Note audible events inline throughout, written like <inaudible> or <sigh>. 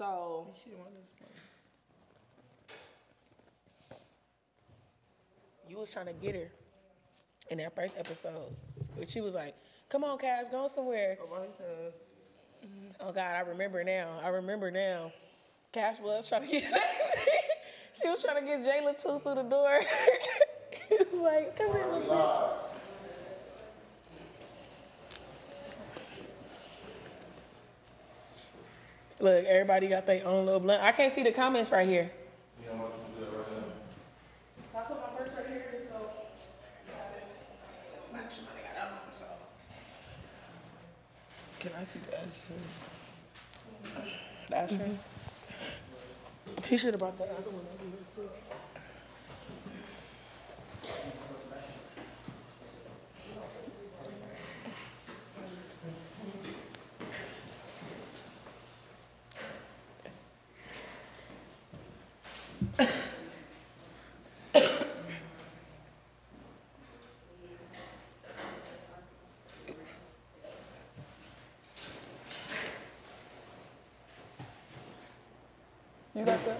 So She want this money. you was trying to get her in that first episode. But she was like, come on, Kash, go somewhere. Oh, why he uh, Oh God, I remember now. I remember now. Kash was trying to get <laughs> <laughs> she was trying to get Jayla two through the door. <laughs> he was like, come here, little bitch. Look, everybody got their own little blunt. I can't see the comments right here. I put my purse right here, so. Actually, got that so. can I see the ashtray? The ashtray? He should have brought the other one over here too.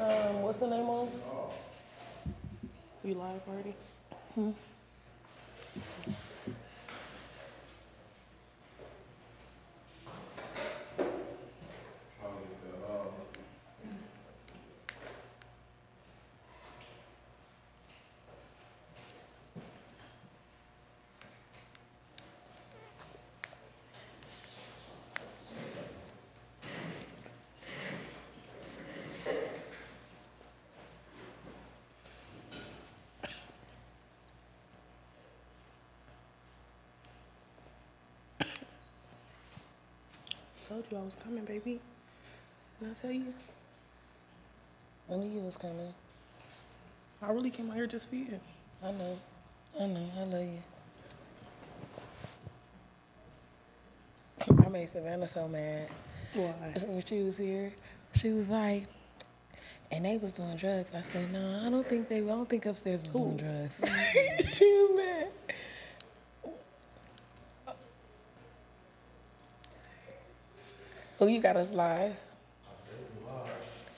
Um, what's the name on? You live already? I told you I was coming, baby. Did I tell you? I knew you was coming. I really came out here just for you. I know. I know. I love you. <laughs> I made Savannah so mad. Why? <laughs> When she was here, she was like, and they was doing drugs. I said, no, I don't think they, I don't think upstairs was doing drugs. <laughs> she was mad. Oh, you got us live.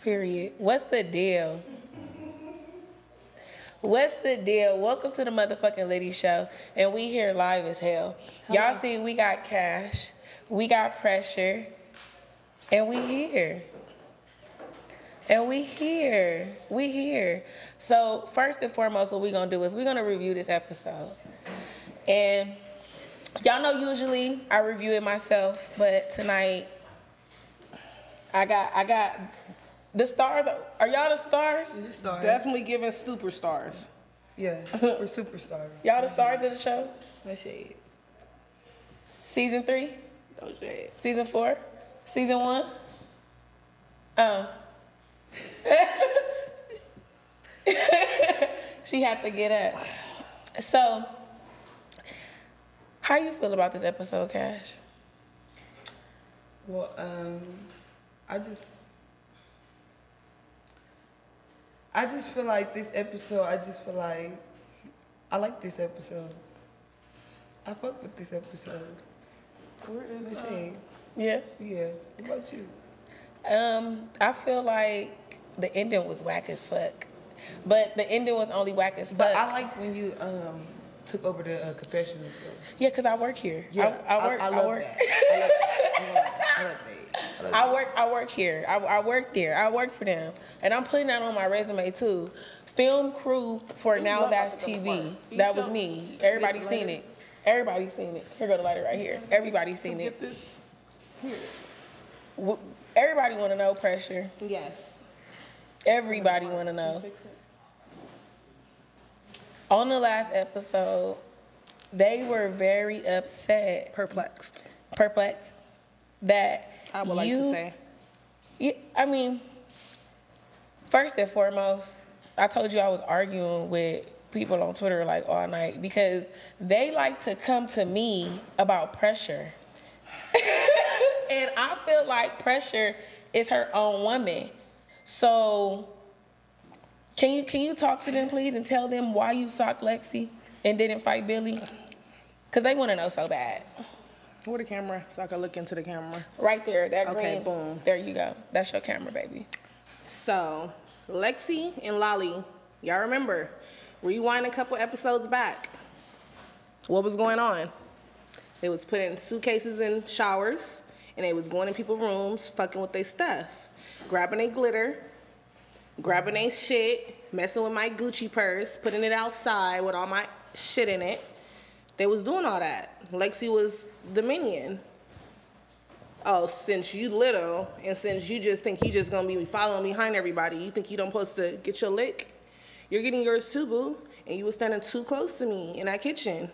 Period. What's the deal? What's the deal? Welcome to the motherfucking Liddy Show, and we here live as hell. Y'all see, we got Kash, we got pressure, and we here. And we here. We here. So first and foremost, what we gonna do is we're gonna review this episode. And y'all know usually I review it myself, but tonight I got I got the stars. Are y'all the stars? Stars. Definitely giving superstars. Yeah, <laughs> super superstars. Y'all the stars of the show? No shade. Season three? No shade. Season four? Season one? Oh. <laughs> she had to get up. So, how you feel about this episode, Kash? Well, um, I just, I just feel like this episode. I just feel like I like this episode. I fuck with this episode. Where is No shade. Yeah. Yeah. What about you? Um, I feel like the ending was whack as fuck. But the ending was only whack as fuck. But I like when you um took over the uh, confessional stuff. yeah, because I work here. Yeah, I, I work. I, I, love work. that. I love that. I'm gonna lie. I love that. I work. I work here. I, I work there. I work for them, and I'm putting that on my resume too. Film crew for Now That's TV. That was me. Everybody seen it. Everybody seen it. Here go the lighter right here. Everybody seen it. Everybody want to know pressure. Yes. Everybody want to know. On the last episode, they were very upset, Perplexed. perplexed that I would like to say. Yeah, I mean, first and foremost, I told you I was arguing with people on Twitter like all night because they like to come to me about pressure. <laughs> and I feel like pressure is her own woman. So can you can you talk to them please and tell them why you socked Lexi and didn't fight Billy? Cause they want to know so bad. Where the camera? So I can look into the camera. Right there, that Okay, green. boom. There you go. That's your camera, baby. So, Lexi and Lolly, y'all remember, rewind a couple episodes back. What was going on? They was putting suitcases in showers, and they was going in people's rooms, fucking with their stuff, grabbing their glitter, grabbing their shit, messing with my Gucci purse, putting it outside with all my shit in it. They was doing all that. Lexi was the minion. Oh, since you little and since you just think you just gonna be following behind everybody, you think you don't supposed to get your lick? You're getting yours too, boo. And you was standing too close to me in that kitchen.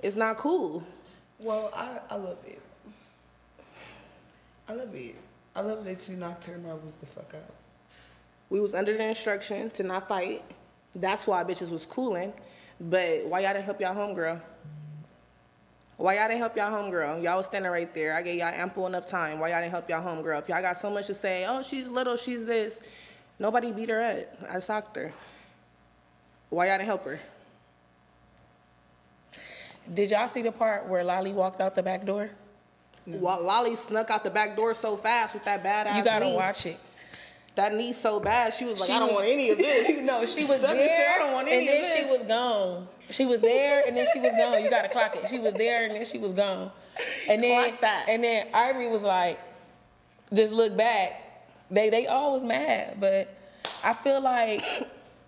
It's not cool. Well, I, I love it. I love it. I love that you knocked her marbles the fuck out. We was under the instruction to not fight. That's why bitches was cooling. But why y'all didn't help y'all homegirl? Why y'all didn't help y'all homegirl? Y'all was standing right there. I gave y'all ample enough time. Why y'all didn't help y'all homegirl? If y'all got so much to say, oh, she's little, she's this. Nobody beat her up. I socked her. Why y'all didn't help her? Did y'all see the part where Lolly walked out the back door? While Lolly snuck out the back door so fast with that badass You gotta knee. watch it. That knee so bad, she was like, She I don't was- want any of this. <laughs> no, she was bitch said, there, "I don't want and then of she was gone. She was there, and then she was gone. You gotta clock it. She was there, and then she was gone. And then, and then Ivory was like, just look back. They they all was mad, but I feel like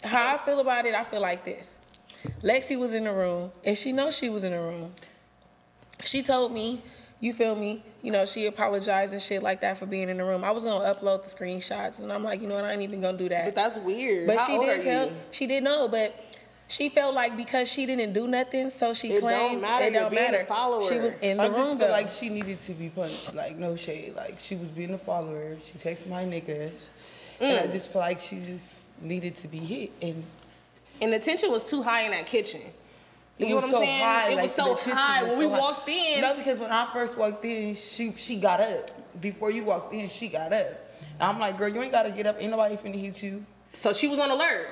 how I feel about it. I feel like this. Lexi was in the room, and she knows she was in the room. She told me, you feel me? You know, she apologized and shit like that for being in the room. I was gonna upload the screenshots, and I'm like, you know what? I ain't even gonna do that. But that's weird. But How she old did are tell you? she didn't know, but she felt like because she didn't do nothing, so she It don't claims matter, it you're don't being a matter. follower. She was in the I just room feel though. like she needed to be punched. Like no shade. Like she was being a follower. She texted my niggas, and Mm. I just feel like she just needed to be hit. And And the tension was too high in that kitchen. You it know was what so I'm saying? high. it like, was so the high was when so we high. walked in. No, because when I first walked in, she she got up. Before you walked in, she got up. And I'm like, girl, you ain't gotta get up. Ain't nobody finna hit you. So she was on alert.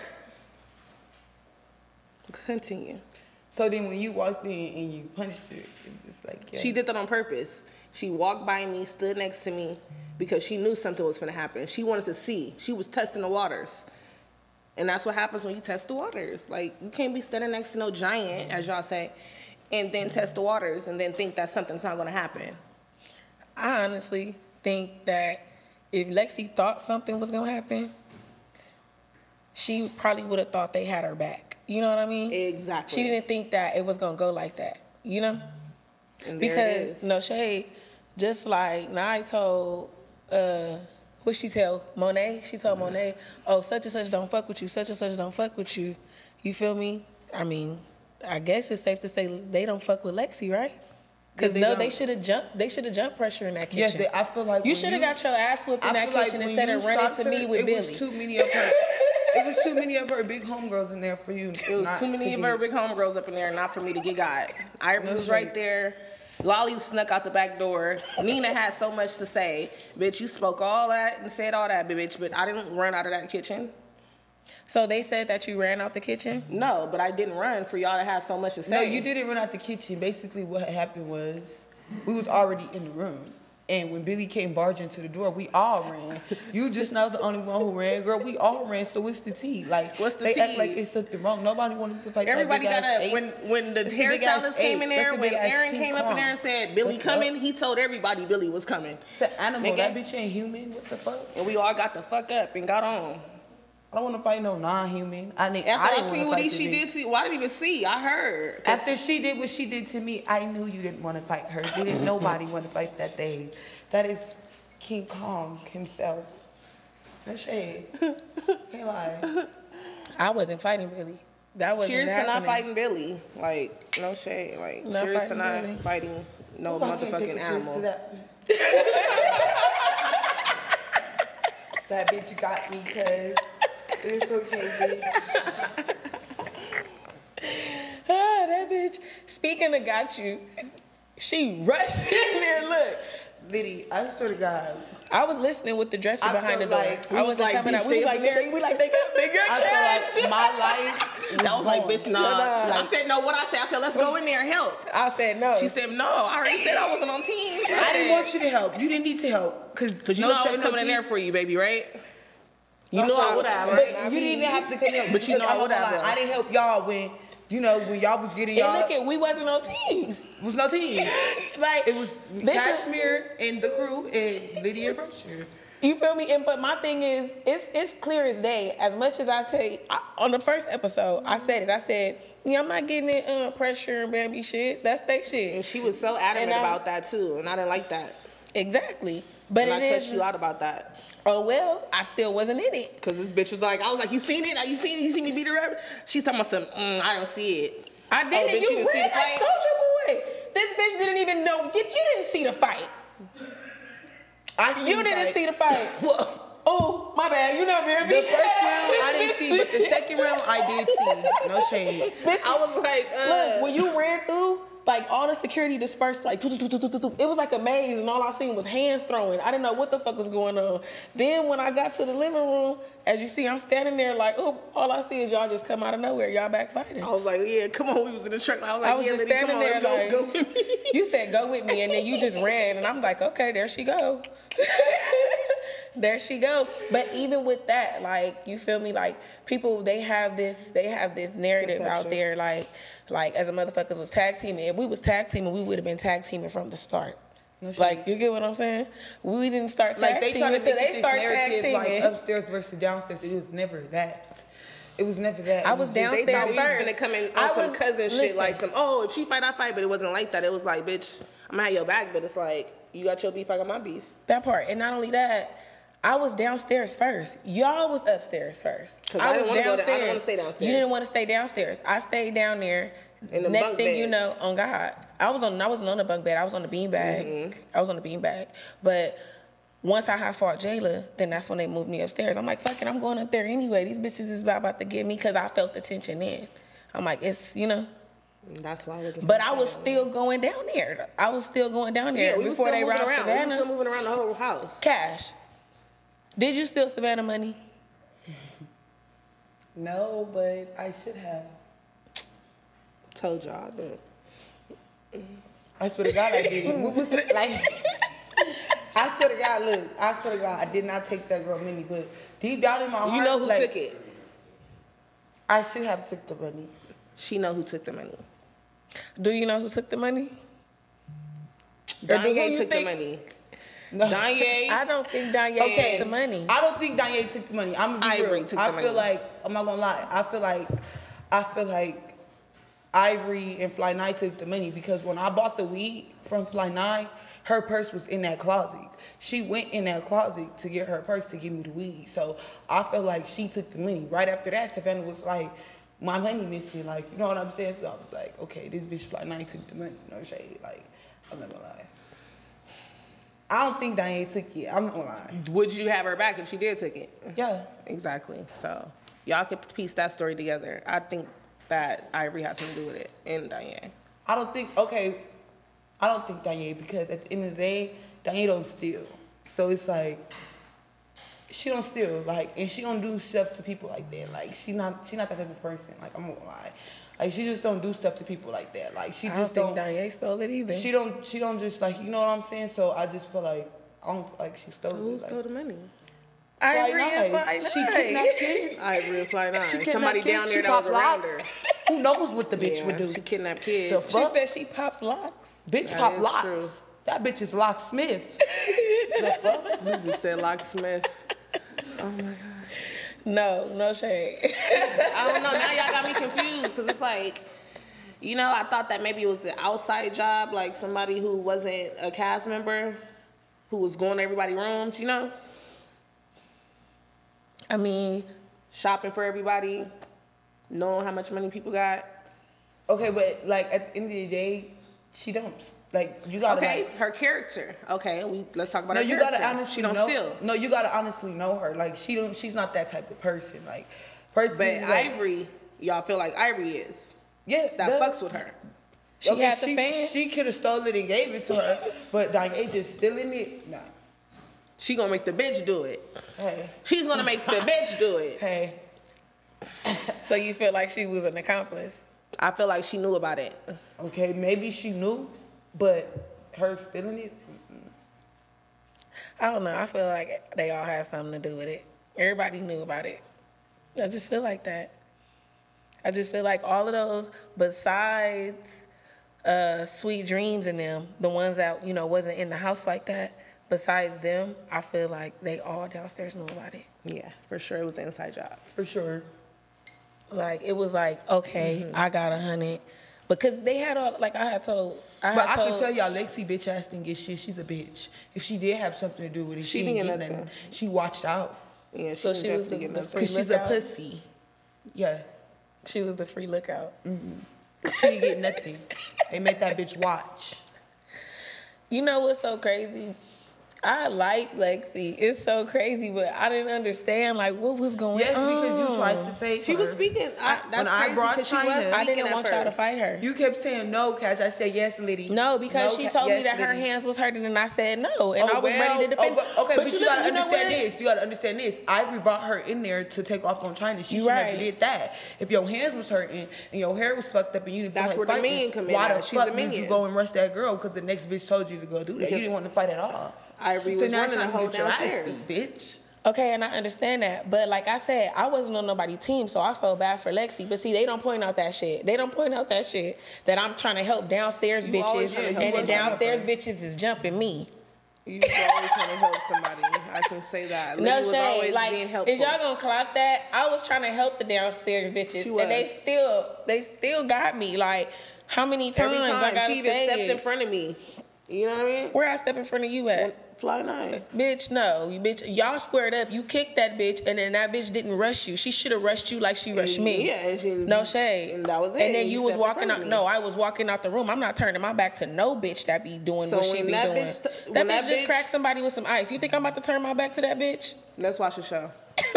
Continue. So then when you walked in and you punched her, it's just like yeah. She did that on purpose. She walked by me, stood next to me, because she knew something was gonna happen. She wanted to see. She was testing the waters. And that's what happens when you test the waters. Like you can't be standing next to no giant, as y'all say, and then test the waters and then think that something's not gonna happen. I honestly think that if Lexi thought something was gonna happen, she probably would have thought they had her back. You know what I mean? Exactly. She didn't think that it was gonna go like that. You know? Because no shade, just like now I told uh what she tell Monet, she told mm-hmm. Monet, oh such and such don't fuck with you, such and such don't fuck with you. You feel me? I mean, I guess it's safe to say they don't fuck with Lexi, right? Because no, don't. they should have jumped. They should have jumped pressure in that kitchen. Yes, they, I feel like you should have got your ass whooped in I that feel like kitchen instead of running to me with it Billy. was too many of her. it was too many of her big homegirls in there for you. It was too many to of her big homegirls up in there, not for me to get got. I No was right there. Lolly snuck out the back door. Nina had so much to say. Bitch, you spoke all that and said all that, bitch, but I didn't run out of that kitchen. so they said that you ran out the kitchen. No, but I didn't run for y'all to have so much to say. No, you didn't run out the kitchen. Basically, what happened was we was already in the room. And when Billy came barging to the door, we all ran. You just not the only one who ran, girl. We all ran. So what's the tea? Like What's the they act like it's something wrong. Nobody wanted to fight. Everybody got a when when the It's a hair stylist came in there, when Aaron came up in there and said Billy The coming, fuck? he told everybody Billy was coming. It's an animal. Nigga. That bitch ain't human. What the fuck? And we all got the fuck up and got on. I don't want to fight no non-human. I didn't. After I I, didn't seen wanna what he, she did to you, well, I didn't even see. I heard. After she did what she did to me, I knew you didn't want to fight her. Didn't nobody want to fight that day. That is King Kong himself. No shade. <laughs> Can't lie. I wasn't fighting Billy. That was Cheers to not fighting Billy. Like, no shade. Like, Not cheers to not Billy. fighting no Ooh, I can't take a motherfucking cheers animal. to that. <laughs> that bitch got me, cuz. It's okay, bitch. <laughs> Ah, that bitch. Speaking of got you, she rushed <laughs> in there. Look, Liddy, I swear to God, I was listening with the dresser I behind the door. like- I was like, coming bitch, out. We was like, there. We like, they got bigger I feel like my life. <laughs> That was like, bitch, nah. Nah. I said no. What I said? I said let's go in there and help. I said no. She said no. I already said I wasn't on team. I didn't want you to help. You didn't need to help because Cause you know I was coming in there for you, baby, right? You know I would have. But you didn't even have to come help. But you know I I'm would've. I didn't help y'all when you know when y'all was getting and y'all. look at, we wasn't on teams. <laughs> was no team. <laughs> like It was is- Cashmere and the crew and Lydia Brusher. You feel me? And but my thing is, it's it's clear as day. As much as I say on the first episode, I said it. I said, yeah, I'm not getting it uh, pressure and Bambi shit. That's their shit. And she was so adamant I- about that too, and I didn't like that. Exactly. But and it I is. cussed you out about that. Oh well, I still wasn't in it. Cause this bitch was like, I was like, you seen it? You seen it? You seen me beat her up? She's talking about some. Mm, I don't see it. I Oh, didn't. bitch, you you didn't see the fight? Soldier Boy. This bitch didn't even know. You, you didn't see the fight. I You didn't fight. see the fight. <laughs> Oh, my bad. You know, Bambi. The first round I didn't <laughs> see, but the second round I did see. No shame. I was like, uh, Look, when you ran through, like all the security dispersed, like it was like a maze, and all I seen was hands throwing. I didn't know what the fuck was going on. Then when I got to the living room, as you see, I'm standing there like, oh, all I see is y'all just come out of nowhere, y'all back fighting. I was like, yeah, come on. We was in the truck. I was like, I was yeah, just lady, come standing on, there like, go, go with me. <laughs> you said go with me, and then you just ran, and I'm like, okay, there she go. <laughs> there she go. But even with that, like, you feel me? Like, people, they have this, they have this narrative out there, like, like as a motherfuckers was tag teaming. If we was tag teaming, we would have been tag teaming from the start. No like, you get what I'm saying? We didn't start tag Like they teaming trying to until they start tag teaming. like upstairs versus downstairs. It was never that. It was never that. I was just- They downstairs thought we was first. gonna come in I some was- cousin shit, like some, oh, if she fight, I fight. But it wasn't like that. It was like, bitch, I'm have your back, but it's like, you got your beef, I got my beef. That part. And not only that, I was downstairs first. Y'all was upstairs first. 'Cause I didn't was wanna down- I didn't wanna stay downstairs. You didn't want to stay downstairs. I stayed down there. In the Next bunk thing you know, on God, I was on. I wasn't on the bunk bed. I was on the bean bag. Mm-hmm. I was on the bean bag. But once I had fought Jayla, then that's when they moved me upstairs. I'm like, fuck it, I'm going up there anyway. These bitches is about, about to get me because I felt the tension in. I'm like, it's you know. That's why I wasn't. But I was still going down there. I was still going down there yeah, we was before still they moving robbed around. We was Savannah. still moving around the whole house. Kash. Did you steal Savannah money? <laughs> No, but I should have. Told y'all, dude. I swear to God, I didn't. <laughs> What was it like? I swear to God, look. I swear to God, I did not take that girl money, but deep down in my heart, You know who like, took it? I should have took the money. She know who took the money. Do you know who took the money? Or do who you took the money. No. Danye. I don't think Danye Okay, took the money. I don't think Danye took the money. I'm gonna be Ivory real. took I the feel money. like I'm not gonna lie. I feel like I feel like Ivory and Fly Nine took the money because when I bought the weed from Fly Nine, her purse was in that closet. She went in that closet to get her purse to give me the weed. So I feel like she took the money. Right after that, Savannah was like, "My money missing." Like, you know what I'm saying? So I was like, "Okay, this bitch Fly Nine took the money. No shade. Like, I'm not gonna lie." I don't think Diane took it. I'm not gonna lie. Would you have her back if she did take it? Yeah. Exactly. So y'all could piece that story together. I think that Ivory has something to do with it, and Diane. I don't think okay. I don't think Diane because at the end of the day, Diane don't steal. So it's like she don't steal, like, and she don't do stuff to people like that. Like she not she not that type of person. Like I'm not gonna lie, like she just don't do stuff to people like that. Like she I don't just don't. think Danye stole it either. She don't. She don't just like you know what I'm saying. So I just feel like I don't feel like she stole Who it. stole Like, the money? Ivory Fly and Nine. Fly She Nine. kidnapped kids. <laughs> Ivory and Fly Nine. <laughs> She Somebody kids. down She there that was around her. Who knows what the bitch Yeah, would do? She kidnapped kids. The fuck? She said she pops locks. Bitch That pop locks. true. That bitch is locksmith. <laughs> the fuck? This bitch said locksmith. Oh No, no shade. <laughs> I don't know. Now y'all got me confused because it's like, you know, I thought that maybe it was an outside job, like somebody who wasn't a cast member, who was going to everybody's rooms, you know, I mean, shopping for everybody, knowing how much money people got. Okay, but like at the end of the day, she don't like you gotta Okay, like her character. Okay, we let's talk about no, her you character. gotta honestly she don't know. steal. No, you gotta honestly know her. Like she don't. She's not that type of person. Like person. But like, Ivory, y'all feel like Ivory is yeah, that duh. fucks with her. she Okay, had the she, fan. She could have stole it and gave it to her, but Danye just stealing it. Nah. She gonna make the bitch do it. Hey, She's gonna make the <laughs> bitch do it. hey. So you feel like she was an accomplice? I feel like she knew about it. Okay, maybe she knew, but her stealing it. I don't know. I feel like they all had something to do with it. Everybody knew about it. I just feel like that. I just feel like all of those, besides uh, Sweet Dreams and them, the ones that you know wasn't in the house like that. Besides them, I feel like they all downstairs knew about it. Yeah, for sure it was an inside job. For sure. Like it was like, okay, Mm-hmm. I got a hundred, because they had all like I had told. I But had I told, can tell y'all, Lexi bitch ass didn't get shit. She's a bitch. If she did have something to do with it, She she, didn't didn't get get nothing. nothing. She watched out. Yeah, she So was she was the- getting the free Cause she's a pussy. Yeah. she was the free lookout. Mm-hmm. She didn't get nothing. They made that bitch watch. You know what's so crazy? I like Lexi. It's so crazy, but I didn't understand like what was going Yes, on. Yes, because you tried to say She was speaking. I, that's when I crazy brought 'cause she was China- I didn't at want y'all to fight her. You kept saying no, Kash. I said yes, Liddy. No, because she Ca- told me yes, that her Liddy. hands was hurting, and I said no, and Oh, I was well, ready to defend. Oh, but, okay, but, you, look- gotta know understand what? this. You gotta understand this. Ivory brought her in there to take off on China. She should right. never did that. If your hands was hurting and your hair was fucked up and you didn't feel That's like where the fighting, minion come why the She's fuck did you go and rush that girl? Because the next bitch told you to go do that. You didn't want to fight at all. Ivory so was now it's running the time to whole get your downstairs. bitch. Okay, and I understand that, but like I said, I wasn't on nobody's team, so I felt bad for Lexi. But see, they don't point out that shit. They don't point out that shit that I'm trying to help downstairs You bitches, trying and the downstairs bitches is jumping me. You always trying to help somebody. I can say that. No Liddy was shade. always being Like, is y'all gonna clock that? I was trying to help the downstairs bitches, She and they still, they still got me. Like, how many times, Every I time gotta she say stepped it? in front of me. You know what I mean? Where I step in front of you at? Fly nine. Bitch, no, you bitch. Y'all squared up. You kicked that bitch, and then that bitch didn't rush you. She should have rushed you like she rushed me. Yeah, and she- no shade. and that was it. And then You you was walking out. No, I was walking out the room. I'm not turning my back to no bitch that be doing So what she be that doing. bitch- that bitch that just bitch- cracked somebody with some ice. You think I'm about to turn my back to that bitch? Let's watch the show. <laughs>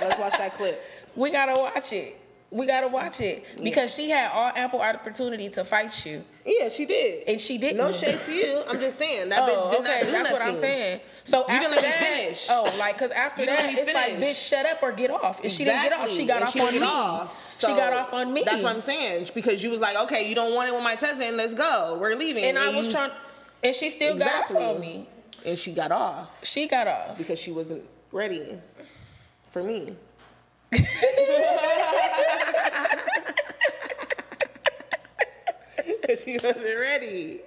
Let's watch that clip. we gotta watch it. We gotta watch it because she had all ample opportunity to fight you, Yeah, she did. and she didn't. No shade to you. I'm just saying that <laughs> Oh, bitch did not do that's what I'm saying. So You after didn't let me that, finish. oh, like, cause after You didn't that, let me it's like, finish. bitch, shut up or get off. And she didn't get off. She got And off she on me. off. she got off on me. That's what I'm saying. Because you was like, okay, you don't want it with my cousin. Let's go. We're leaving. And I was you- trying, and she still got off on me. And she got off She got off. because she wasn't ready for me. Because she wasn't ready.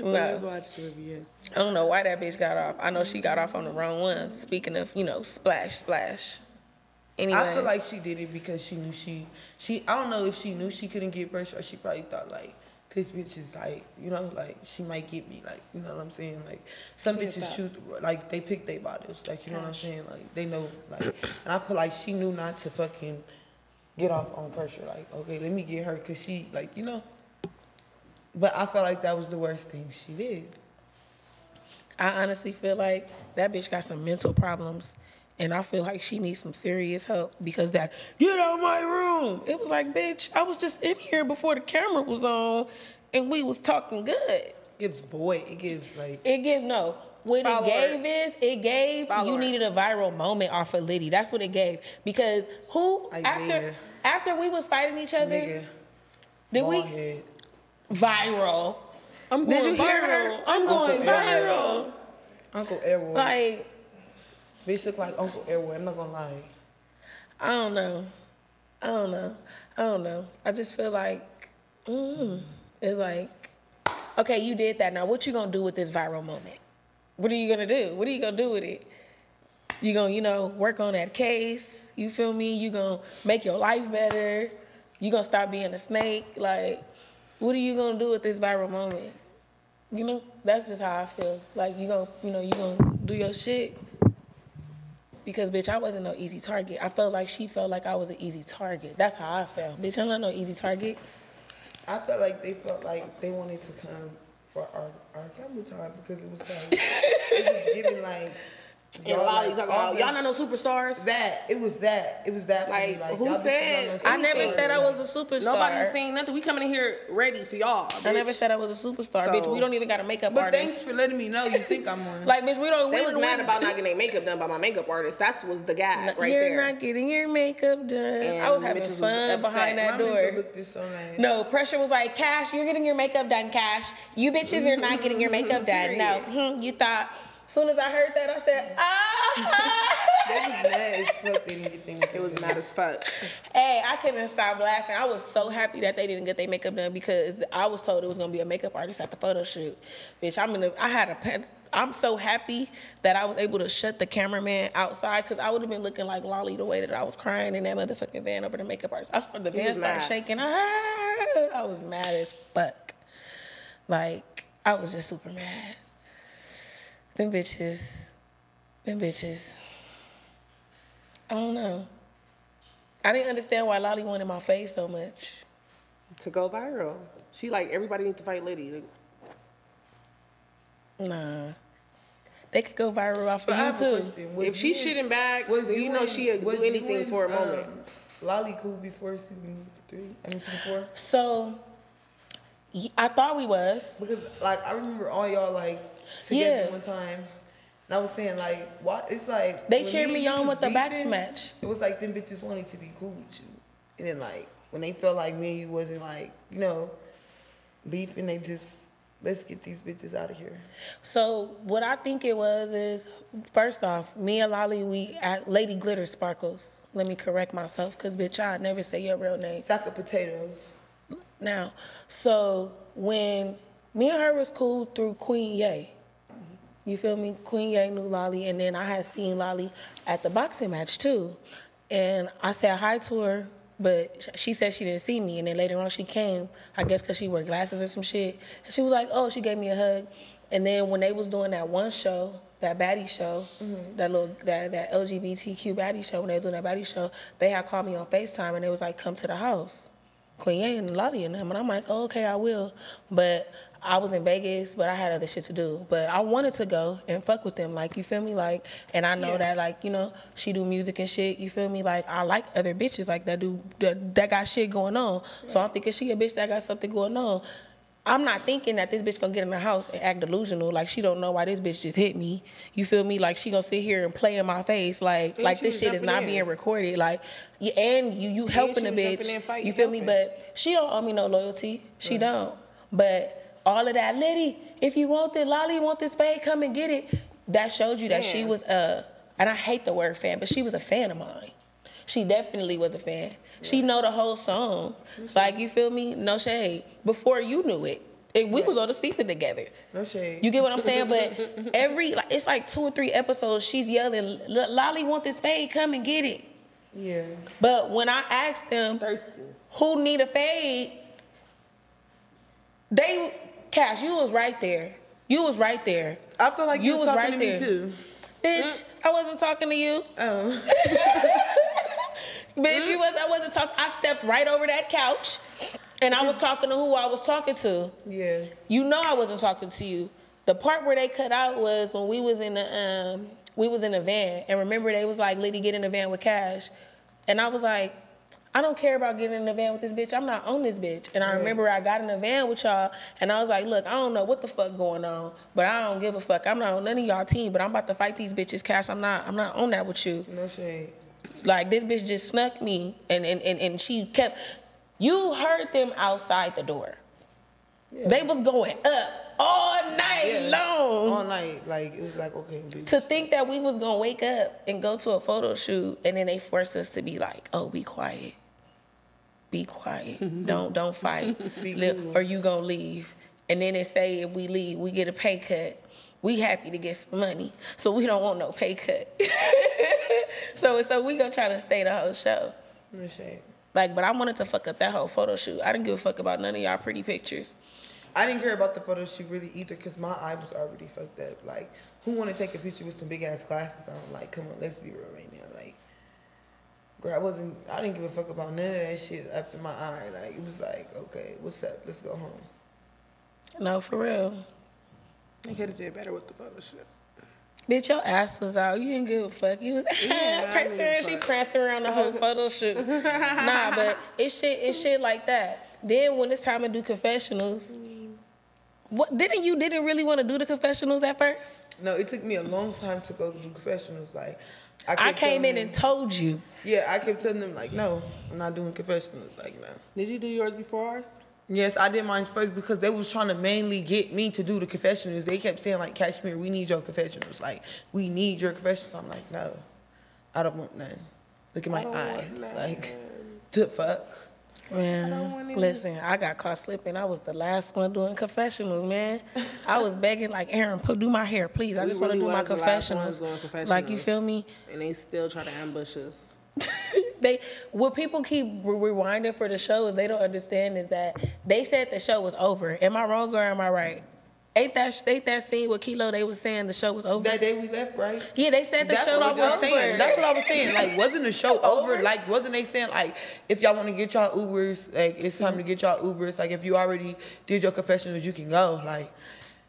Let's No, watch the movie. I don't know why that bitch got off. I know she got off on the wrong ones. Speaking of, you know, splash, splash. Anyway, I feel like she did it because she knew she she I don't know if she knew she couldn't get pressure or she probably thought like this bitch is like you know like she might get me like you know what I'm saying? Like some bitches shoot like they pick their bottles like you know what I'm saying? Like they know like and I feel like she knew not to fucking get off on pressure like okay let me get her because she like you know? But I felt like that was the worst thing she did. I honestly feel like that bitch got some mental problems. And I feel like she needs some serious help because that, get out my room. It was like, bitch, I was just in here before the camera was on and we was talking good. it gives boy it gives like It gives no. What Follow it her. gave is it gave Follow you her. needed a viral moment off of Liddy. That's what it gave. Because who Isaiah. after after we was fighting each other, nigga did bald we head viral? I'm Did you hear her? I'm going Uncle Aaron. viral. Uncle Airwood Like bitch look like Uncle Airwood I'm not gonna lie. I don't know. I don't know. I don't know. I just feel like mm, it's like, okay, you did that. Now, what you gonna do with this viral moment? What are you gonna do? What are you gonna do with it? You gonna, you know, work on that case. You feel me? You gonna make your life better. You gonna stop being a snake. Like, what are you gonna do with this viral moment? You know, that's just how I feel. Like you gonna, you know, you gonna do your shit because bitch, I wasn't no easy target. I felt like she felt like I was an easy target. That's how I felt. Bitch, I'm not no easy target. I felt like they felt like they wanted to come for our our camera time because it was like it was giving like And Y'all, Lolly like, talking about y'all not no superstars. that. It was that. It was that. For Like, me. like who said- putting on I never said I was a superstar. Nobody's saying nothing. We coming in here ready for y'all. I never said I was a superstar, So- bitch. We don't even got a makeup But artist. thanks for letting me know. You think I'm one? Like, bitch, we don't. They we, was we, mad about not getting their makeup done by my makeup artist. That's was the guy right You're there. not getting your makeup done. I was having bitches was fun behind that My door. makeup looked this so nice. No, pressure was like, Kash, you're getting your makeup done, Kash. You bitches are not getting your makeup <laughs> done. No, hmm, you thought. As soon as I heard that, I said, ah. that was mad as fuck. They didn't get them. it was mad as fuck. hey, I couldn't stop laughing. I was so happy that they didn't get their makeup done because I was told it was gonna be a makeup artist at the photo shoot. Bitch, I'm in a, I had a pen. I'm so happy that I was able to shut the cameraman outside because I would have been looking like Lolly the way that I was crying in that motherfucking van over the makeup artist. I started, the van started mad. shaking. Ah, I was mad as fuck. Like, I was just super mad. Them bitches, them bitches. I don't know. I didn't understand why Lolly wanted my face so much. To go viral. She like everybody needs to fight Liddy. Nah. They could go viral off of But I YouTube. If she you and- shitting bags, was you, know and- she'd do anything and, for a moment. um, Lolly cool before season three. I mean season four. So I thought we was. Because like I remember all y'all like together Yeah. one time. And I was saying like, why? It's like They cheered me on with the back match. It was like them bitches wanted to be cool with you, and then like when they felt like me and you wasn't like you know beefing, they just let's get these bitches out of here. So what I think it was is first off, me and Lolly, we at Lady Glitter Sparkles. Let me correct myself, cause bitch, I never say your real name. Sack of potatoes. Now, so when me and her was cool through Queen Ye, you feel me? Queen Ye knew Lolly, and then I had seen Lolly at the boxing match too. And I said hi to her, but she said she didn't see me. And then later on she came, I guess because she wore glasses or some shit. And she was like, oh, she gave me a hug. And then when they was doing that one show, that baddie show, mm-hmm. that little that, that LGBTQ baddie show, when they was doing that baddie show, they had called me on FaceTime and they was like, come to the house. Queen Ye and Lolly and them. And I'm like, oh, okay, I will. But I was in Vegas, but I had other shit to do. But I wanted to go and fuck with them. Like, you feel me? Like, and I know that, like, you know, she do music and shit. You feel me? Like, I like other bitches like that do that, that got shit going on. So I'm thinking she a bitch that got something going on. I'm not thinking that this bitch gonna get in the house and act delusional, like she don't know why this bitch just hit me. You feel me? Like she gonna sit here and play in my face, like And like this shit is not in. being recorded. Like, and you you helping the bitch. you feel me? But she don't owe me no loyalty. She don't. But all of that, Liddy, if you want this, Lolly want this fade, come and get it. That showed you that she was a, and I hate the word fan, but she was a fan of mine. She definitely was a fan. She know the whole song. Like you feel me? No shade. Before you knew it. And we was on the season together. No shade. You get what I'm saying? But <laughs> every like it's like two or three episodes, she's yelling, "L- "Lolly want this fade, come and get it." yeah. But when I asked them Thirsty. who need a fade, they Kash, you was right there. You was right there. I feel like you, You was, was talking right to there. me too. Bitch, I wasn't talking to you. Um, <laughs> Bitch, you was I wasn't talking. I stepped right over that couch and I was talking to who I was talking to. yeah. You know I wasn't talking to you. The part where they cut out was when we was in the um we was in the van and remember they was like Liddy get in the van with Kash. And I was like, I don't care about getting in the van with this bitch. I'm not on this bitch. And I Right. remember I got in the van with y'all and I was like, look, I don't know what the fuck going on, but I don't give a fuck. I'm not on none of y'all team, but I'm about to fight these bitches, Kash. I'm not I'm not on that with you. No shade. Like this bitch just snuck me and and, and, and she kept you heard them outside the door. Yeah. They was going up all night Yeah. long. All night, like it was like okay, bitch. to think that we was gonna wake up and go to a photo shoot and then they forced us to be like, oh, be quiet. Be quiet. Mm-hmm. don't don't fight. <laughs> Or you gonna leave. And then they say if we leave, we get a pay cut. We happy to get some money. So we don't want no pay cut. <laughs> so so we gonna try to stay the whole show. No. Like, but I wanted to fuck up that whole photo shoot. I didn't give a fuck about none of y'all pretty pictures. I didn't care about the photo shoot really either because my eye was already fucked up. Like, who want to take a picture with some big ass glasses on? Like, come on, let's be real right now. Like, girl, I wasn't. I didn't give a fuck about none of that shit after my eye. Like, it was like, okay, what's up? Let's go home. No, for real. They could have did better with the photo shoot. Bitch, your ass was out. You didn't give a fuck. You was Yeah, I prancing. didn't <laughs> She fuck. pranced around the whole photo shoot. <laughs> nah, but it's shit. It's shit like that. Then when it's time to do confessionals, what didn't you didn't really want to do the confessionals at first? No, it took me a long time to go do confessionals. Like, I, I came in them- and told you. yeah, I kept telling them like, no, I'm not doing confessionals. Like, no. Did you do yours before ours? Yes, I did mine first because they was trying to mainly get me to do the confessionals. They kept saying like, Kashmir, we need your confessionals. Like, we need your confessionals. I'm like, no, I don't want none. Look at my don't eye. none. Like, <laughs> the fuck. Man, listen, I got caught slipping. I was the last one doing confessionals, man. <laughs> I was begging like, Aaron, put do my hair, please. I We just want to do my was the last confessionals. confessionals. Like you feel me? And they still try to ambush us. <laughs> they what people keep rewinding for the show is they don't understand is that they said the show was over. Am I wrong or am I right? Ain't that ain't that scene with Kilo? They was saying the show was over. That day we left, right? yeah, they said the That's show what was, I was over. saying. That's what I was saying. Like, <laughs> wasn't the show over? Over? Like, wasn't they saying like, if y'all want to get y'all Ubers, like, it's time to mm-hmm. get y'all Ubers. Like, if you already did your confessionals, you can go. Like,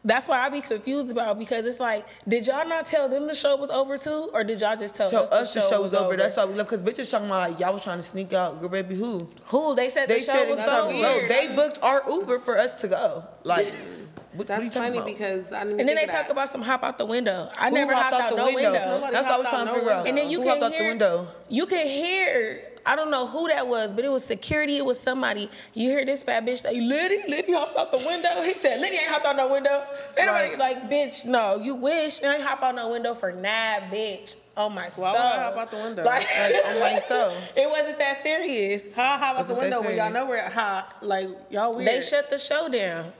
That's why I be confused about because it's like, did y'all not tell them the show was over too, or did y'all just tell tell us, us the show was over. That's why we left. Cause bitches talking about like y'all was trying to sneak out. Girl, baby, who? who they said the They show said was so weird. no. They booked our Uber for us to go. Like, <laughs> what, what That's you talking funny about? because I didn't and then they talk that. about some hop out the window. I Who never hopped out, the no window? window. That's what I was trying to figure out. And then you Who can hopped out hear the window? You can hear. I don't know who that was, but it was security. It was somebody. You hear this fat bitch say, "Liddy, Liddy hopped out the window." He said, "Liddy ain't hopped out no window." Everybody Right. like, "Bitch, no, you wish you ain't hop out no window for nah, bitch." Oh my soul. Why would I hop out the window? Like, Like, I'm like, <laughs> so. it wasn't that serious. How I hop out the window when y'all know we're hot? Like y'all weird. They shut the show down.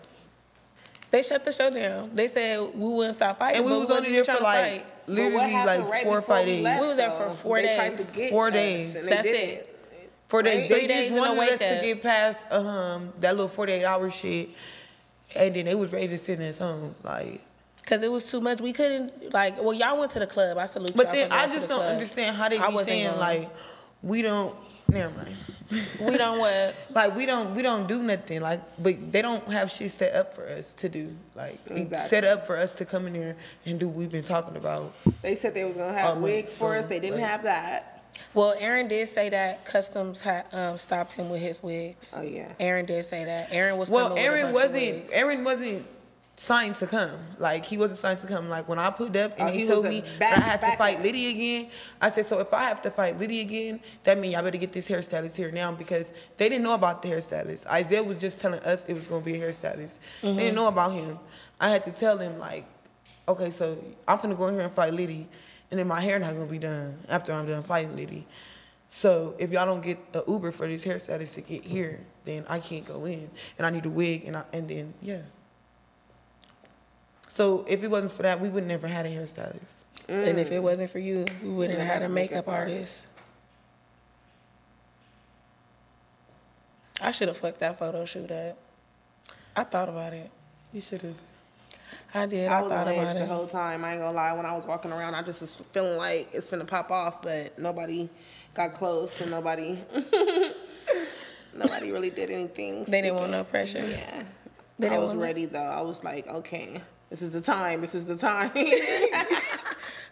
They shut the show down. They said we wouldn't stop fighting. And we but was wasn't only there for to like fight. Literally like right four or before five we days. left, We was there for four they Tried days. to get Four days. and they That's didn't. it. Four days. Right? They Three days just and a wanted us to get past um that little 48 hour shit, and then they was ready to send us home. Like, Cause it was too much. We couldn't like. Well, y'all went to the club. I salute but y'all. then I just the don't club. understand how they I be saying going. like we don't. Never mind. We don't what. <laughs> Like we don't we don't do nothing. Like, but they don't have shit set up for us to do. Like, Exactly. set up for us to come in here and do what we've been talking about. They said they was gonna have Um, wigs for so, us. They didn't like- have that. Well, Aaron did say that customs had um, stopped him with his wigs. Oh yeah. Aaron did say that. Aaron was Well, coming with a Aaron bunch wasn't. wigs. Aaron wasn't signed to come. Like he wasn't signed to come. Like when I put up and Oh, he they told me back- that I had to fight up. Liddy again, I said, so if I have to fight Liddy again, that means y'all better get this hairstylist here now because they didn't know about the hairstylist. Isaiah was just telling us it was gonna be a hairstylist. They Mm-hmm. didn't know about him. I had to tell them like, okay, so I'm gonna go in here and fight Liddy, and then my hair not gonna be done after I'm done fighting Liddy. So if y'all don't get a Uber for this hairstylist to get here, then I can't go in, and I need a wig, and I, and then yeah. So if it wasn't for that, we would never had a hairstylist. And if it mm. wasn't for you, we wouldn't have had a makeup artist. I should have fucked that photo shoot up. I thought about it. You should have. I did. I I, was thought on edge about the whole time. I ain't gonna lie. When I was walking around, I just was feeling like it's gonna pop off, but nobody got close and nobody, <laughs> nobody really did anything. They didn't want no pressure. Yeah. They I didn't was ready though. I was like, okay, this is the time. This is the time. <laughs>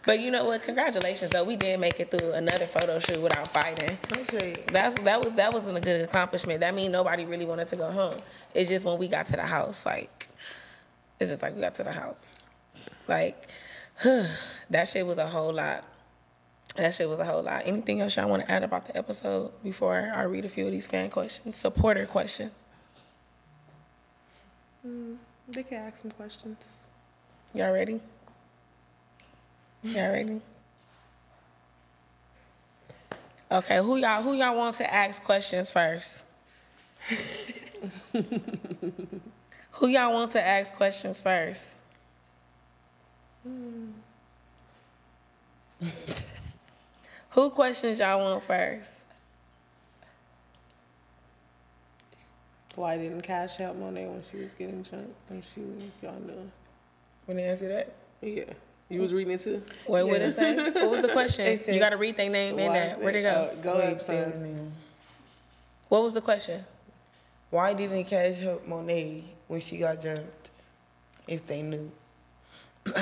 But you know what? Congratulations, though. We did make it through another photo shoot without fighting. Okay. That's that was that wasn't a good accomplishment. That means nobody really wanted to go home. It's just when we got to the house, like it's just like we got to the house. Like <sighs> that shit was a whole lot. That shit was a whole lot. Anything else y'all want to add about the episode before I read a few of these fan questions, supporter questions? Mm, they can ask some questions. Y'all ready? Y'all ready? Okay, who y'all who y'all want to ask questions first? who y'all want to ask questions first? who questions y'all want first? Why didn't Kash help Monet when she was getting jumped? When she, y'all knew. When they answer that, Yeah. You was reading it too? Wait, what did it say? <laughs> What was the question? Says- you got to read their name in Why there. Where'd it go? Uh, go Why Abe, son. didn't- What was the question? Why didn't Kash help Monet when she got jumped? If they knew. <laughs>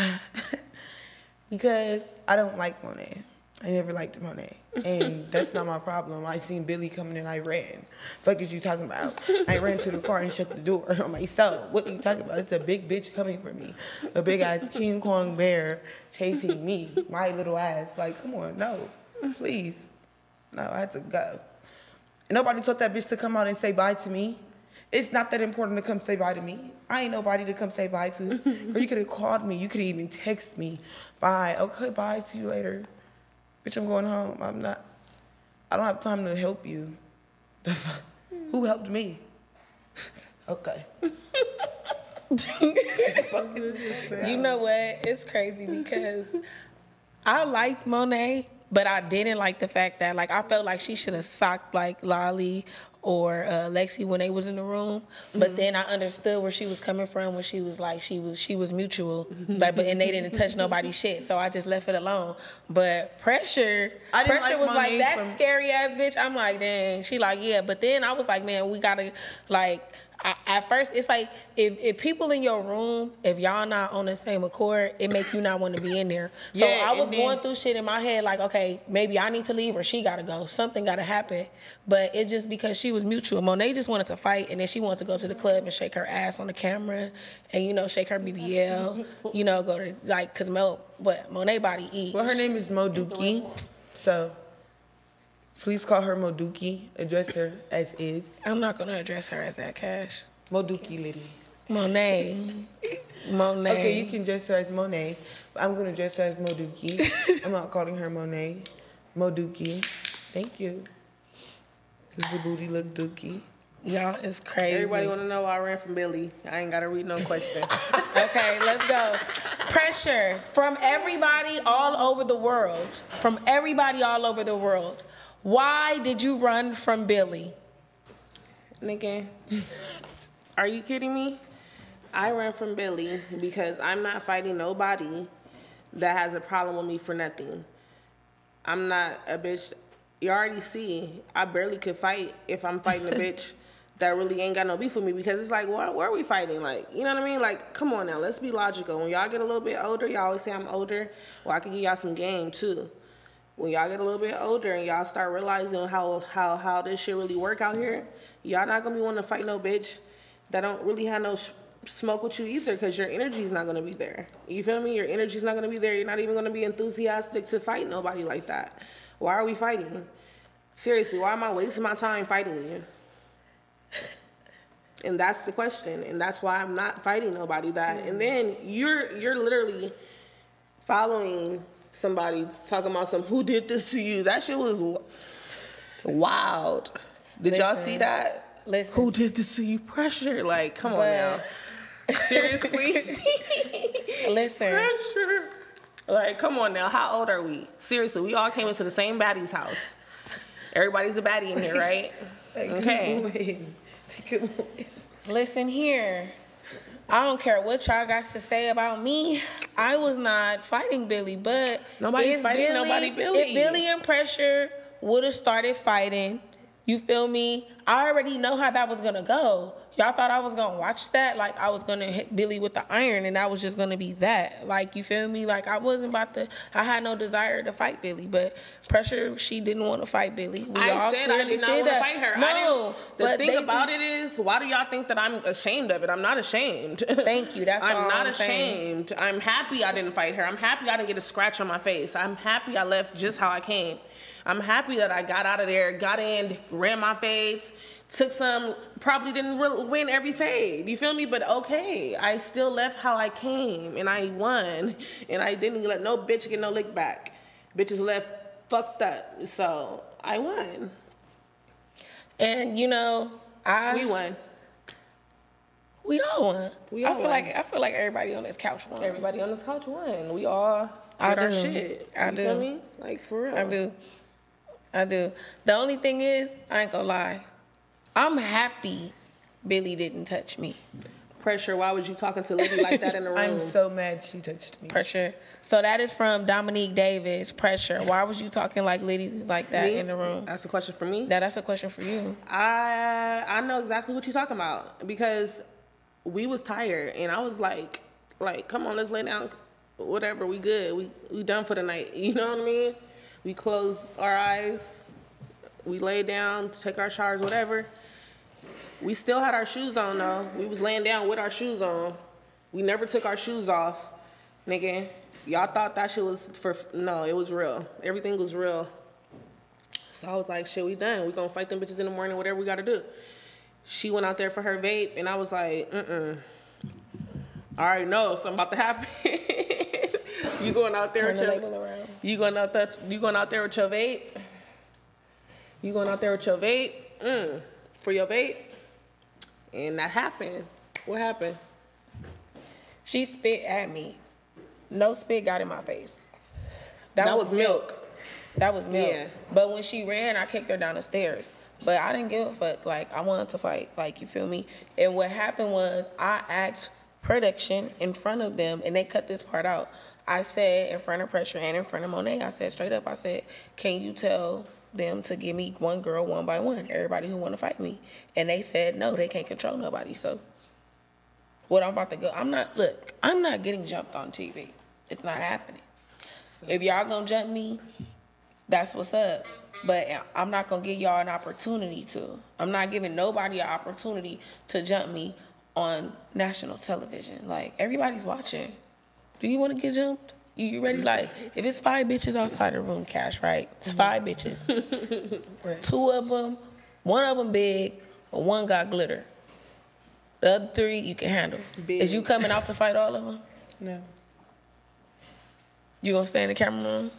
Because I don't like Monet. I never liked Monet. And <laughs> that's not my problem. I seen Billy coming and I ran. Fuck is you talking about? I ran to the car and shut the door <laughs> on myself. What are you talking about? It's a big bitch coming for me. A big ass <laughs> King Kong bear chasing me. My little ass. Like, come on, no. Please. No, I had to go. Nobody told that bitch to come out and say bye to me. It's not that important to come say bye to me. I ain't nobody to come say bye to. or you could have called me. You could have even text me. Bye. Okay, bye. See you later. Bitch, I'm going home. I'm not. I don't have time to help you. Who helped me? <laughs> okay. <laughs> You know what? It's crazy because <laughs> I liked Monet, but I didn't like the fact that like I felt like she should have socked like Lolly or uh, Lexi when they was in the room. But then I understood where she was coming from when she was like she was she was mutual, like but and they didn't touch <laughs> nobody's shit, so I just left it alone. But pressure, I didn't pressure like was like that from- scary ass bitch. I'm like, dang. She like, yeah. But then I was like, man, we gotta like. I, at first, it's like if, if people in your room, if y'all not on the same accord, it make you not want to be in there. So Yeah, I was then- going through shit in my head, like, okay, maybe I need to leave or she gotta go. Something gotta happen. But it's just because she was mutual. Monet just wanted to fight, and then she wanted to go to the club and shake her ass on the camera, and you know, shake her BBL. you know, go to like, cause Mo, what Monet body eat. Well, her name is Moduki. So please call her Moduki. Address her as is. I'm not gonna address her as that Kash. Moduki Liddy. Monet, Monet. Okay, you can address her as Monet. But I'm gonna address her as Moduki. <laughs> I'm not calling her Monet. Moduki. Thank you. Cause the booty look dookie. Y'all is crazy. Everybody want to know why I ran from Billy. I ain't got to read no question. <laughs> Okay, let's go. Pressure from everybody all over the world. From everybody all over the world. Why did you run from Billy? Nigga, <laughs> are you kidding me? I ran from Billy because I'm not fighting nobody that has a problem with me for nothing. I'm not a bitch. You already see, I barely could fight if I'm fighting a <laughs> bitch that really ain't got no beef with me because it's like, why, why are we fighting? Like, you know what I mean? Like, come on now, let's be logical. When y'all get a little bit older, y'all always say I'm older. Well, I can give y'all some game too. When y'all get a little bit older and y'all start realizing how how how this shit really work out here, y'all not gonna be wanting to fight no bitch that don't really have no sh- smoke with you either because your energy's not gonna be there. You feel me? Your energy's not gonna be there. You're not even gonna be enthusiastic to fight nobody like that. Why are we fighting? Seriously, why am I wasting my time fighting you? <laughs> And that's the question, and that's why I'm not fighting nobody that. And mm. then you're you're literally following somebody talking about some who did this to you. That shit was wild. Did y'all see that? Listen. Who did this to you? Pressure. Like, come on now. <laughs> Seriously? <laughs> Listen, Pressure. Like, come on now. How old are we? Seriously, we all came into the same baddie's house. Everybody's a baddie in here, right? <laughs> Okay. Come on. Come on. listen here. I don't care what y'all got to say about me. I was not fighting Billy, but Nobody's fighting nobody, Billy. If Billy and Pressure would have started fighting, you feel me? I already know how that was gonna go. Y'all thought I was gonna watch that? Like I was gonna hit Billy with the iron, and that was just gonna be that. Like you feel me? Like I wasn't about to. I had no desire to fight Billy, but Pressure she didn't want to fight Billy. We I all said I did not want to that. fight her. No, I didn't, the thing they- about it is, why do y'all think that I'm ashamed of it? I'm not ashamed. <laughs> Thank you, that's I'm all not I'm saying. ashamed. I'm happy I didn't fight her. I'm happy I didn't get a scratch on my face. I'm happy I left just how I came. I'm happy that I got out of there, got in, ran my fades, took some. Probably didn't re- win every fade. You feel me? But okay, I still left how I came, and I won, and I didn't let no bitch get no lick back. Bitches left fucked up, so I won. And you know, I We won. We all won. We all I feel won. like I feel like everybody on this couch won. Everybody on this couch won. We all I did our do. shit. I you do. feel me? Like for real. I do. I do. The only thing is, I ain't gonna lie. I'm happy Billy didn't touch me. Pressure. Why was you talking to Liddy like that in the <laughs> room? I'm so mad she touched me. Pressure. So that is from Dominique Davis. Pressure. Why was you talking like Liddy like that Me? in the room? That's a question for me. Now that's a question for you. I I know exactly what you're talking about because we was tired and I was like, like, come on, let's lay down whatever, we good. We we done for the night. <laughs> You know what I mean? We close our eyes, we lay down, take our showers, whatever. We still had our shoes on though. We was laying down with our shoes on. We never took our shoes off, nigga. Y'all thought that shit was for no, it was real. Everything was real. So I was like, shit, we done. We gonna fight them bitches in the morning, whatever we gotta do. She went out there for her vape, and I was like, mm-mm. I already know something about to happen. <laughs> you going out there Turn with the your label you going out there you going out there with your vape? You going out there with your vape? Mm, for your vape? And that happened. What happened? She spit at me. No spit got in my face. That was milk. That was milk. Yeah. But when she ran, I kicked her down the stairs. But I didn't give a fuck. Like I wanted to fight. Like you feel me? And what happened was I asked production in front of them, and they cut this part out. I said in front of Pressure and in front of Monet, I said straight up, I said, "Can you tell them to give me one girl one by one? Everybody who want to fight me." And they said no, they can't control nobody. So what I'm about to go, I'm not. Look, I'm not getting jumped on TV. It's not happening. So. If y'all gonna jump me, that's what's up. But I'm not gonna give y'all an opportunity to. I'm not giving nobody an opportunity to jump me on national television. Like everybody's watching. Do you want to get jumped? You, you ready? Like if it's five bitches outside the room, Kash right? It's mm-hmm. five bitches. <laughs> Two of them, one of them big, one got glitter. The other three you can handle. Is you coming out to fight all of them? No. You gonna stay in the camera room?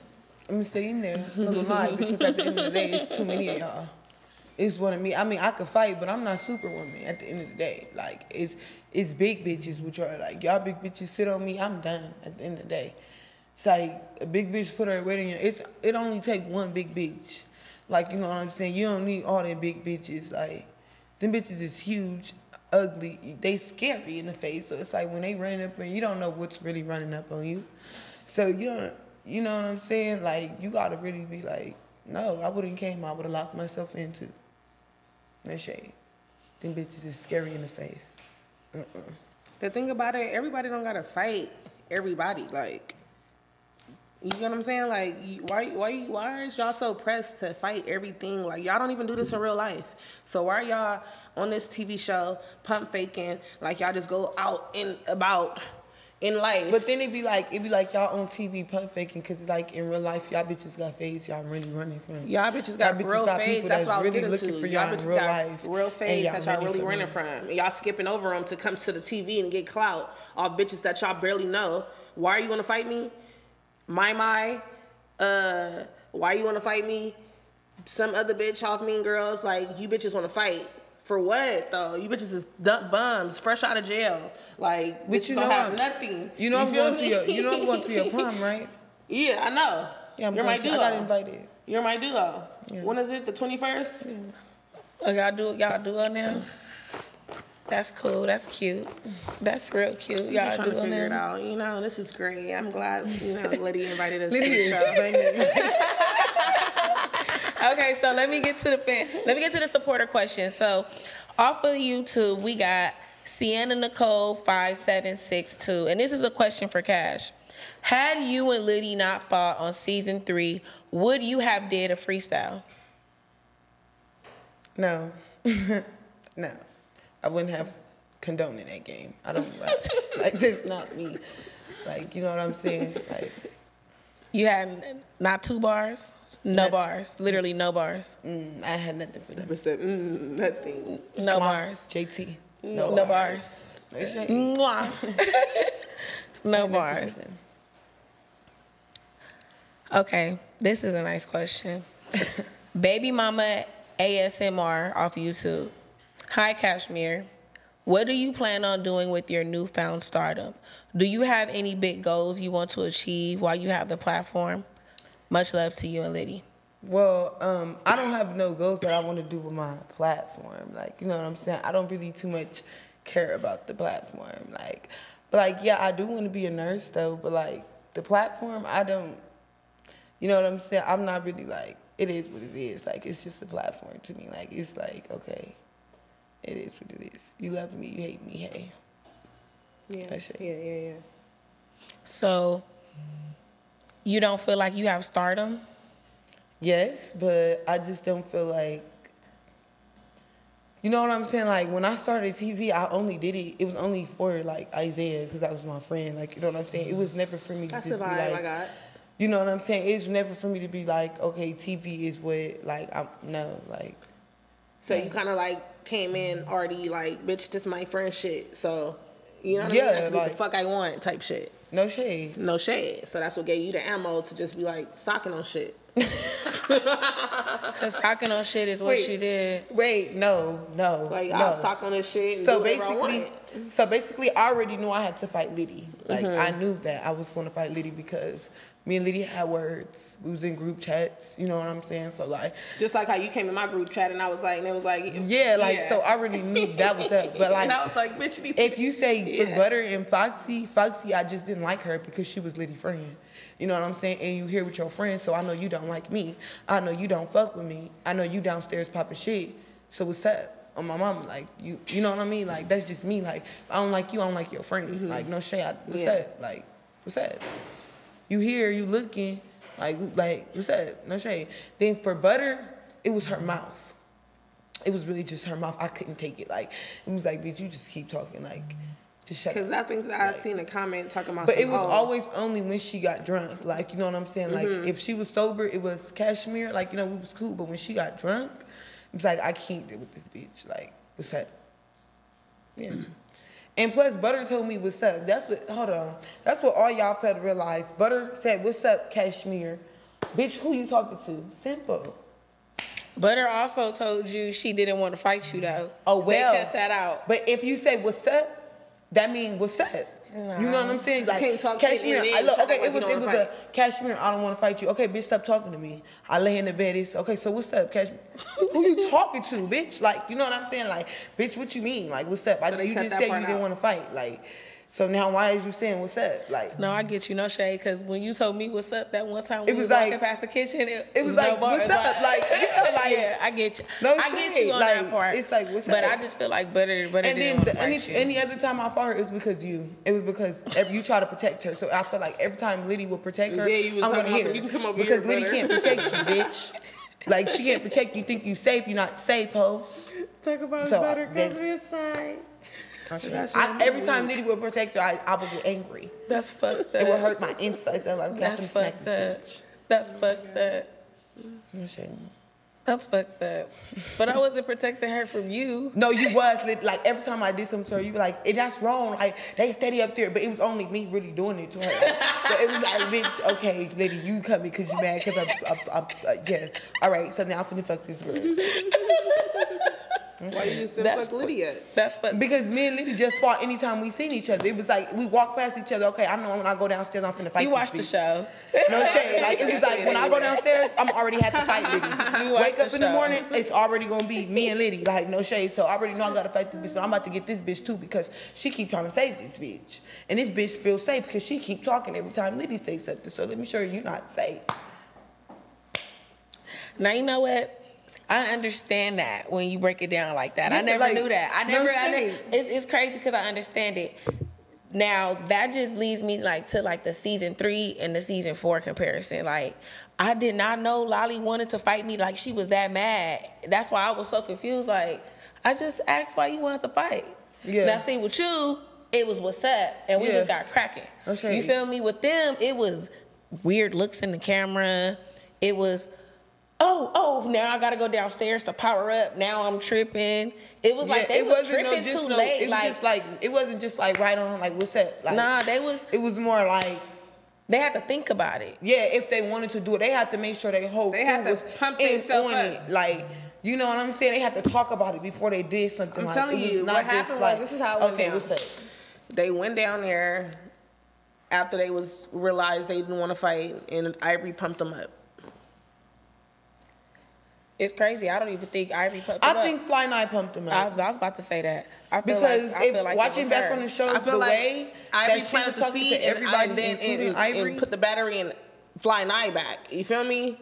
I'm gonna stay in there. I'm gonna lie, because at the end of the day, it's too many of y'all. It's one of me. I mean, I could fight, but I'm not Superwoman. At the end of the day, like it's it's big bitches which are like y'all big bitches sit on me. I'm done. At the end of the day, it's like a big bitch put her on you. It's it only take one big bitch. Like you know what I'm saying. You don't need all them big bitches. Like them bitches is huge, ugly. They scary in the face. So it's like when they running up on you, you don't know what's really running up on you. So you don't, you know what I'm saying? Like you gotta really be like, no, I wouldn't came. I would have locked myself into. No shade. Them bitches is scary in the face. Uh-uh. The thing about it, everybody don't gotta fight everybody. Like, you know what I'm saying? Like, why, why, why is y'all so pressed to fight everything? Like, y'all don't even do this in real life. So why are y'all on this TV show pump faking? Like, y'all just go out and about in life. But then it be like it be like y'all on TV pump faking because it's like in real life y'all bitches got face y'all really running from. Y'all bitches got Y'all bitches real got face. That's that's what I was really getting looking to. for y'all y'all in bitches real got life, real y'all that y'all really running them. from. Y'all skipping over them to come to the TV and get clout off bitches that y'all barely know. Why are you gonna fight me? My my, uh, why you wanna fight me? Some other bitch off Mean Girls, like you bitches wanna fight. For what though? You bitches is dump bums, fresh out of jail. Like But bitches you don't know have I'm, nothing. You know I'm feel going to your you know I'm going to your <laughs> prom, right? yeah, I know. Yeah, I'm You're going my to. duo. I got invited. You're my duo. Yeah. When is it? The 21st? Oh, y'all do y'all do it now. That's cool. That's cute. That's real cute. Y'all just trying do to figure it out. You know, this is great. I'm glad, you know, <laughs> Liddy invited us to the show. <laughs> Okay, so let me get to the fan. Let me get to the supporter question. So, off of YouTube, we got Sienna Nicole five seven six two, and this is a question for Kash. Had you and Liddy not fought on season three, would you have did a freestyle? No, <laughs> no, I wouldn't have condoned in that game. I don't <laughs> like like this. Not me. Like you know what I'm saying? Like You had not two bars, no Not- bars, literally no bars, mm, I had nothing for them. I said, mm, nothing. no Come on, bars, JT. no, bars. <laughs> No shade. Mwah. no bars. Okay, this is a nice question. <laughs> Baby Mama ASMR off YouTube. Hi, Kashmir. What do you plan on doing with your newfound stardom? Do you have any big goals you want to achieve while you have the platform? Much love to you and Liddy. Well, um, I don't have no goals that I want to do with my platform. Like, you know what I'm saying? I don't really too much care about the platform. Like, but like, yeah, I do want to be a nurse though. But like, the platform, I don't. You know what I'm saying? I'm not really like. It is what it is. Like, it's just a platform to me. Like, it's like okay, it is what it is. You love me, you hate me. Hey, Yeah, That shit. yeah, yeah, yeah. So you don't feel like you have stardom? Yes, but I just don't feel like. You know what I'm saying? Like when I started TV, I only did it. It was only for like Isaiah because that was my friend. Like you know what I'm saying? It was never for me to That's just the be vibe like. I got. You know what I'm saying? It's never for me to be like, okay, TV is what like I'm no like. So you kind of like came in already like, bitch, this my friend shit. So you know what I Yeah, mean? I can do like- the fuck I want type shit. No shade. No shade. So that's what gave you the ammo to just be like socking on shit. <laughs> Cause socking on shit is what Wait. she did. Wait, no, no, Like no. I'll sock on this shit. So do I basically, want. so basically, I already knew I had to fight Liddy. Like Mm-hmm. I knew that I was going to fight Liddy because me and Liddy had words. We was in group chats. You know what I'm saying? So like, just like how you came in my group chat and I was like, and it was like, yeah, like so I already knew that was up. But like, <laughs> and I was like, bitch, you need if you say <laughs> for Yeah. Butter and Foxy, Foxy, I just didn't like her because she was Liddy friend. You know what I'm saying? And you here with your friends, so I know you don't like me. I know you don't fuck with me. I know you downstairs popping shit. So what's up? On my mama, like you, you know what I mean? Like that's just me. Like I don't like you, I don't like your friend. Mm-hmm. Like no shit. I, what's Yeah. up? Like what's up? You here? You looking? Like like what's up? No shade. Then for Butter, it was her mouth it was really just her mouth. I couldn't take it. Like it was like, bitch, you just keep talking. Like, just shut Because. I think that I'd seen a comment talking about. But it was always only when she got drunk. Like, you know what I'm saying? Like, Mm-hmm. if she was sober, it was cashmere. Like, you know, we was cool. But when she got drunk, it was like, I can't deal with this bitch. Like, what's that? Yeah. <clears throat> And plus, Butter told me what's up. That's what. Hold on. That's what all y'all failed to realize. Butter said, "What's up, Cashmere?" Bitch, who you talking to? Simple. Butter also told you she didn't want to fight you though. Oh well. They cut that out. But if you say what's up, that means what's up. You know what I'm saying? Like can't talk shit cashmere. then I look, try okay, like it was it was wanna a cashmere. I don't want to fight you. Okay, bitch, stop talking to me. I lay in the bed. It's okay. So what's up, cashmere? <laughs> Who you talking to, bitch? Like you know what I'm saying? Like bitch, what you mean? Like what's up? I So just, you just said you part didn't want to fight. Like so now why is you saying what's up? Like No, I get you, no shade. Cause when you told me what's up that one time when It was was like- past the kitchen, it, it was no like, bar- what's up? Like, yeah, <laughs> like- yeah, I get you. No I get shade. you on Like, that part. it's like, what's but up? I just feel like butter, butter and then the, any, you. any other time I fought her, it was because you. It was because every, you try to protect her. So I feel like every time Liddy would protect her, Yeah, you was I'm gonna hit her "You can come over because here, Liddy can't protect you, bitch. Like she can't protect you. Think you safe? You're not safe, ho. Talk about So, butter then- cover inside. I should- That's I, your every time Liddy would protect her, I, I would get angry. That's fucked up. It would hurt my insides. I'm like, okay, I'm That's gonna smack fucked this up. bitch. That's fucked up. No shame. That's fucked up. But I wasn't protecting her from you. No, you was like every time I did something to her, you were like, hey, "That's wrong." Like they steady up there, but it was only me really doing it to her. so it was like, "Bitch, okay, lady, you cut me because you mad because I'm, I'm, I'm uh, yeah. All right, so now I'm finna fuck this girl <laughs> Why you still That's fuck Lydia? That's fucked. because me and Liddy just fought anytime we seen each other. It was like we walk past each other. Okay, I know when I go downstairs, I'm finna fight. You this watched the bitch. show. No shade. Like it was like when I go downstairs, I'm already had to fight <laughs> Liddy. You watch Wake up the in the morning, it's already gonna be me and Liddy. Like no shade. So I already know I gotta fight this bitch, but I'm about to get this bitch too because she keep trying to save this bitch, and this bitch feels safe because she keep talking every time Liddy says something. So let me show you you're not safe. Now you know what? I understand that when you break it down like that. I never like, knew that. I no never. I ne- shade. it's, it's crazy because I understand it. Now that just leads me like to like the season three and the season four comparison. Like I did not know Lolly wanted to fight me. Like she was that mad. That's why I was so confused. Like I just asked why you wanted to fight. Yeah. Now see with you, it was what's up, and we Yeah. just got cracking. No You feel me? With them, it was weird looks in the camera. It was oh, oh, now I gotta go downstairs to power up. Now I'm tripping. It was like they was tripping just too no- late. It was like, just like it wasn't just like right on like what's up. Like, nah, they was It was more like they had to think about it. yeah, if they wanted to do it, they had to make sure they whole They crew had to was pump in on up. it. Like you know what I'm saying? They had to talk about it before they did something. I'm like, telling it was you, what happened was, this is how it went okay, down. what's up? They went down there after they was realized they didn't want to fight, and Ivory pumped them up. It's crazy. I don't even think Ivory put. I think Fly Night pumped him I up. was, I was about to say that. I feel Because like, I if feel like watching back on the show, I feel the like way Ivory that she planted was the talking to everybody, and, then including and, Ivory, and put the battery in Fly Night back. You feel me?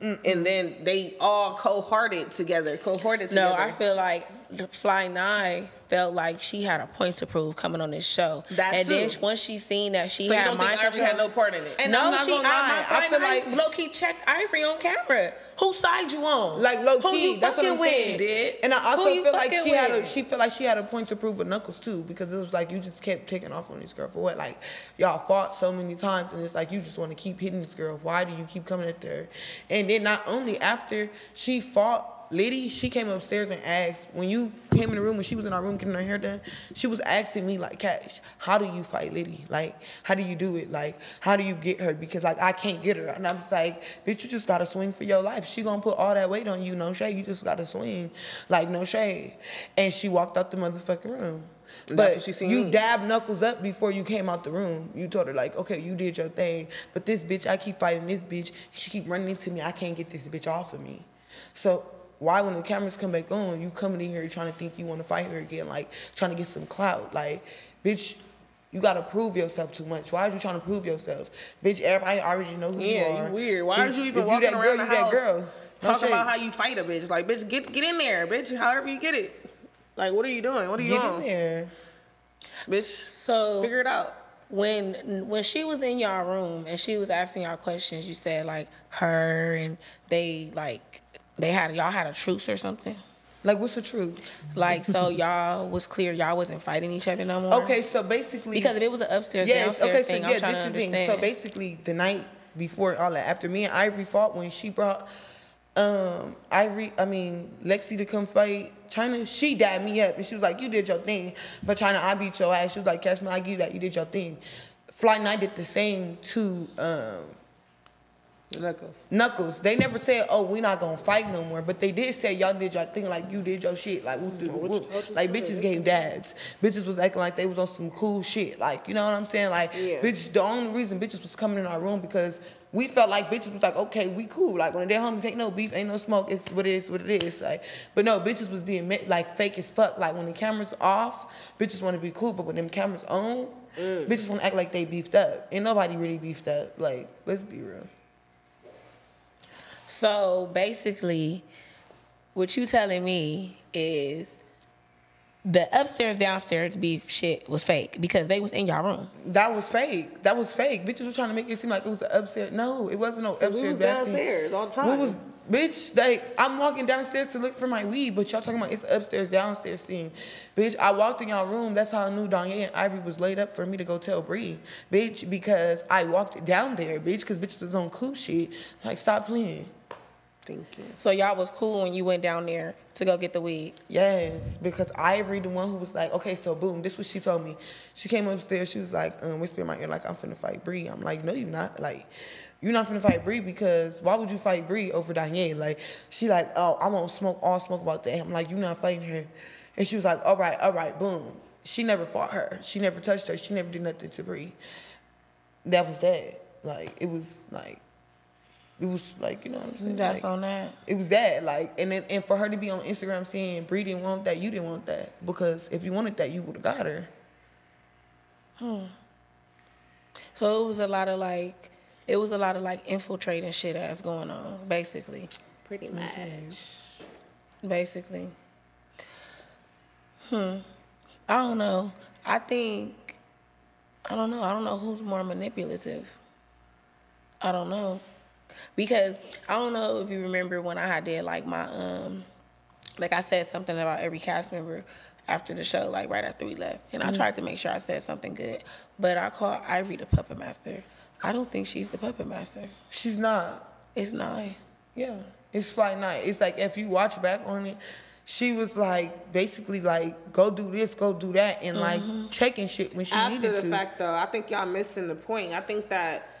And then they all cohorted together, cohorted No, together. No, I feel like Fly Night felt like she had a point to prove coming on this show. That and then once she seen that she So you had don't think mind Ivory had no part in it? And no, I'm not she. gonna lie, I I, feel I, like- low key checked Ivory on camera. Who side you on? Like low key, that's what fucking I'm with, saying. dude? And I also Who feel like fucking she had a she felt like she had a point to prove with Knuckles too, because it was like you just kept taking off on this girl for what? Like y'all fought so many times, and it's like you just want to keep hitting this girl. Why do you keep coming at her? And then not only after she fought. Liddy, she came upstairs and asked when you came in the room when she was in our room getting her hair done. She was asking me like, "Kash, how do you fight Liddy? Like, how do you do it? Like, how do you get her? Because like I can't get her." And I was like, "Bitch, you just gotta swing for your life. She gonna put all that weight on you, no shade. You just gotta swing, like no shade." And she walked out the motherfucking room. But that's what she seen you me. dabbed knuckles up before you came out the room. You told her like, "Okay, you did your thing." But this bitch, I keep fighting this bitch. She keep running into me. I can't get this bitch off of me. So why when the cameras come back on, you coming in here trying to think you want to fight her again, like trying to get some clout, like, bitch, you gotta prove yourself too much. Why are you trying to prove yourself, bitch? Everybody already know who you are. Yeah, are. you weird. Why Bitch, aren't you even if you walking that around girl, the you that house girl. No talking about how you fight a bitch? Like, bitch, get get in there, bitch. However you get it. Like, what are you doing? What are you get on, in there. bitch? So Figure it out. when when she was in y'all room and she was asking y'all questions, you said like her and they like they had y'all had a truce or something. Like, what's the truth? Like so <laughs> y'all was clear y'all wasn't fighting each other no more. Okay, so basically, Because if it was an upstairs Yes, downstairs okay, so thing, yeah, I'm trying this to is the thing. So basically, the night before all that, after me and Ivory fought, when she brought um Ivory, I mean Lexi to come fight China, she dabbed me up and she was like, "You did your thing," but China, I beat your ass. She was like, "Catch me, I give you that. You did your thing." Flight Night did the same to um, Knuckles. Knuckles. They never said, "Oh, we not gonna fight no more," but they did say y'all did your thing, like you did your shit, like whoop, whoop, whoop. like bitches gave dads. Bitches was acting like they was on some cool shit, like you know what I'm saying? Like Yeah. bitch, the only reason bitches was coming in our room because we felt like bitches was like, okay, we cool. Like when their homies ain't no beef, ain't no smoke. It's what it is, what it is. Like, but no, bitches was being met, like fake as fuck. Like when the cameras off, bitches want to be cool, but when them cameras on, bitches want to act like they beefed up. Ain't nobody really beefed up. Like, let's be real. So basically, what you telling me is the upstairs downstairs beef shit was fake because they was in your room. That was fake. That was fake. Bitches was trying to make it seem like it was an upstairs. No, it wasn't no upstairs. we was back thing. downstairs all the time. What was bitch? Like I'm walking downstairs to look for my weed, but y'all talking about it's upstairs downstairs thing. Bitch, I walked in y'all room. That's how I knew Danye and Ivory was laid up for me to go tell Bree, bitch, because I walked down there, bitch, because bitches was on cool shit. Like stop playing. Thank you. So y'all was cool when you went down there to go get the weed. Yes, because Ivory, the one who was like, okay, so boom, this what she told me. She came upstairs, she was like, um, whisper in my ear, like, I'm finna fight Bree. I'm like, no, you're not. Like, you're not finna fight Bree because why would you fight Bree over Danye? Like, she like, oh, I'm gonna smoke all smoke about that. I'm like, you're not fighting her. And she was like, all right, all right, boom. She never fought her. She never touched her. She never did nothing to Bree. That was that. Like, it was like, it was like, you know what I'm saying? That's Like, on that. it was that like and then and for her to be on instagram saying Bree didn't want that you didn't want that because if you wanted that you would have got her Hmm. So it was a lot of like, it was a lot of like infiltrating shit that's going on, basically. Pretty much. Basically. Hmm. I don't know. I think, I don't know. I don't know who's more manipulative. I don't know. Because I don't know if you remember when I did like my, um, like I said something about every cast member after the show, like right after we left. And I tried to make sure I said something good. But I called Ivy the puppet master. I don't think she's the puppet master. she's not It's not. yeah it's flight night it's like if you watch back on it she was like basically like go do this go do that and like checking shit when she After needed the to fact, though, I think y'all missing the point. I think that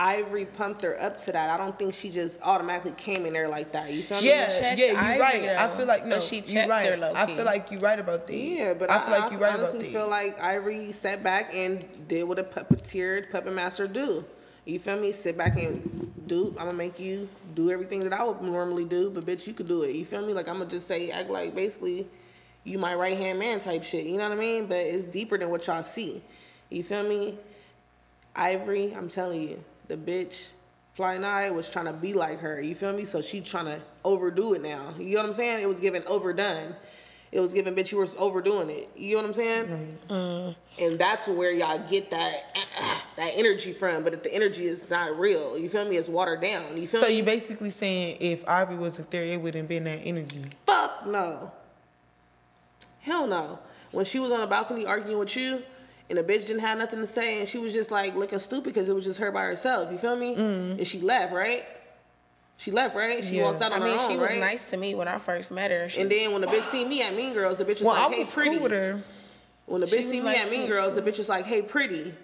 Ivory pumped her up to that. I don't think she just automatically came in there like that. You feel me? yeah, yeah, you're Ivy, right. I feel like no, but she you're checked right. her low-key. I feel like you're right about that. Yeah, but I feel like you're right about that. I honestly feel like Ivory sat back and did what a puppeteer, puppet master do. You feel me? Sit back and do. I'm gonna make you do everything that I would normally do, but bitch, you could do it. You feel me? Like I'm gonna just say, act like basically you my right hand man type shit. You know what I mean? But it's deeper than what y'all see. You feel me? Ivory, I'm telling you, the bitch Fly Night was trying to be like her. You feel me? So she trying to overdo it now. You know what I'm saying? It was given overdone. It was given bitch you were overdoing it. You know what I'm saying? Mm. And that's where y'all get that <clears throat> that energy from. But if the energy is not real, you feel me? It's watered down. You feel So me? you basically saying if Ivy wasn't there, it wouldn't been that energy. Fuck no. Hell no. When she was on the balcony arguing with you, and the bitch didn't have nothing to say, and she was just like looking stupid because it was just her by herself. You feel me? Mm. And she left, right? She left, right? She Yeah. walked out I on mean, her own, she was right? nice to me when I first met her. She, And then when the bitch see me at Mean Girls, the bitch was Well, like, I "Hey, was pretty." cool with her. When the bitch was see me nice at Mean me, Girls, the too. bitch was like, "Hey, pretty,"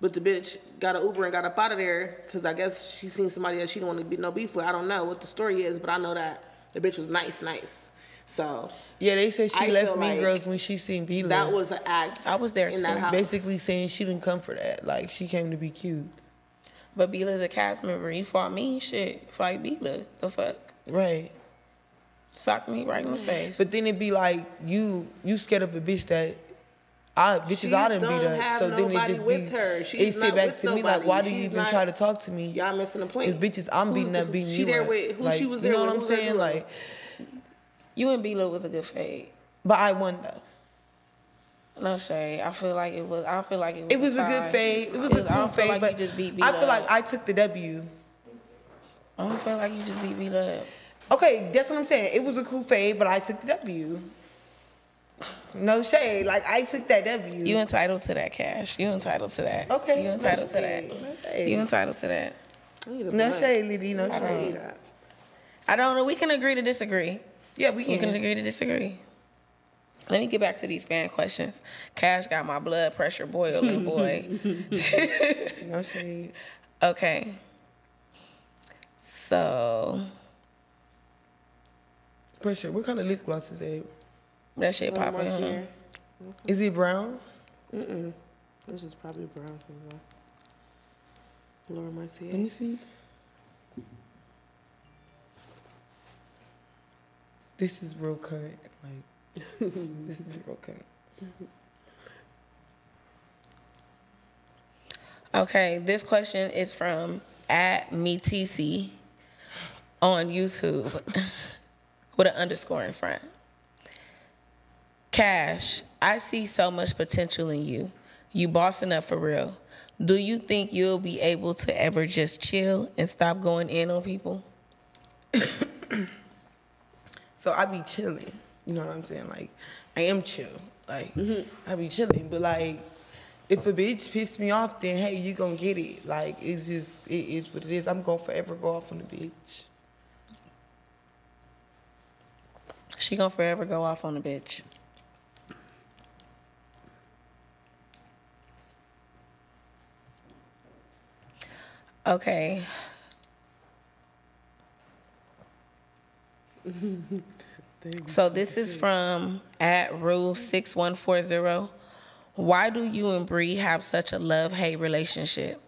but the bitch got an Uber and got up out of there because I guess she seen somebody that she don't want to be no beef with. I don't know what the story is, but I know that the bitch was nice, nice. So Yeah, they said she I left feel Mean like Girls when she seen B. that was an act. I was there in that house. basically saying she didn't come for that. Like she came to be cute. but Bila's a cast member. He fought me, shit. Fight Bila. The fuck? Right. Sock me right in the face. But then it'd be like you you scared of a bitch that I bitches She's I done beat don't up. have So then it just with be her. She's it sit back with to me like why do you even not- try to talk to me? Y'all missing the point. If bitches I'm Who's beating the- up beating she you there up. with- who like, she was you know with? what I'm Who was there saying? with? Like you and Bila was a good fade. but I won though. No shade. I feel like it was. I feel like it was. It was a good fade. It was I a cool don't feel fade, like but you just beat I feel like. I took the W. I don't feel like you just beat Bila up. Okay, that's what I'm saying. It was a cool fade, but I took the W. No shade. Like I took that W. You entitled to that Kash. You entitled to that. Okay, You no entitled to that. no shade. You entitled to that. I need a no shade, Liddy. No I don't need shade. I don't know. We can agree to disagree. Yeah, we We can can. agree to disagree. Let me get back to these fan questions. Kash got my blood pressure boiling, <laughs> boy. No shade. <laughs> okay. So Pressure. What kind of lip gloss is that? that shit Laura popping. huh? Mercier. Is it brown? This is probably brown for the Laura Mercier. Let me see. This is real cut. Like <laughs> this is real cut. Okay, this question is from at MeTC on YouTube <laughs> with an underscore in front. Kash, I see so much potential in you. You bossing up for real. Do you think you'll be able to ever just chill and stop going in on people? <coughs> <coughs> So I be chilling. You know what I'm saying? Like I am chill. Like mm-hmm. I be chilling. But like if a bitch piss me off, then hey, you gonna get it. Like it's just it is what it is. I'm gonna forever go off on the bitch. She gonna forever go off on the bitch. Okay. So this is from at rule six one four zero. Why do you and Bree have such a love hate relationship?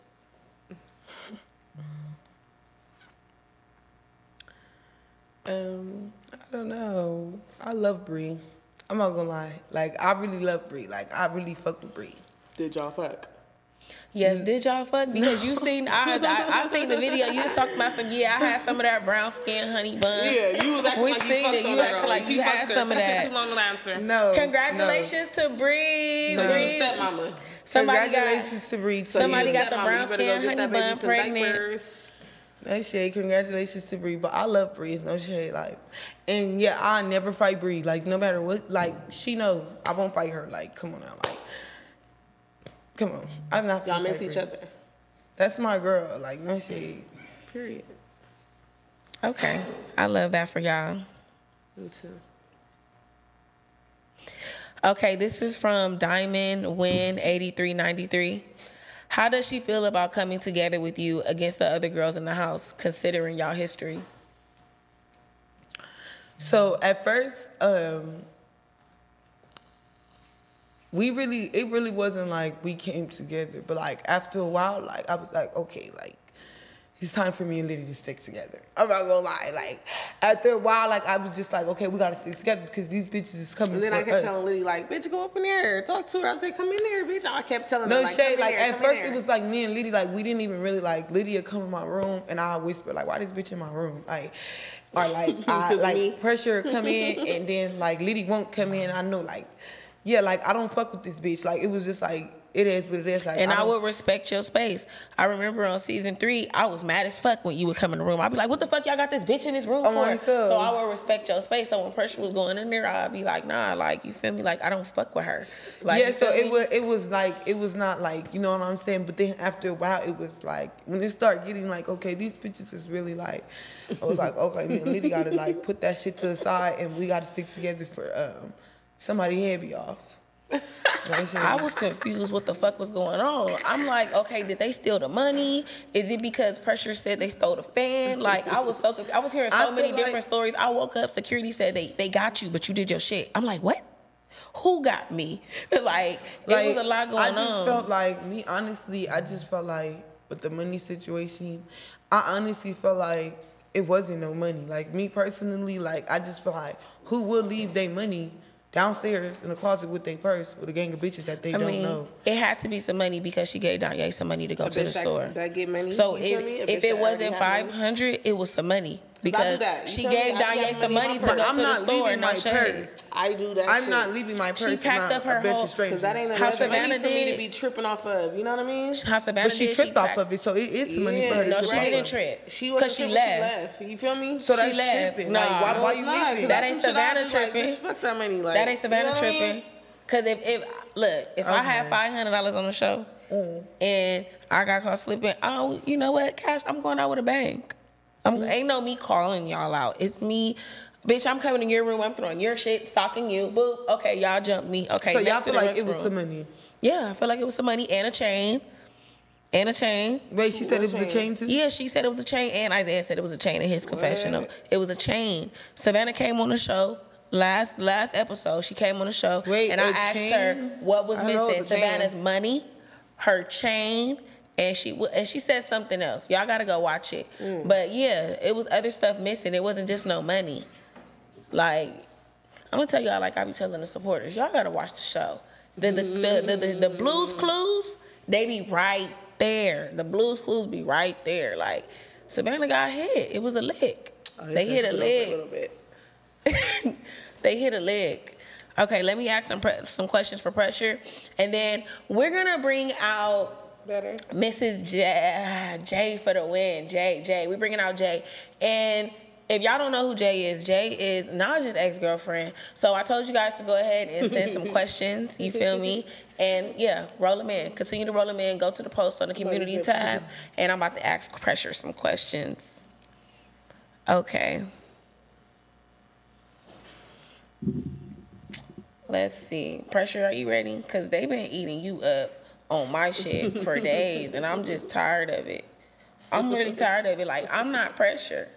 Um, I don't know. I love Bree. I'm not gonna lie. Like I really love Bree. Like I really fuck with Bree. Did y'all fuck? Yes, did y'all fuck? Because you seen I, I I seen the video. You was talking about some. Yeah, I had some of that brown skin honey bun. Yeah, you was acting We like you seen fucked it. on You her, acting girl. like She you had fucked her. some of She took that. too long to answer. No. Congratulations to Bree. So you Bree. stepmama. No. Somebody got Congratulations to Bree. So Somebody got the brown You better go skin get that honey bun pregnant. diapers. No shade. Congratulations to Bree. But I love Bree. No shade. Like, and yeah, I never fight Bree. Like, no matter what. Like, she know I won't fight her. Like, come on now. Like, come on. I'm not. Y'all miss each other. That's my girl. Like, no shade. Period. Okay, I love that for y'all. Me too. Okay, this is from Diamond Win eighty three ninety three. How does she feel about coming together with you against the other girls in the house, considering y'all history? So at first, um, we really, it really wasn't like we came together, but like after a while, like I was like, okay, like it's time for me and Liddy to stick together. I'm not gonna lie. Like after a while, like I was just like, okay, we gotta stick together because these bitches is coming And then I kept us. telling Liddy, like, bitch, go up in there, talk to her. I said, come in there, bitch. I kept telling her, No like, shade. Like there, at first, it was like me and Liddy. Like we didn't even really like Lydia come in my room, and I whisper like, "Why this bitch in my room?" Like, or like <laughs> I like me. pressure come in, <laughs> and then like Liddy won't come in. I know like, yeah, like I don't fuck with this bitch. Like it was just like it is what it is. Like And I, don't- would respect your space. I remember on season three, I was mad as fuck when you would come in the room. I'd be like, "What the fuck, y'all got this bitch in this room Oh, for?" myself. So I would respect your space. So when pressure was going in there, I'd be like, "Nah, like you feel me? Like I don't fuck with her." Like, yeah, so it me? was it was like it was not like you know what I'm saying. But then after a while, it was like when it started getting like okay, these bitches is really like. I was like, okay, me and Liddy gotta like put that shit to the side, and we gotta stick together for um somebody head be off. I was confused what the fuck was going on. I'm like, okay, did they steal the money? Is it because pressure said they stole the fan? Like I was so conf- I was hearing so many feel different stories. I woke up, security said they they got you, but you did your shit. I'm like, what? Who got me? <laughs> like, it was a lot going on. I just on. felt like me honestly, I just felt like with the money situation, I honestly felt like it wasn't no money. Like me personally, like I just felt like who would leave their money downstairs in the closet with their purse with a gang of bitches that they I don't mean, know. it had to be some money because she gave Danye some money to go A to the bitch that- store. that get money, So you if, if it that wasn't five hundred, money. it was some money do because she gave I Danye some money money in to my go purse. to I'm the not store. leaving No my shade. purse. I do that I'm shit. not leaving my She purse. packed not up her whole- of strangers. Cause that ain't How enough money Savannah for me did- to be tripping off of. You know what I mean? How Savannah but she did, tripped off of it, so it is some money for her to no, she didn't trip. She 'Cause wasn't she tripping, left. You feel me? So She that's left. tripping. Nah. Like, why, No, why you not, 'cause leaving? That ain't some shit I Savannah tripping. fuck that money. Like, that ain't Savannah you know what I mean? tripping. Cause if, if look, if I had five hundred dollars on the show mm. and I got caught slipping, oh, you know what, Kash, I'm going out with a bang. I'm ain't no me calling y'all out. It's me, bitch. I'm coming in your room. I'm throwing your shit, stalking you. Boop. Okay, y'all jump me. Okay, So y'all feel like it was restroom. some money. Yeah, I feel like it was some money and a chain, and a chain. Wait, she said it was a chain chain? too. Yeah, she said it was a chain, and Isaiah said it was a chain in his confessional. It was a chain. Savannah came on the show last last episode. She came on the show, Wait, and I asked chain? her what was I know was missing. chain. Savannah's money, her chain, and she and she said something else. Y'all gotta go watch it. Mm. But yeah, it was other stuff missing. It wasn't just no money. Like I'm gonna tell y'all, like I be telling the supporters, y'all gotta watch the show. The the the the, the, the Blues Clues, they be right there. The Blues Clues be right there. Like Savannah got hit. It was a lick. Oh, they hit a A lick. little bit. <laughs> they hit a lick. Okay, let me ask some pre- some questions for pressure, and then we're gonna bring out Better. Mrs. J, J for the win. Jay, Jay. We bringing out Jay. And if y'all don't know who Jay is, Jay is Naj's ex-girlfriend. So I told you guys to go ahead and send some <laughs> questions. You feel me? And yeah, roll them in. Continue to roll them in. Go to the post on the community tab. And I'm about to ask Pressure some questions. Okay. Let's see. Pressure, are you ready? Because they've been eating you up on my shit for days, and I'm just tired of it. I'm really tired of it. Like, I'm not pressure.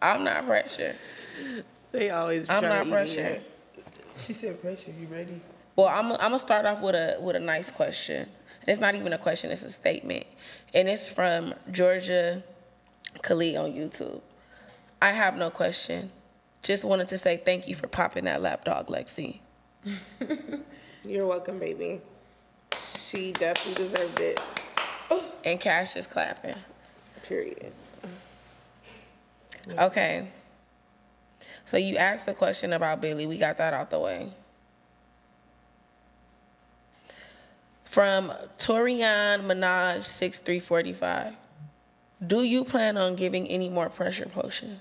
I'm not pressure. They always. I'm not pressure. She said pressure. You ready? Well, I'm, I'm gonna start off with a with a nice question. It's not even a question; it's a statement, and it's from Georgia Khalid on YouTube. I have no question. Just wanted to say thank you for popping that lapdog, Lexi. <laughs> You're welcome, baby. She definitely deserved it. And Kash is clapping. Period. Okay. So you asked the question about Billy. We got that out the way. From Torian Minaj 6345. Do you plan on giving any more pressure potion?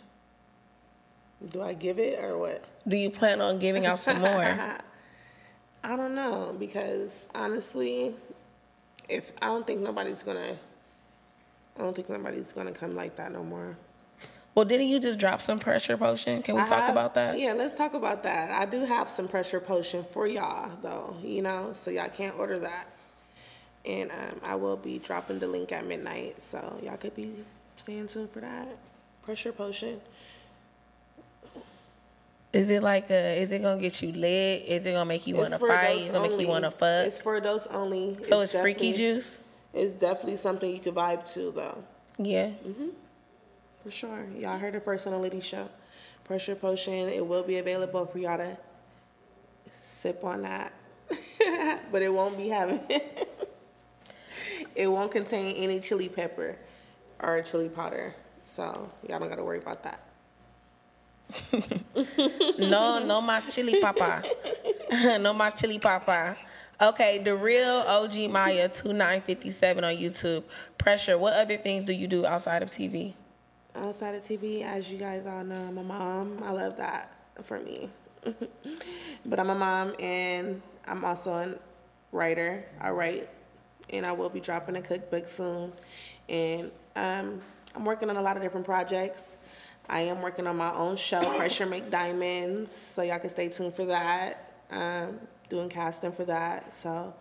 Do I give it or what? Do you plan on giving out some more? <laughs> I don't know because honestly, if I don't think nobody's gonna, I don't think nobody's gonna come like that no more. Well, didn't you just drop some pressure potion? Can we I talk have- about that? Yeah, let's talk about that. I do have some pressure potion for y'all though, you know, so y'all can't order that. And um, I will be dropping the link at midnight, so y'all could be staying tuned for that. Pressure potion. Is it like a, is it gonna get you lit? Is it gonna make you wanna fight? those Is it gonna make you wanna fuck? It's for those only. so it's freaky juice? It's definitely something you could vibe to though. Yeah. Mhm. For sure. Y'all heard it first on the Liddy Show. Pressure potion. It will be available for y'all to sip on that. <laughs> but it won't be having <laughs> it won't contain any chili pepper or chili powder. So y'all don't gotta worry about that. No, no más chili papa. <laughs> no más chili papa. Okay, the real OG Maya 2957 on YouTube. Pressure. What other things do you do outside of TV? Outside of TV, as you guys all know, I'm a mom. I love that for me. <laughs> but I'm a mom and I'm also a writer. I write and I will be dropping a cookbook soon. And um, I'm working on a lot of different projects. I am working on my own show, Pressure Make Diamonds, so y'all can stay tuned for that. Um, doing casting for that. So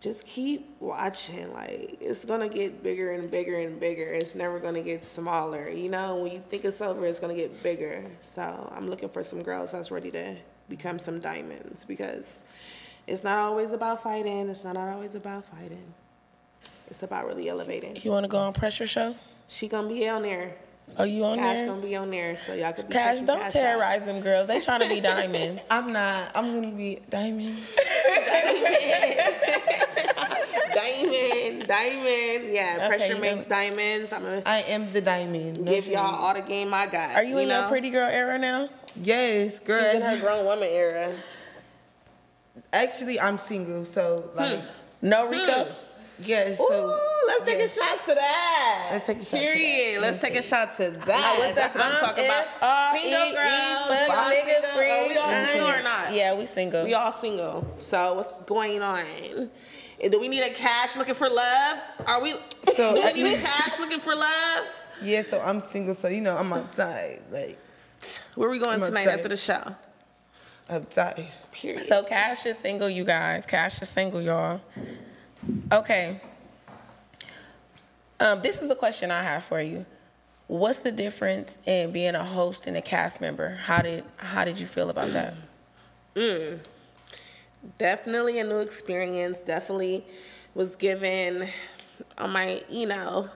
just keep watching. Like it's gonna get bigger and bigger and bigger. It's never gonna get smaller. You know, when you think it's over, it's gonna get bigger. So I'm looking for some girls that's ready to become some diamonds because it's not always about fighting. It's not always about fighting. It's about really elevating. You want to go on Pressure Show? She gonna be on there. Are you on there? Kash there? gonna be on there, so y'all could be Kash, checking don't Cash out. terrorize them girls. They trying to be <laughs> diamonds. I'm not. I'm gonna be diamond. <laughs> Diamond, diamond, yeah. Okay, pressure makes know- diamonds. I'm gonna I am the diamond. No give y'all all the game I got. Are you, in know? your pretty girl era now? Yes, girl. She's in her grown woman era. Actually, I'm single, so like, hmm. No, Rico. Hmm. yeah. So Ooh, let's take yeah. a shot to that. Let's take a shot to Period. Let's take a shot to that. what's That's what I'm talking about. Single M-F-R-E-E, girls, nigga single. free. We all Uh, single or not? Yeah, we single. We all single. So what's going on? Do we need a Kash looking for love? Are we? So, do we need a Kash looking for love? yeah. So I'm single, so you know I'm outside, like Where we going I'm tonight outside. after the show? outside. Period. So Kash is single, you guys. Kash is single, y'all. Okay. Um, this is a question I have for you. What's the difference in being a host and a cast member? How did how did you feel about that? <clears throat> definitely a new experience definitely was given on my you know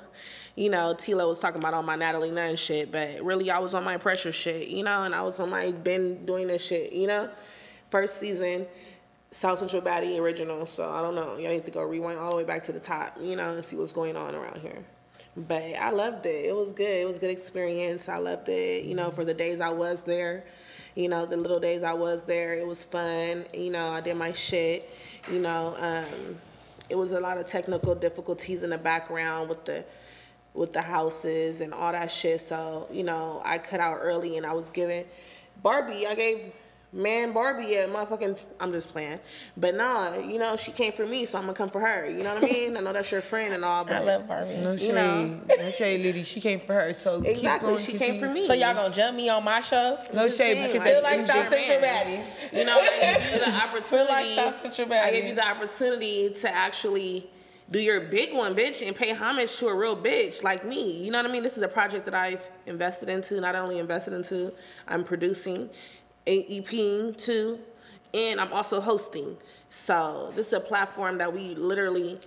you know tila was talking about all my natalie nunn shit but really i was on my pressure shit you know and i was on my been doing this shit you know first season south central baddie original so i don't know. Y'all need to go rewind all the way back to the top you know and see what's going on around here. But i loved it. It was good. It was a good experience. I loved it you know for the days i was there you know the little days i was there. It was fun. You know i did my shit. You know um, it was a lot of technical difficulties in the background with the with the houses and all that shit. So you know i cut out early and i was giving barbie. I gave man barbie a motherfucking i'm just playing but nah you know she came for me so i'm gonna come for her you know what i mean i know that's your friend and all <laughs> but I love Barbie. No You shade, know. no shade, lady. She came for her, so keep exactly going. she continue. came for me So y'all gonna jump me on my show? No shade, because like, <laughs> Feel like South Central man. Baddies. You know, I gave you the opportunity. like South Central I gave you the opportunity to actually do your big one, bitch, and pay homage to a real bitch like me. You know what I mean? This is a project that I've invested into. Not only invested into, I'm producing, a EPing too, and I'm also hosting. So this is a platform that we literally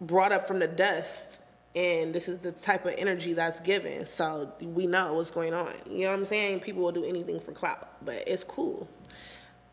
brought up from the dust. And this is the type of energy that's given. So we know what's going on. You know what i'm saying? People will do anything for clout but it's cool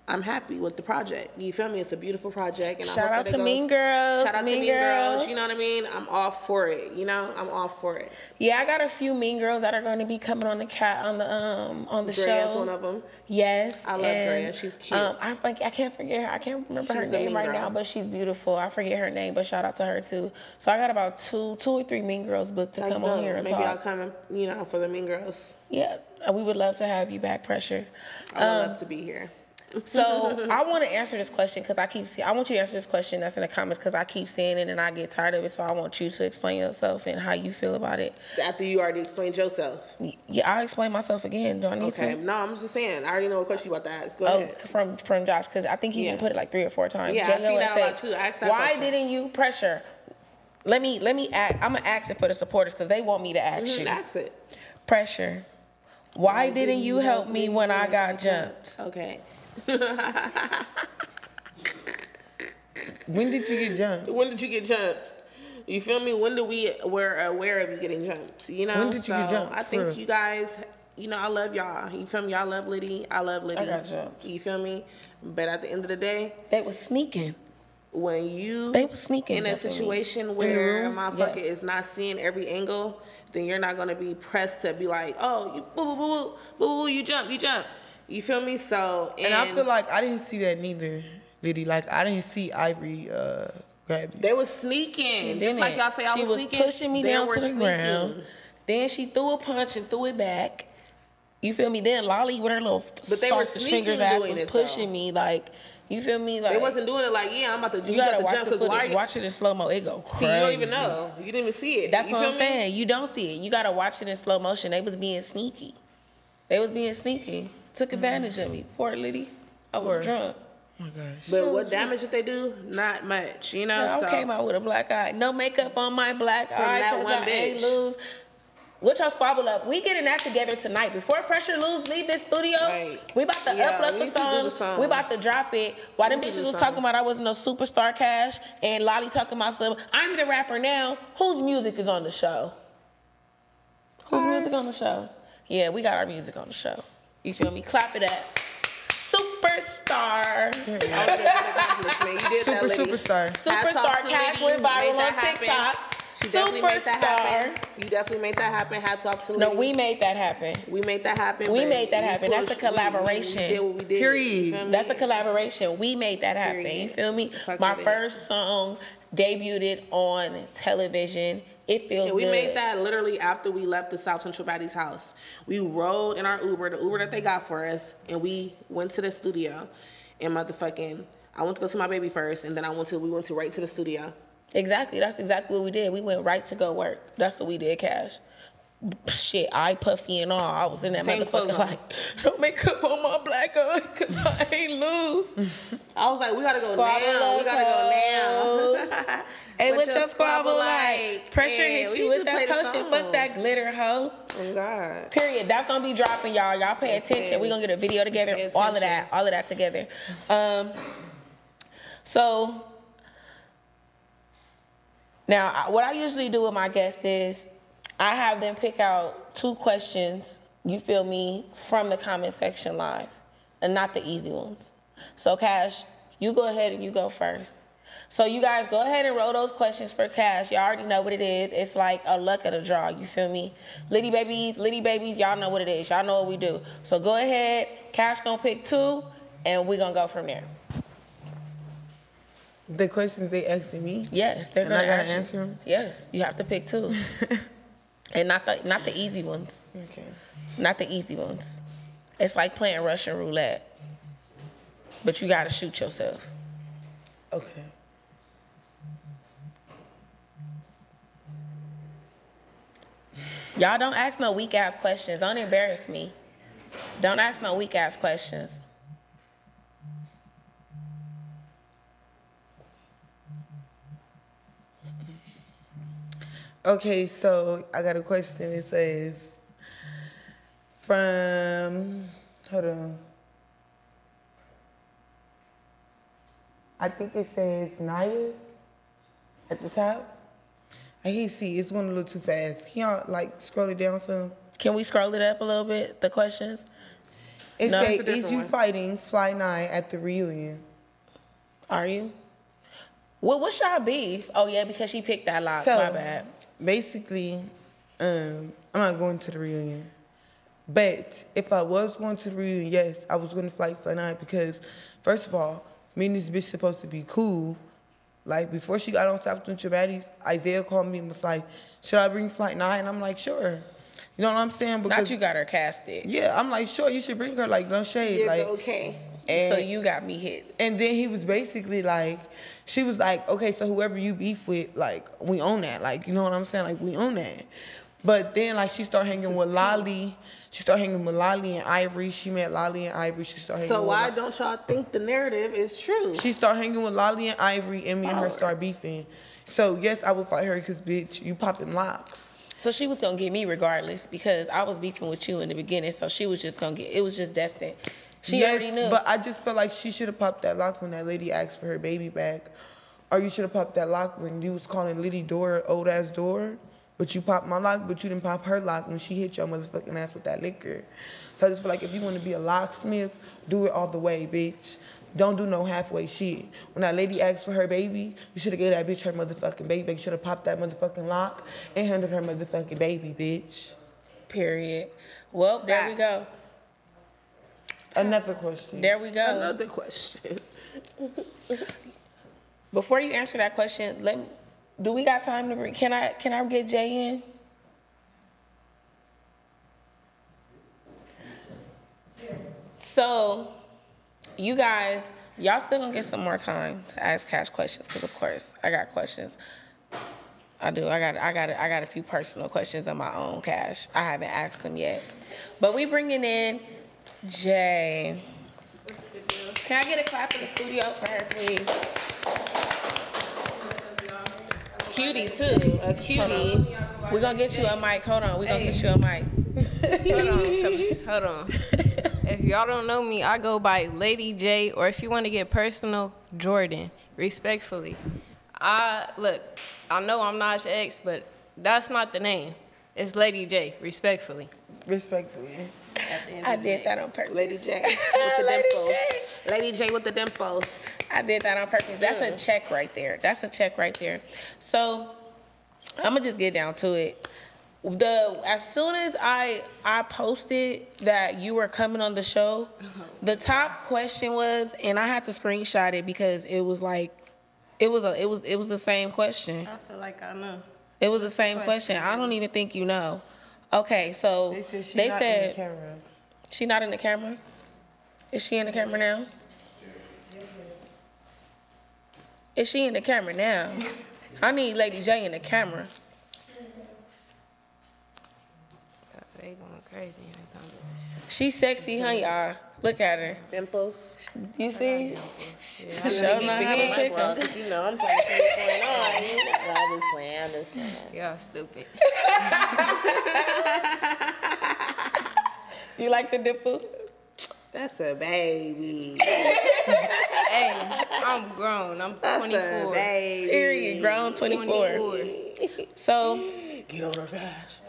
i'm happy with the project you feel me it's a beautiful project and Shout out to Mean Girls, shout out Mean to mean girls. Girls. you know what i mean i'm all for it you know i'm all for it Yeah, I got a few mean girls that are going to be coming on the cat on the um on the Drea's show. one of them Yes, I love and, Drea. She's cute. Um, I think I can't forget her. I can't remember her She's a name right girl. now, but she's beautiful. I forget her name, but shout out to her too. So I got about two, two or three mean girls booked to That's come dope. on here and maybe i'll talk. come you know for the mean girls Yeah, we would love to have you back, Pressure. i would Um, love to be here So <laughs> I want to answer this question because I keep see. I want you to answer this question that's in the comments because I keep seeing it and I get tired of it. So I want you to explain yourself and how you feel about it. after you already explained yourself Yeah, I'll explain myself again. Do I need okay to? no i'm just saying i already know what question you about to ask go Oh, ahead from from Josh, because I think he even put it like three or four times. Yeah, I J.O. see that a lot too. Why question. didn't you pressure? Let me let me ask. I'm gonna ask it for the supporters because they want me to ask Mhm, you. ask it Pressure. Why didn't you help me when I got jumped? Okay. <laughs> When did you get jumped? When did you get jumped? You feel me? When do we were aware of you getting jumped? You know. When did you get jumped, I think real? you guys. You know, I love y'all. You feel me? Y'all love Liddy. I love Liddy. I got jumped. You feel me? But at the end of the day, They was sneaking. when you They were sneaking. in a situation where mm-hmm. a room? motherfucker Yes. is not seeing every angle, then you're not gonna be pressed to be like, oh, you boo boo boo boo boo boo, you jump, you jump. You feel me? So And I feel like I didn't see that neither, Liddy. Like I didn't see Ivory uh, grab you. they was sneaking, just like didn't. y'all say I she was, was sneaking. pushing me they down to the sneaking. ground. Then she threw a punch and threw it back. You feel me? Then Lolly with her little But they were fingers ass doing was it, though. pushing me like. You feel me? Like They wasn't doing it like, yeah, I'm about to. You You, got gotta watch jump the because why? footage. you- Watch it in slow mo. It go crazy. See, you don't even know. You didn't even see it. That's You what I'm me? saying. You don't see it. You gotta watch it in slow motion. They was being sneaky. They was being sneaky. Took advantage of me. Poor Liddy. I was Poor. drunk. Oh my gosh. But what damage did they do? Not much, you know. I so came out with a black eye. No makeup on my black From eye that because one I ain't lose. What y'all squabble up? We getting that together tonight. Before Pressure Lose leave this studio, Right. we about to Yeah, upload the need to do song. the song. We about to drop it. Why them We need bitches do was the talking about I wasn't no superstar Kash and Lolly talking about some I'm the rapper now. Whose music is on the show? Whose music on the show? Yeah, we got our music on the show. You feel me? Clap it up. Superstar. <laughs> That was a good accomplishment. You did Super that, superstar. Superstar Kash Liddy. went Made viral on that happen. TikTok. She that Superstar. You definitely made that happen. Hats off to No, we made that happen. we made that happen. We made that happen. That's a pushed- we- we- collaboration. We, did what we did. Period. You feel me? That's a collaboration. We made that happen. Period. You feel me? Fuck My with it. first song debuted on television. It feels And we good. made that literally after we left the South Central Baddies house. We rode in our Uber, the Uber that they got for us, and we went to the studio. And motherfucking, I went to go see my baby first, and then I went to we went to right to the studio. Exactly. That's exactly what we did. We went right to go work. That's what we did, Kash. Shit, I puffy and all. I was in that Same motherfucker like, <laughs> don't make up on my black eye, cause I ain't lose. I was like, we gotta go Squabble now. We gotta go now. <laughs> Hey, What what your squabble like? like? Pressure Yeah, hit you with that potion. Fuck that glitter hoe. oh God. Period. That's gonna be dropping, y'all. Y'all pay Yes, attention. We're gonna get a video together. Pay All of that. All of that together. Um, so now, what I usually do with my guests is I have them pick out two questions. You feel me from the comment section live, and not the easy ones. So, Kash, you go ahead and you go first. So you guys go ahead and roll those questions for Kash. Y'all already know what it is. It's like a luck of the draw. You feel me? Liddy babies, Liddy babies. Y'all know what it is. Y'all know what we do. So go ahead. Kash gonna pick two, and we gonna go from there. The questions they asking me. Yes, they're And gonna I gotta you. answer 'em? Yes, you have to pick two, <laughs> and not the not the easy ones. Okay. Not the easy ones. It's like playing Russian roulette, but you gotta shoot yourself. Okay. Y'all don't ask no weak ass questions. Don't embarrass me. Don't ask no weak ass questions. Okay, so I got a question. It says from hold on. I think it says Naya at the top. I can't see. It's going a little too fast. Can y'all like scroll it down some? Can we scroll it up a little bit? The questions. It No, say, it's a "Is you one. fighting Fly Night at the reunion?" Are you? What what's y'all beef? Oh yeah, because she picked that lock. So My bad. Basically, um, I'm not going to the reunion. But if I was going to the reunion, yes, I was going to flight Fly Night because, first of all, me and this bitch supposed to be cool. Like before she got on South Central Baddies, Isaiah called me and was like, "Should I bring Fly Night? And I'm like, "Sure." You know what I'm saying? Not you got her casted. Yeah, I'm like, "Sure, you should bring her." Like, no shade. Yeah, like, okay. and, So you got me hit. and then he was basically like, she was like, okay, so whoever you beef with, like, we own that. Like, you know what I'm saying? Like, we own that. But then, like, she started hanging with Lolly. She started hanging with Lolly and Ivory. She met Lolly and Ivory. She started hanging So with why Lo- don't y'all think the narrative is true? She started hanging with Lolly and Ivory, and me and her Power. start beefing. So, yes, I would fight her because, bitch, you popping locks. So she was gonna get me regardless because I was beefing with you in the beginning. So she was just gonna get. It was just destined. She Yes, already knew. But I just felt like she should have popped that lock when that lady asked for her baby back. Or you should have popped that lock when you was calling Liddy door old ass door. But you popped my lock, but you didn't pop her lock when she hit your motherfucking ass with that liquor. So I just feel like if you want to be a locksmith, do it all the way, bitch. Don't do no halfway shit. When that lady asked for her baby, you should have gave that bitch her motherfucking baby. You should have popped that motherfucking lock and handed her motherfucking baby, bitch. Period. Well, there we go. Another question. There we go. Another question. <laughs> Before you answer that question, let me, do we got time to bring? Can I can I get Jay in? So, you guys, y'all still gonna get some more time to ask Kash questions because, of course, I got questions. I do. I got. I got. I got a few personal questions on my own, Kash. I haven't asked them yet, but we bringing in Jay. Can I get a clap in the studio for her, please? Cutie too. A cutie. We're gonna get you a mic. Hold on. We're gonna get you a mic. Hold on, <laughs> hold on. If y'all don't know me, I go by Lady J, or if you want to get personal, Jordan. Respectfully, I look. I know I'm not your ex, but that's not the name. It's Lady J. Respectfully. Respectfully. I did that on purpose. Lady J <laughs> with the Lady dimples. J. Lady J with the dimples. I did that on purpose. That's a check right there. That's a check right there. So I'm gonna just get down to it. The as soon as I I posted that you were coming on the show, uh-huh. the top question was, and I had to screenshot it because it was like, it was a it was it was the same question. I feel like I know. It was the same question. I don't even think you know. Okay, so They said she they not said in the camera. she not in the camera. Is she in the camera now? Is she in the camera now? I need Lady J in the camera. They going crazy. in the comments. She's sexy, huh, y'all? Look at her. Dimples. You see? Yeah, <laughs> Show know how to pick 'em. You know, I'm trying to see what's going on. No, I'm just playing. I understand. Y'all stupid. <laughs> You like the dimples? That's a baby. <laughs> hey, I'm grown. I'm That's a 24. baby. Period. Grown 24. 24. So, Get on her gosh.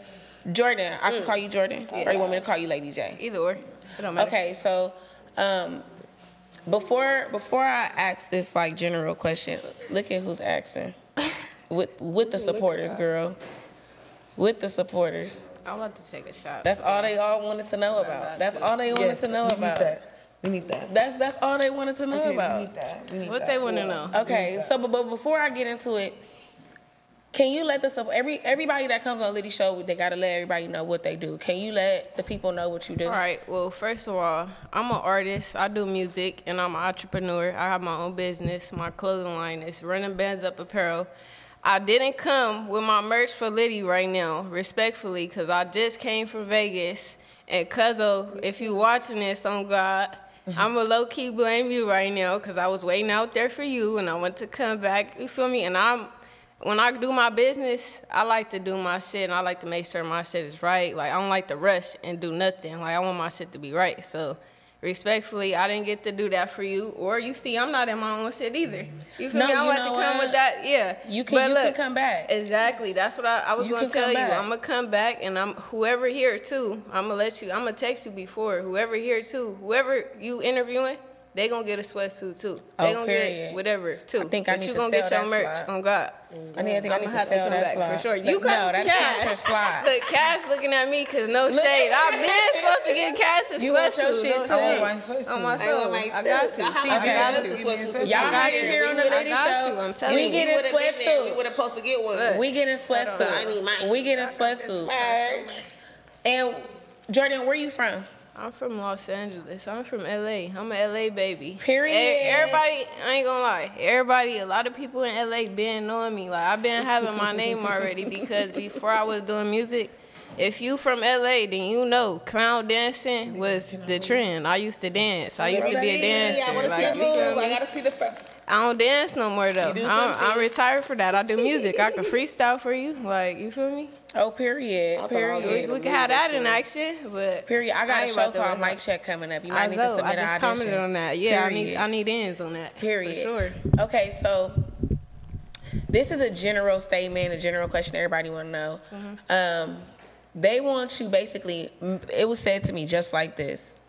Jordan, I can mm. call you Jordan, or you want me to call you Lady J? Either or. It don't matter. Okay, so um, before before I ask this like general question, look at who's asking. <laughs> With with the supporters, girl. With the supporters. I'm about to take a shot. That's all they all wanted to know about. That's all they wanted Yes, to know about. we about. need that. We need that. That's that's all they wanted to know Okay, we need that. We need what that. they want to know. Okay, so but, but before I get into it, can you let the sup- every everybody that comes on Liddy Show, they gotta let everybody know what they do. Can you let the people know what you do? All right. Well, first of all, I'm an artist. I do music, and I'm an entrepreneur. I have my own business. My clothing line is Running Bands Up Apparel. I didn't come with my merch for Liddy right now, respectfully, because I just came from Vegas. And Cuzzo, if you watching this, on God, I'm a low key blame you right now, because I was waiting out there for you, and I want to come back. You feel me? And I'm when I do my business, I like to do my shit and I like to make sure my shit is right. Like I don't like to rush and do nothing. Like I want my shit to be right. So respectfully, I didn't get to do that for you. Or you see, I'm not in my own shit either. You feel No, me? I want to come what? with that. Yeah. You can- But you can look, come back. Exactly. That's what I, I was gonna tell you. back. I'm gonna come back and I'm whoever here too. I'm gonna let you. I'm gonna text you before. Whoever here too. Whoever you interviewing. They gonna get a sweatsuit too. They Oh, gonna period. get whatever too. I think I but need you to gonna get your merch slide. on God. I need, I think I I'ma need to sell come that back slide for sure. Look, You no, that's cash. not your slide. Look, Kash looking at me because no shade. I've been supposed to get Kash a You want your shit too? shade. I want my sweatsuit. On my I soul. I got you. I have See, my I got business you. sweatsuit. Y'all Y'all got you. here on the I Lady got Show. you. I'm telling we you. getting We would've been there. We would have supposed to get one. Look. We getting I need mine. We getting sweatsuits. Merch. And Jordan, where you from? I'm from Los Angeles. I'm from LA. I'm a LA baby. Period. Everybody, I ain't gonna lie. Everybody, a lot of people in LA been knowing me. Like I've been having my name already because before I was doing music, if you from LA, then you know clown dancing was the trend. I used to dance. I used to be a dancer. I want to see the move. I gotta see the. Fr- I don't dance no more though. do I'm. I'm retired for that. I do music. I can freestyle for you. Like you feel me? Oh, period. thought I We, Period. we can have that in action, but Period. I got a ain't show called work out. Mic Check coming up. You I might need to know. submit I just an commented audition. on that. Yeah, I need Period. I need ends on that. Period. For sure. Okay, so this is a general statement, a general question everybody want to know. Um, they want you basically. It was said to me just like this: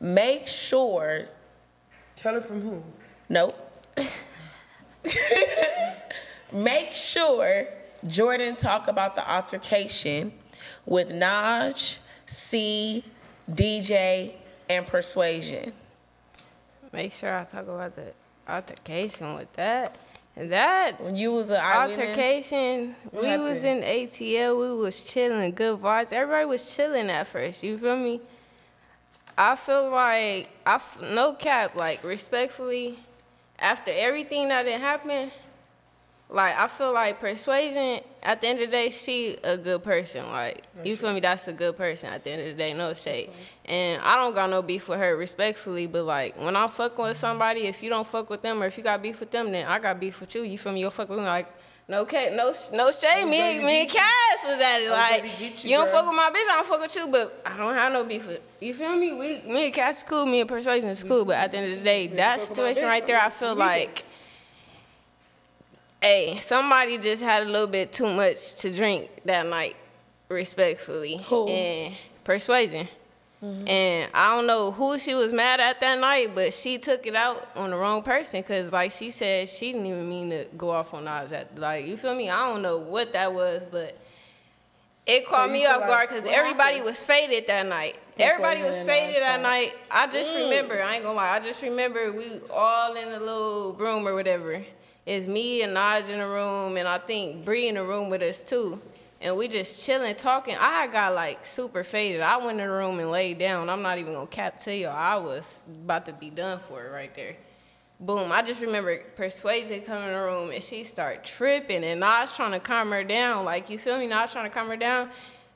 make sure. Tell it from who? Nope. <laughs> make sure Jordan talk about the altercation with Naj, C, DJ, and Persuasion. Make sure I talk about the altercation with that. And that When you was an altercation, we was in? ATL, we was chilling, good vibes. Everybody was chilling at first. You feel me? I feel like I f- no cap, like respectfully, after everything that didn't happen, like I feel like persuasion. At the end of the day, she a good person. Like you feel me? That's a good person. At the end of the day, no shade. And I don't got no beef with her, respectfully. But like when I'm fucking with somebody, if you don't fuck with them or if you got beef with them, then I got beef with you. You feel me? You'll fuck with me like. No, okay, no, no shade. Me, and me and. Cass was at it. I'm Like, ready to get you, you don't girl. fuck with my bitch, I don't fuck with you. But I don't have no beef with. You feel me? We, me and Cass is cool. Me and Persuasion is cool. But at the end of the day, that situation bitch, right there, I'm feel like hey, somebody just had a little bit too much to drink that night, respectfully. Who? And persuasion. Mm-hmm. And I don't know who she was mad at that night, but she took it out on the wrong person because, like she said, she didn't even mean to go off on Naj. At, like, you feel me? I don't know what that was, but it caught you me off like- guard because everybody happened? was faded that night. Everybody was faded that night. I just remember, I ain't gonna lie, I just remember we all in a little room or whatever. It's me and Naj in the room, and I think Bree in the room with us too. And we just chilling, talking. I got like super faded. I went in the room and laid down. I'm not even gonna cap to you. I was about to be done for it right there. Boom. I just remember Persuasion coming in the room and she start tripping and I was trying to calm her down. Like, you feel me? Now I was trying to calm her down.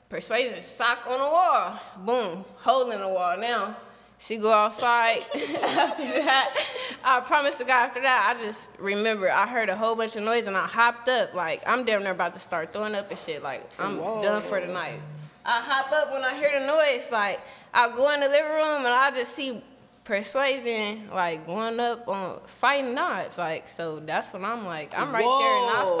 Persuasion sock on the wall. Boom. Holding the wall. Now, she go outside. <laughs> after that, I promise to God, after that, I just remember I heard a whole bunch of noise and I hopped up. Like, I'm damn near about to start throwing up and shit. Like, I'm done for the night. I hop up when I hear the noise. Like, I go in the living room and I just see persuasion like going up on fighting knots like so that's when i'm like i'm right there and i Whoa.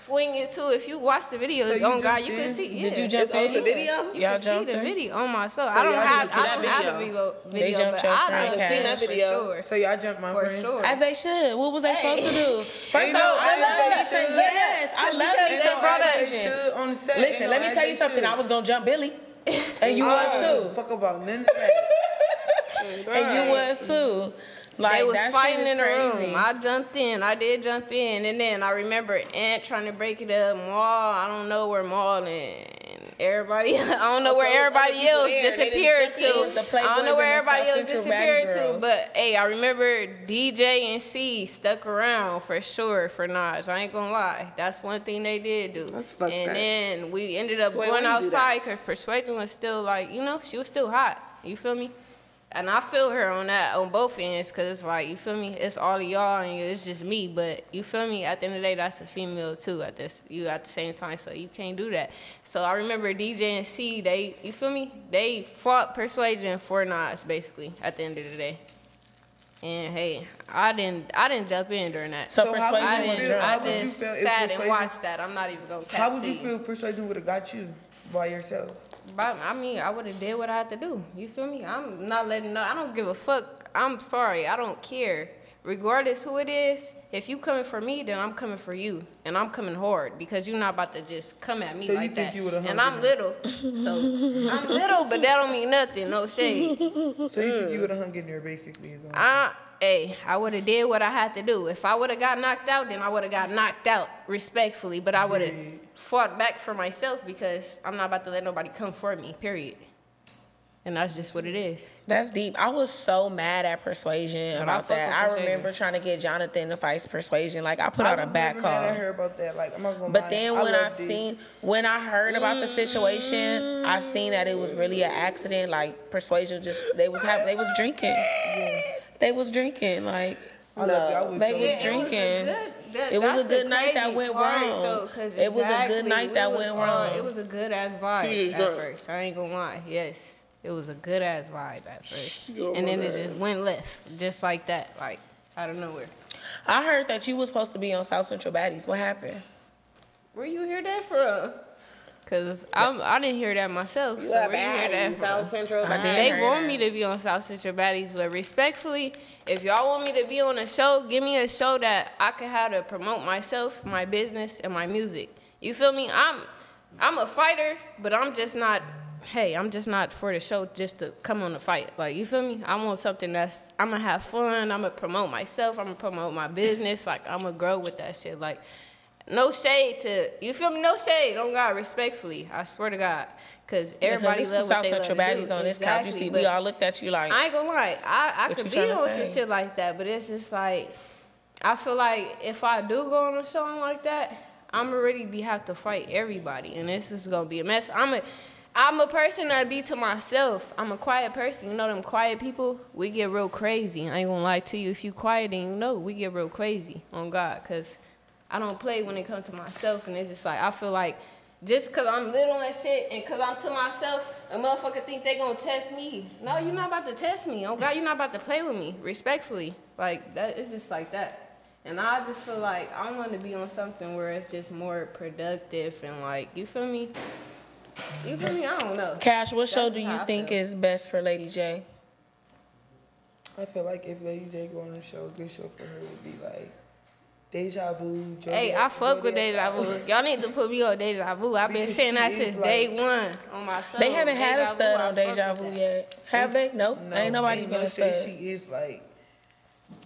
Start swinging too if you watch the videos So you on god you can in? see Did you jump It's on in? the video? you Y'all can see the in? video on my soul So i don't have i don't that have the video? video, They video jumped but your i friend jumped Seen that video. sure. So y'all jumped my for friend. sure As they should. What was they supposed to do? First Ain't of all, I way love they that. Yes, I love Because me Ain't some no brother. as they should on. Listen, let me tell you something. I was gonna jump Billy, and you oh, was don't give a too, Fuck about none of that. and you was too. Like they was that fighting shit is in the crazy. room. I jumped in. I did jump in, and then I remember Aunt trying to break it up. Maul, I don't know where Maul and everybody. <laughs> I don't know Oh, where so it was everybody else there. Disappeared to. The I don't know where everybody else disappeared to. But hey, I remember DJ and C stuck around for sure for Naj. I ain't gonna lie. That's one thing they did do. That's fucked and up. then we ended up Sway, going why you do that? outside because Persuasion was still like, you know, she was still hot. You feel me? And I feel her on that on both ends, cause it's like you feel me. It's all of y'all and it's just me, but you feel me. At the end of the day, that's a female too. At this, you at the same time, so you can't do that. So I remember DJ and C, they you feel me. They fought Persuasion for Naj basically. At the end of the day, and hey, I didn't I didn't jump in during that. So So how would Persuasion I you didn't. feel? I How would you just feel if sat and Persuasion- watched that. I'm not even gonna. Cap How would to you feel if Persuasion would have got you by yourself? I mean, I would have did what I had to do. You feel me? I'm not letting no. I don't give a fuck. I'm sorry. I don't care. Regardless who it is, if you coming for me, then I'm coming for you, and I'm coming hard because you're not about to just come at me So like think that. and I'm little, so I'm little, but that don't mean nothing. No shade. So you think you mm. would have hung in there basically? I'm hey, I would have did what I had to do. If I would have got knocked out, then I would have got knocked out respectfully. But I would have. Fought back for myself because I'm not about to let nobody come for me. Period. And that's just what it is. That's deep. I was so mad at Persuasion But about fuck that. I Persuasion. remember trying to get Jonathan to fight Persuasion. Like I put I out a was back never mad at call. her about that. Like I'm not gonna But lie. then when I, loved it. seen, when I heard about the situation, I seen that it was really an accident. Like Persuasion just, they was having, they was drinking. Yeah. They was drinking. Like I loved it. I was They so was upset. drinking. That- It was a good night that went part, wrong. though, 'cause It was a good night that went wrong. It was a good ass She vibe at drunk. first. I ain't gonna lie. Yes, it was a good ass vibe at first, and then it just went left, just like that. Like out of nowhere. I heard that you was supposed to be on South Central Baddies. What happened? Where you hear that from? Cause I'm, I didn't hear that myself. so where you hear that? South Central. I did. Bad. They want that. me to be on South Central Baddies, but respectfully, if y'all want me to be on a show, give me a show that I can have to promote myself, my business, and my music. You feel me? I'm I'm a fighter, but I'm just not. Hey, I'm just not for the show just to come on the fight. Like you feel me? I want something that's I'm gonna have fun. I'm gonna promote myself. I'm gonna promote my business. Like I'm gonna grow with that shit. Like no shade to you feel me? No shade on God, respectfully. I swear to God, because everybody Because there's love what they love to Baddies do. on this couch. You Exactly, see, we all looked at you like, I ain't gonna lie. I, I could be on some shit like that, but it's just like I feel like if I do go on a show like that, I'm already be have to fight everybody, and this is gonna be a mess. I'm a I'm a person that be to myself. I'm a quiet person. You know them quiet people, we get real crazy. I ain't gonna lie to you. If you quiet, then you know we get real crazy on God, cause I don't play when it comes to myself, and it's just like I feel like just because I'm little and shit, and because I'm to myself, a motherfucker think they gonna test me. No, you're not about to test me. Oh God, you're not about to play with me. Respectfully, like that. It's just like that. And I just feel like I want to be on something where it's just more productive and like you feel me. You feel me? I don't know. Kash, what show do you I think feel. is best for Lady J? I feel like if Lady J go on a show, a good show for her would be like Deja Vu. Jody, Hey, I fuck with Jody- Deja Vu. Y'all need to put me on Deja Vu. I've <laughs> been Because saying she that is since like- day one on my soul. They haven't had a Deja Vu, stud on fuck Deja Vu yet. Have they? Nope. No, ain't nobody ain't been no a stud. She is like,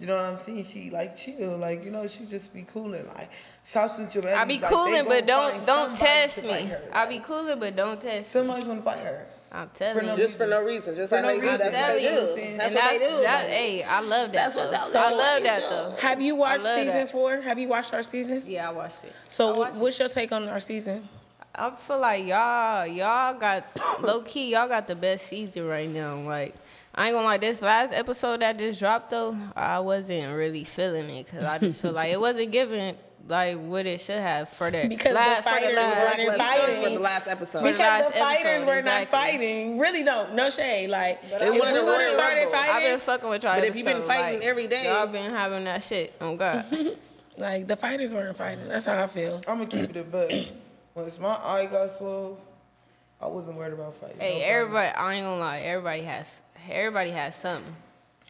you know what I'm saying? She like chill, like you know, she just be cooling. Like South Central I be Baddies, like, cooling, but don't don't test to fight me. her. I be Like, cooling, but don't test me. Somebody's gonna fight her. I'm For no you. Just for no reason. Just For like no reason. that's what they do. That's and what they do. That, hey, I love that That's what though. that- I love that do. though. Have you watched season that. four? Have you watched our season? Yeah, I watched it. So, watched what's your take on our season? I feel like y'all, y'all got <coughs> low key, y'all got the best season right now. Like, I ain't gonna lie, this last episode that just dropped though, I wasn't really feeling it because I just feel like it wasn't giving like what it should have for that. Because the last, for fighters last weren't episode. fighting. for the last episode. For the Because last the fighters episode, were exactly. not fighting. Really, no, no shade. Like, if They we wanted a would have started Rumble. fighting, I've been fucking with y'all. But if you've been fighting like, every day- y'all been having that shit. Oh God. <laughs> like the fighters weren't fighting. That's how I feel. I'm gonna keep it a buck. Once my eye got swole, I wasn't worried about fighting. Hey, Nobody. everybody, I ain't gonna lie. Everybody has, everybody has something.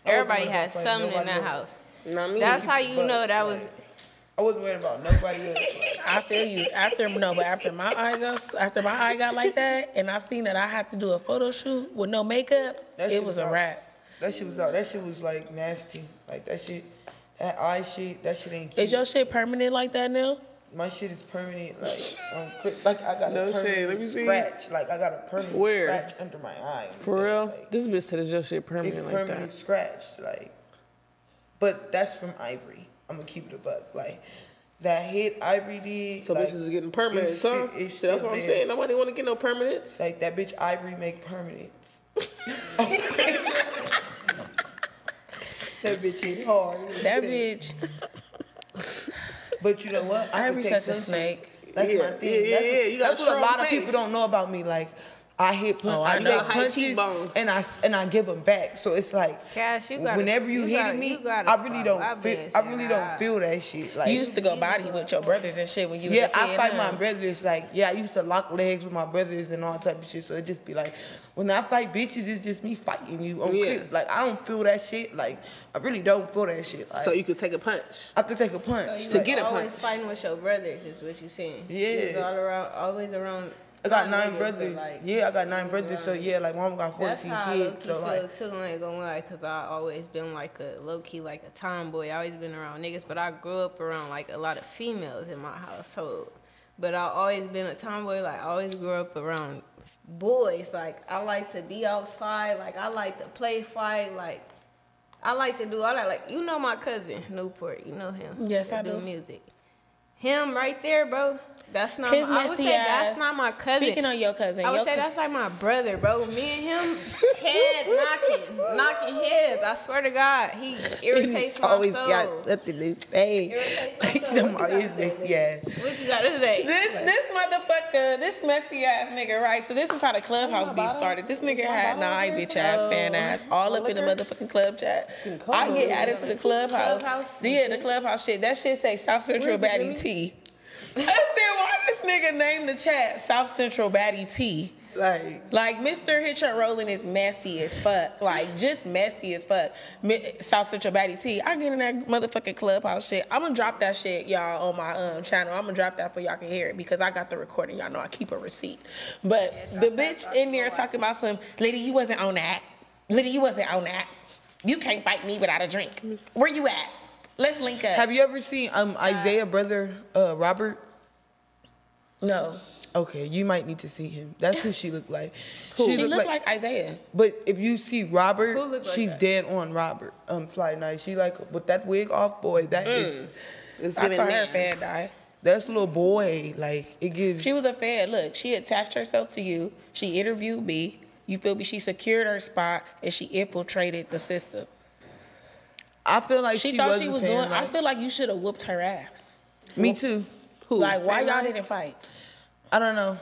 Everybody has about something in nobody that else. house. Not me. That's how you But, know that was. like, I wasn't worried about nobody else. <laughs> I feel you. After no, but after my eye got after my eye got like that, and I seen that I had to do a photo shoot with no makeup, That it was was a wrap. that shit was out. That shit was like nasty. Like that shit, that eye shit. That shit ain't cute. Is your shit permanent like that now? My shit is permanent. Like, um, like I got No a shade, permanent let me see. scratch. Like I got a permanent Where? scratch under my eye. For So, real? like, this bitch said it's your shit it's permanent like permanent that. scratched. Like, but that's from Ivory. I'm gonna keep it a buck. Like that hit Ivory did. So like, bitches is getting permanent, it's huh? still- it's See, that's still what I'm there. saying. Nobody want to get no permanents. Like that bitch Ivory make permanents. <laughs> that bitch hit hard. That bitch, <laughs> But you know what? I Ivory could take such a snake. That's Yeah, my thing. yeah, yeah, that's yeah. You got that's a what a strong lot of people don't know about me. Like I hit punch, Oh, I I, take punches, and I and I give them back. So it's like Kash, you got. whenever you, hit got, me, you got a I really don't I've feel. I really don't feel that shit. Like you used to go body with your brothers and shit when you was yeah. I fight my brothers. Like, yeah, I used to lock legs with my brothers and all type of shit. So it just be like, when I fight bitches, it's just me fighting you on Yeah. crib. Like, I don't feel that shit. Like, I really don't feel that shit. Like, So you could take a punch. I could take a punch. You To was get a always punch. fighting with your brothers is what you're saying. You was Yeah. all around, always around. I got not nine niggas, brothers. like, yeah, I got nine you brothers. was So yeah, like mom got That's 14 how kids. So low-key like, too. I ain't gonna lie, cause I always been like a low key, like a tomboy. I always been around niggas, but I grew up around like a lot of females in my household. But I always been a tomboy. Like I always grew up around boys. Like I like to be outside. Like I like to play fight. Like I like to do all that. Like you know my cousin Newport. You know him. Yes, They I do. music. Him right there, bro. That's not. His my, I would say ass. that's not my cousin. Speaking on your cousin, I would your say cou- that's like my brother, bro. Me and him, <laughs> head knocking, knocking heads. I swear to God, he <laughs> irritates my always soul. got something to say. Irritates my <laughs> soul. Them What you always gotta say, messy ass. What you gotta say? This this motherfucker, this messy ass nigga, right? So this is how the clubhouse beef started. This nigga had nine bitch ass fan oh. ass all oh, up in the motherfucking club chat. I get added to the clubhouse. Clubhouse? Yeah, the clubhouse shit. That shit say South Central Baddie T. I said, why this nigga name the chat South Central Baddie T? Like, Like Mr. Hit Your Rolling is messy as fuck. Like just messy as fuck. Mi- South Central Baddie T. I get in that motherfucking clubhouse shit. I'm gonna drop that shit, y'all, on my um channel. I'm gonna drop that for y'all can hear it because I got the recording. Y'all know I keep a receipt. But the bitch in there talking about some lady, you wasn't on that. Lady, you wasn't on that. You can't fight me without a drink. Where you at? Let's link up. have you ever seen um Isaiah brother uh Robert? no. Okay, you might need to see him. That's who she looked like. She, looked like, Isaiah. But if you see Robert, Who like she's that? dead on Robert. Um, Fly Night. She like with that wig off, boy. That is It's I giving her a fan die. that's little boy. Like it gives. She was a fan. Look, she attached herself to you. She interviewed me. You feel me? She secured her spot and she infiltrated the system. I feel like She, she, thought was she was fan, doing. I feel like you should have whooped her ass. me too. Who? Like, why y'all didn't fight? I don't know.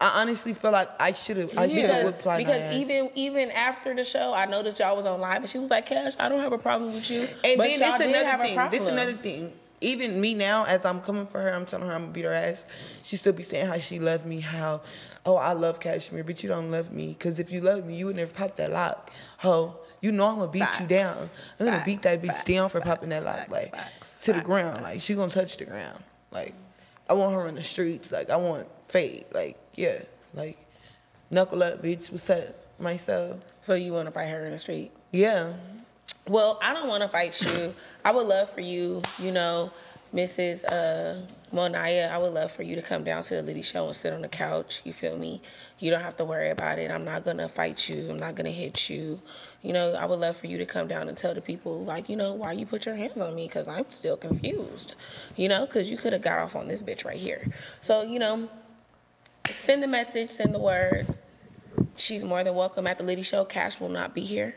I honestly feel like I should have. I should have Because, whipped Fly because ass. even even after the show, I know that y'all was on live, and she was like, "Kash, I don't have a problem with you." And but then y'all this did another thing. This another thing. Even me now, as I'm coming for her, I'm telling her I'm gonna beat her ass. She still be saying how she loved me, how, oh I love Cashmere, but you don't love me. Cause if you love me, you would never pop that lock. Ho, you know I'm gonna beat you down. I'm gonna beat that bitch Facts, down for facts, popping that lock, like facts, to the facts, ground. Like she gonna touch the ground. Like I want her in the streets. Like I want fade. Like yeah. Like knuckle up, bitch. What's up, myself? So you want to fight her in the street? Yeah. Well, I don't want to fight you. I would love for you, you know, Mrs. Uh, Monaya, I would love for you to come down to the Liddy show and sit on the couch. You feel me? You don't have to worry about it. I'm not going to fight you. I'm not going to hit you. You know, I would love for you to come down and tell the people, like, you know, why you put your hands on me because I'm still confused. You know, because you could have got off on this bitch right here. So, you know, send the message, send the word. She's more than welcome at the Liddy show. Kash will not be here.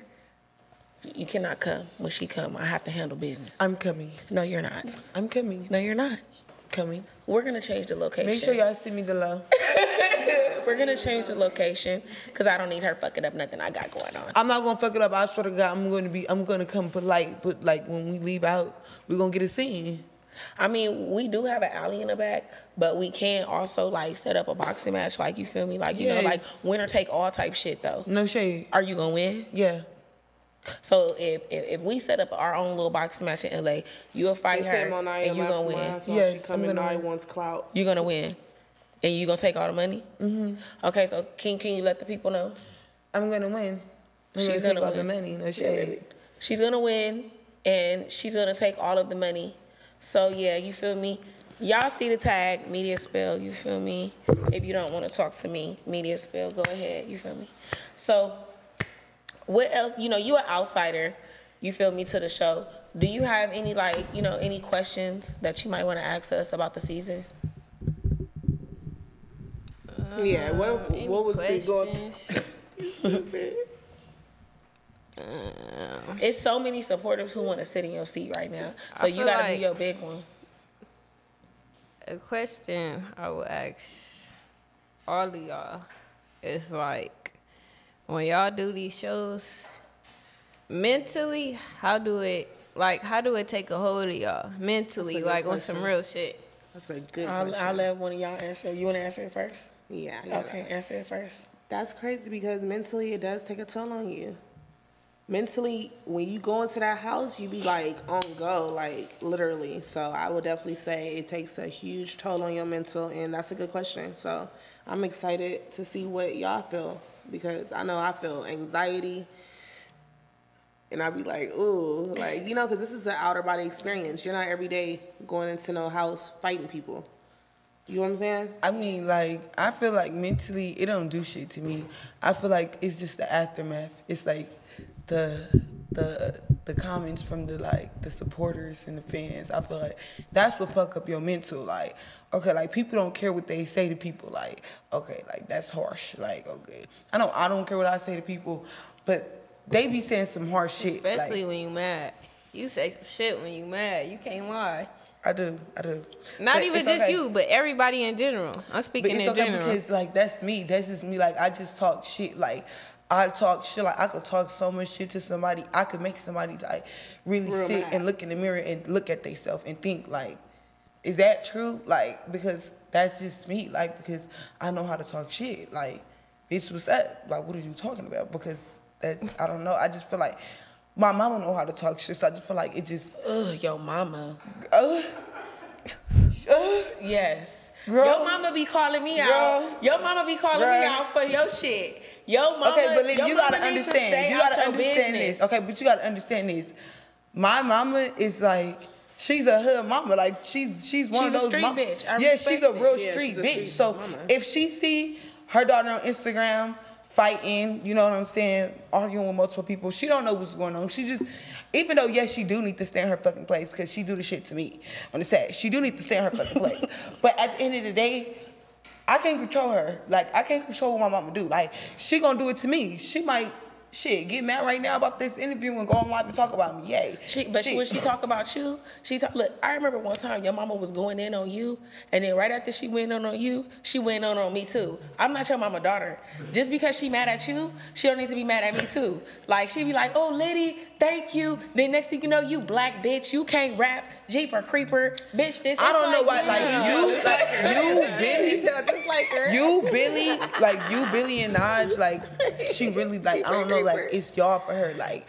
You cannot come when she come. I have to handle business. I'm coming. No, you're not. I'm coming. No, you're not. Coming. We're gonna change the location. Make sure y'all send me the love. <laughs> We're gonna change the location because I don't need her fucking up nothing I got going on. I'm not gonna fuck it up. I swear to God, I'm gonna be. I'm gonna come polite, but like when we leave out, we're gonna get a scene. I mean, we do have an alley in the back, but we can also like set up a boxing match. Like you feel me? Like you know, like winner take all type shit though. No shade. Are you gonna win? Yeah. So if, if if we set up our own little boxing match in LA, you'll fight They her said and you left gonna win. house, Yes, she I'm coming. gonna Naya win. clout. You're gonna win, and you're gonna take all the money. Mm-hmm. Okay, so can can you let the people know? I'm gonna win. I'm She's gonna gonna take all win. the money. No shade. She's gonna win, and she's gonna take all of the money. So yeah, you feel me? Y'all see the tag, media spill. You feel me? If you don't want to talk to me, media spill. Go ahead. You feel me? So, what else? You know, you an outsider. You feel me to the show. Do you have any like you know any questions that you might want to ask us about the season? yeah. What uh, what was the going? questions? <laughs> It's so many supporters who want to sit in your seat right now. So I you gotta like- do your big one. A question I would ask all of y'all is like, when y'all do these shows, mentally, how do it like how do it take a hold of y'all mentally, good like on some real shit? That's a good I'll, question. I'll let one of y'all answer. You want to answer it first? yeah. yeah. Okay, answer it first. That's crazy because mentally it does take a toll on you. Mentally, when you go into that house, you be like on go, like literally. So I would definitely say it takes a huge toll on your mental, and that's a good question. So I'm excited to see what y'all feel because I know I feel anxiety, and I'd be like, ooh, like you know, because this is an outer body experience. You're not every day going into no house fighting people. You know what I'm saying? I mean, like, I feel like mentally, it don't do shit to me. I feel like it's just the aftermath. It's like the the the comments from the like the supporters and the fans. I feel like that's what fuck up your mental. Like, okay, like people don't care what they say to people. Like, okay, like that's harsh. Like, okay, I know I don't care what I say to people, but they be saying some harsh shit. Especially like, when you mad. You say some shit when you mad. You can't lie. I do, I do. Not But even just okay. you, but everybody in general. I'm speaking But it's in okay general. because like that's me. That's just me. Like I just talk shit. Like I talk shit. Like I could talk so much shit to somebody. I could make somebody like really Real sit mad. and look in the mirror and look at themselves and think like, is that true? Like because that's just me. Like because I know how to talk shit. Like bitch, what's that? Like what are you talking about? Because that I don't know. I just feel like. My mama know how to talk shit, so I just feel like it just, Ugh, your mama. uh, uh, Yes. Girl. Your mama be calling me out. Your mama be calling me out for your shit. Your mama. okay, but Lily, you gotta needs to understand. You gotta understand business. this. Okay, but you gotta understand this. My mama is like. She's a hood mama, like she's she's one She's of a those street mam- bitch. I yeah, she's a real Yeah, street she's a bitch. street so mama. if she see her daughter on Instagram fighting, you know what I'm saying, arguing with multiple people, she don't know what's going on. She just, even though yes, she do need to stay in her fucking place because she do the shit to me on the set. She do need to stay in her fucking place. <laughs> But at the end of the day, I can't control her. Like I can't control what my mama do. Like she gonna do it to me. She might shit get mad right now about this interview and go on live and talk about me. Yay. She, but she, when she talk about you, she talk. Look, I remember one time your mama was going in on you, and then right after she went on on you, she went on on me too. I'm not your mama daughter. Just because she mad at you, she don't need to be mad at me too. Like she be like, "Oh, lady, thank you." Then next thing you know, you black bitch, you can't rap, jeeper creeper, bitch. This. Is I don't know why. Like you, <laughs> like you, Billy. <laughs> just like her. You, Billy, like you, Billy and Naj, like she <laughs> really like I don't know, like it's y'all for her. Like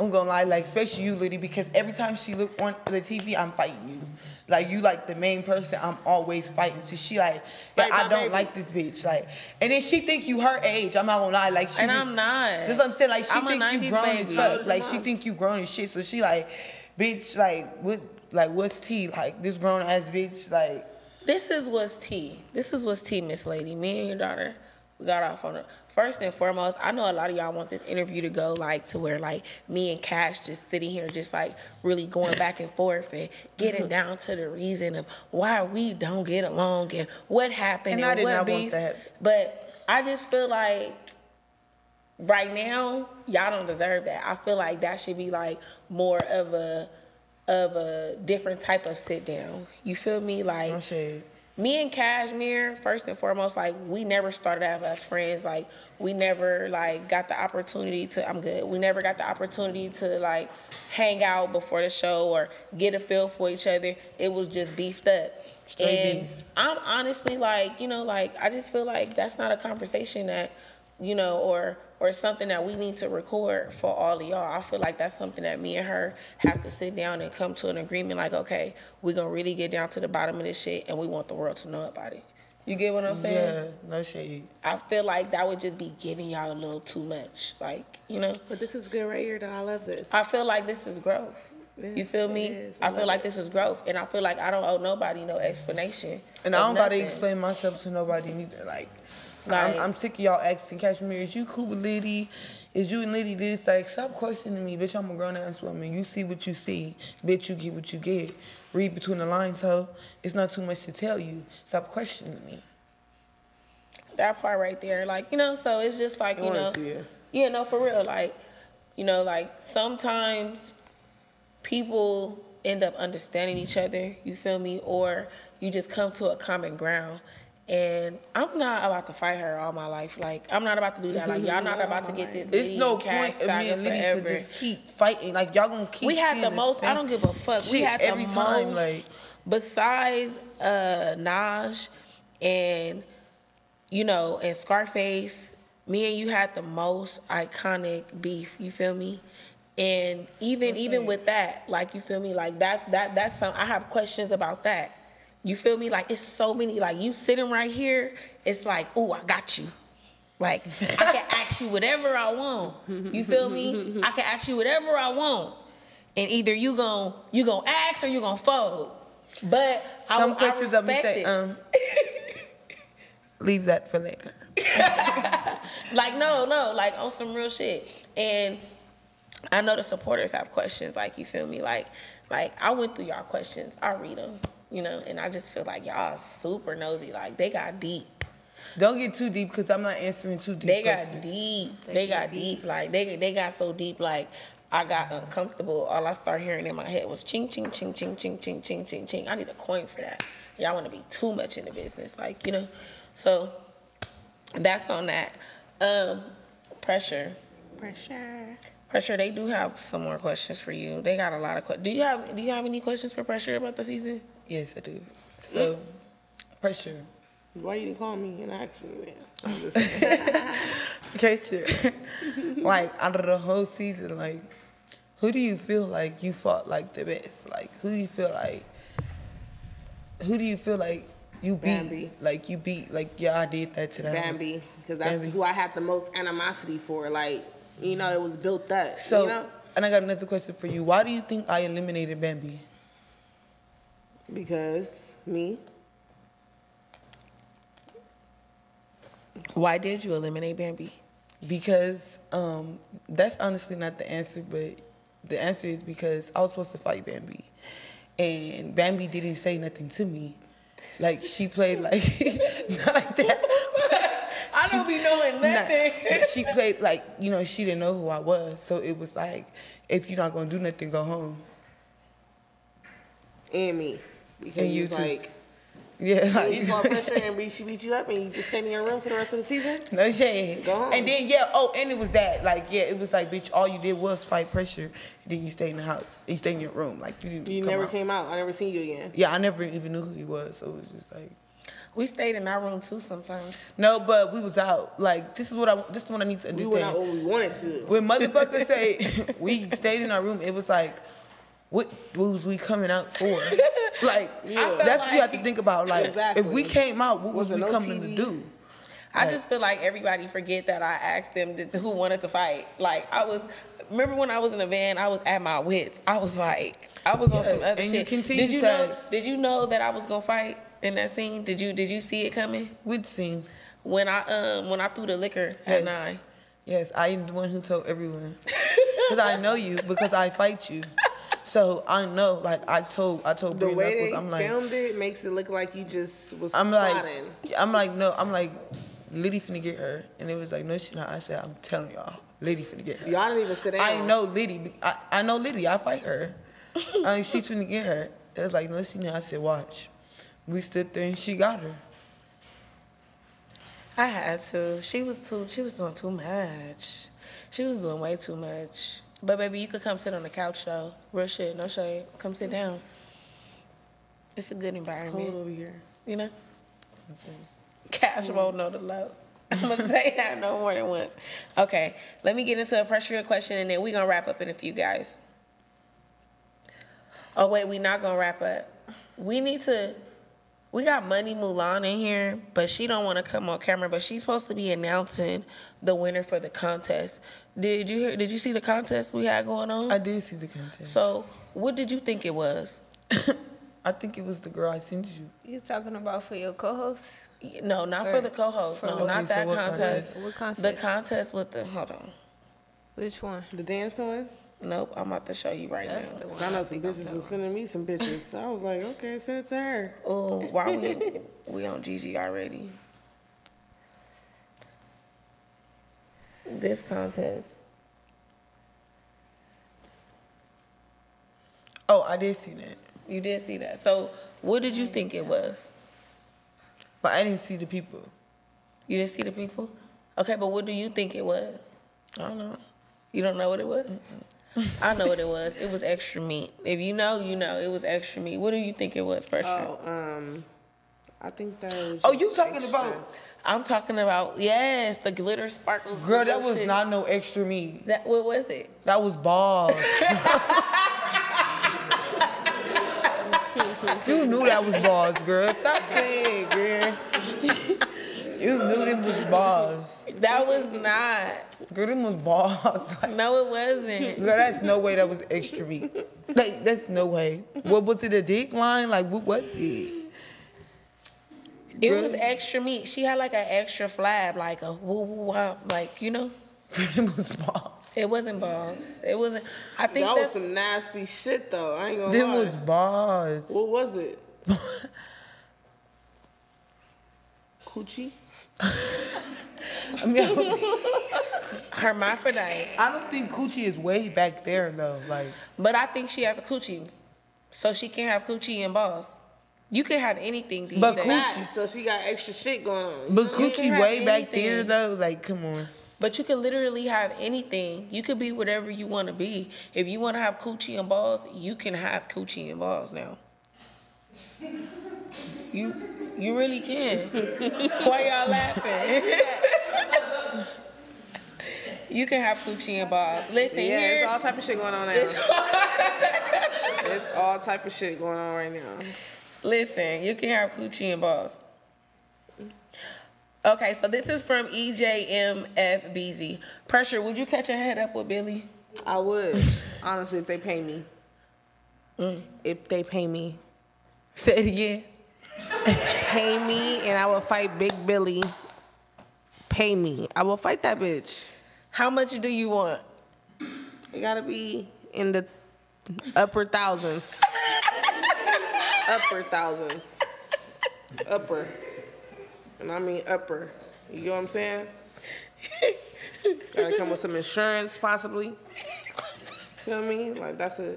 I'm gonna lie, like especially you, Liddy, because every time she look on the TV, I'm fighting you. Like you, like the main person, I'm always fighting. So she like, yeah, I don't baby. like this bitch. Like, and then she think you her age. I'm not gonna lie, like she. And I'm not. That's what I'm saying. Like she I'm think you 90s grown as baby. fuck. Like she think you grown as shit. So she like, bitch, like what? Like what's tea? Like this grown ass bitch, like. This is what's tea. This is what's tea, Miss Lady. Me and your daughter, we got off on it. First and foremost, I know a lot of y'all want this interview to go like to where like me and Kash just sitting here, just like really going back and forth and getting <laughs> down to the reason of why we don't get along and what happened And and, I did what not beef. want that. But I just feel like right now y'all don't deserve that. I feel like that should be like more of a of a different type of sit down. You feel me? Like me and Cashmere, first and foremost, like we never started out as friends. Like we never like got the opportunity to. I'm good. We never got the opportunity to like hang out before the show or get a feel for each other. It was just beefed up. Straight and beef. I'm honestly like, you know, like I just feel like that's not a conversation that, you know, or or something that we need to record for all of y'all. I feel like that's something that me and her have to sit down and come to an agreement. Like, okay, we're gonna really get down to the bottom of this shit, and we want the world to know about it. You get what I'm saying? Yeah, no shade. I feel like that would just be giving y'all a little too much. Like, you know. But this is good right here, though. I love this. I feel like this is growth. you feel me? is. I I feel like it. this is growth, and I feel like I don't owe nobody no explanation. And I don't gotta explain myself to nobody neither. Like, Like- I'm, I'm sick of y'all asking Cashmere, is you cool with Liddy? Is you and Liddy this? Like, stop questioning me, bitch. I'm a grown ass woman. You see what you see, bitch. You get what you get. Read between the lines, ho. It's not too much to tell you. Stop questioning me. that part right there. Like, you know, so it's just like, you know, yeah, no, for real. Like, you know, like sometimes people end up understanding each other, you feel me? Or you just come to a common ground. And I'm not about to fight her all my life. Like, I'm not about to do that. Like, y'all not about to get this. It's no point of me and Liddy to just keep fighting. Like, y'all gonna keep we had the most. I don't give a fuck. we shit had the every most. time. Like, besides uh, Naj and you know and Scarface, me and you had the most iconic beef. You feel me? And even even with that, like you feel me, like that's that that's some. I have questions about that. You feel me? Like it's so many. Like you sitting right here, it's like, oh, I got you. Like I can <laughs> ask you whatever I want. You feel me? I can ask you whatever I want, and either you gon' you gon' ask or you gon' fold. But I, some I questions of me respect say, it. um, <laughs> leave that for later. <laughs> Like no, no, like on some real shit. And I know the supporters have questions. Like you feel me? Like like I went through y'all questions. I read them, you know, and I just feel like y'all super nosy. Like they got deep. Don't get too deep because I'm not answering too deep. They got questions. deep. They got deep. Like they they got so deep. Like I got uncomfortable. All I started hearing in my head was ching ching ching ching ching ching ching ching ching. I need a coin for that. Y'all want to be too much in the business, like you know. So that's on that. Um, pressure, Pressure. pressure. They do have some more questions for you. They got a lot of questions. Do you have Do you have any questions for pressure about the season? Yes, I do. So, mm. pressure. Why you didn't call me and ask me that? I'm just <laughs> saying. Pressure. <laughs> like out of the whole season, like who do you feel like you fought like the best? Like who do you feel like? Who do you feel like you beat? Bambi. Like you beat? Like yeah, I did that to that. Bambi, because that's Bambi. who I had the most animosity for. Like, you know, it was built up. So, you know, and I got another question for you. Why do you think I eliminated Bambi? Because me, Why did you eliminate Bambi? Because um, that's honestly not the answer, but the answer is because I was supposed to fight Bambi, and Bambi didn't say nothing to me. Like she played like <laughs> not like that. <laughs> I don't be knowing nothing. but she played like you know she didn't know who I was, so it was like if you're not gonna do nothing, go home. and me, because And you you was too. like, <laughs> Yeah, you fought like, pressure and beat, she beat you up, and you just stay in your room for the rest of the season. no shade. Go home. And then yeah, oh, and it was that like yeah, it was like bitch, all you did was fight pressure, and then you stay in the house, you stay in your room, like you didn't. You come never out. came out. I never seen you again. Yeah, I never even knew who he was, so it was just like. We stayed in our room too sometimes. No, but we was out. Like this is what I this is what I need to understand. We went out understand. when we wanted to. When motherfuckers say <laughs> we stayed in our room, it was like, what was we coming out for? <laughs> Like Yeah. that's what you have to think about. Like if we came out, what was, Was we coming TV? to do? I just feel like everybody forget that I asked them to, who wanted to fight. Like I was, remember when I was in the van, I was at my wits. I was like, I was on Yeah, some other and you shit. continue did you to know? ask. Did you know that I was gonna fight in that scene? Did you Did you see it coming We'd seen. when I um when I threw the liquor Yes. at nine? Yes, I am the one who told everyone. <laughs> Because I know you, because I fight you. So I know, like I told, I told The Brie way Knuckles, they I'm like, filmed it makes it look like you just was I'm like, plotting. I'm like, no, I'm like, Liddy finna get her, and it was like, no, she not. I said, I'm telling y'all, Liddy finna get her. Y'all didn't even sit down. I know Liddy. I, I know Liddy. I fight her. <laughs> I mean, she's finna get her. It was like, no, she not. I said, watch. We stood there and she got her. I had to. She was too. She was doing too much. She was doing way too much. But baby, you could come sit on the couch though. Real shit, no shade. Come sit down. It's a good environment. Cold over here. You know? Kash won't know the love. <laughs> I'm gonna say that no more than once. Okay, let me get into a pressure question and then we're gonna wrap up in a few guys. Oh wait, we not gonna wrap up. We need to we got Money Mulan in here, but she don't want to come on camera. But she's supposed to be announcing the winner for the contest. Did you hear? Did you see the contest we had going on? I did see the contest. so, what did you think it was? <laughs> I think it was the girl I sent you. You talking about for your co-host? No, not for the co-host. No, Okay, not so that what contest. contest? What contest? The contest with the hold on. Which one? The dance one? Nope, I'm about to show you right That's now. the 'Cause one. I know some bitches was sending me some pictures. So I was like, okay, send it to her. Oh, why we <laughs> we on GG already? This contest. Oh, I did see that. You did see that. So, what did you think it was? But I didn't see the people. You didn't see the people? Okay, but what do you think it was? I don't know. You don't know what it was? I know what it was. It was extra meat. If you know, you know. It was extra meat. What do you think it was, for sure? Oh, um, I think that was. Oh, you talking extra. about? I'm talking about yes, the glitter sparkles. Girl, that was shit. not no extra meat. That what was it? That was balls. <laughs> you knew that was balls, girl. Stop playing, girl. <laughs> you knew them was balls. That was not. Girl, them was balls. <laughs> Like, No, it wasn't. girl, that's no way that was extra meat. Like, that's no way. What was it, a dick line? Like, what was it? It Girl. was extra meat. She had like an extra flab, like a woo woo wop, like you know. it was balls. It wasn't balls. It wasn't. I think That was some nasty shit though. I ain't gonna Them lie. was balls. What was it? <laughs> Coochie? I mean, I don't, think, hermaphrodite. I don't think coochie is way back there though. Like, But I think she has a coochie, so she can have coochie and balls. You can have anything these But days. coochie- Facts. So she got extra shit going on. but You coochie have way back there though. Like, come on. But you can literally have anything. You could be whatever you want to be. If you want to have coochie and balls, you can have coochie and balls now. You you really can. Why y'all laughing? <laughs> you can have coochie and balls. Listen Yeah, here. it's all type of shit going on now. <laughs> all type of shit going on right now. Listen, you can have coochie and balls. Okay, so this is from EJMFBZ. Pressure, would you catch a head up with Billy? I would, honestly, if they pay me. Mm. If they pay me. Say it again. Pay me and I will fight Big Billy. Pay me. I will fight that bitch. How much do you want? It gotta be in the upper thousands. <laughs> upper thousands. Upper. And I mean upper. You know what I'm saying? <laughs> Gotta come with some insurance, possibly. You know what I mean? Like that's a.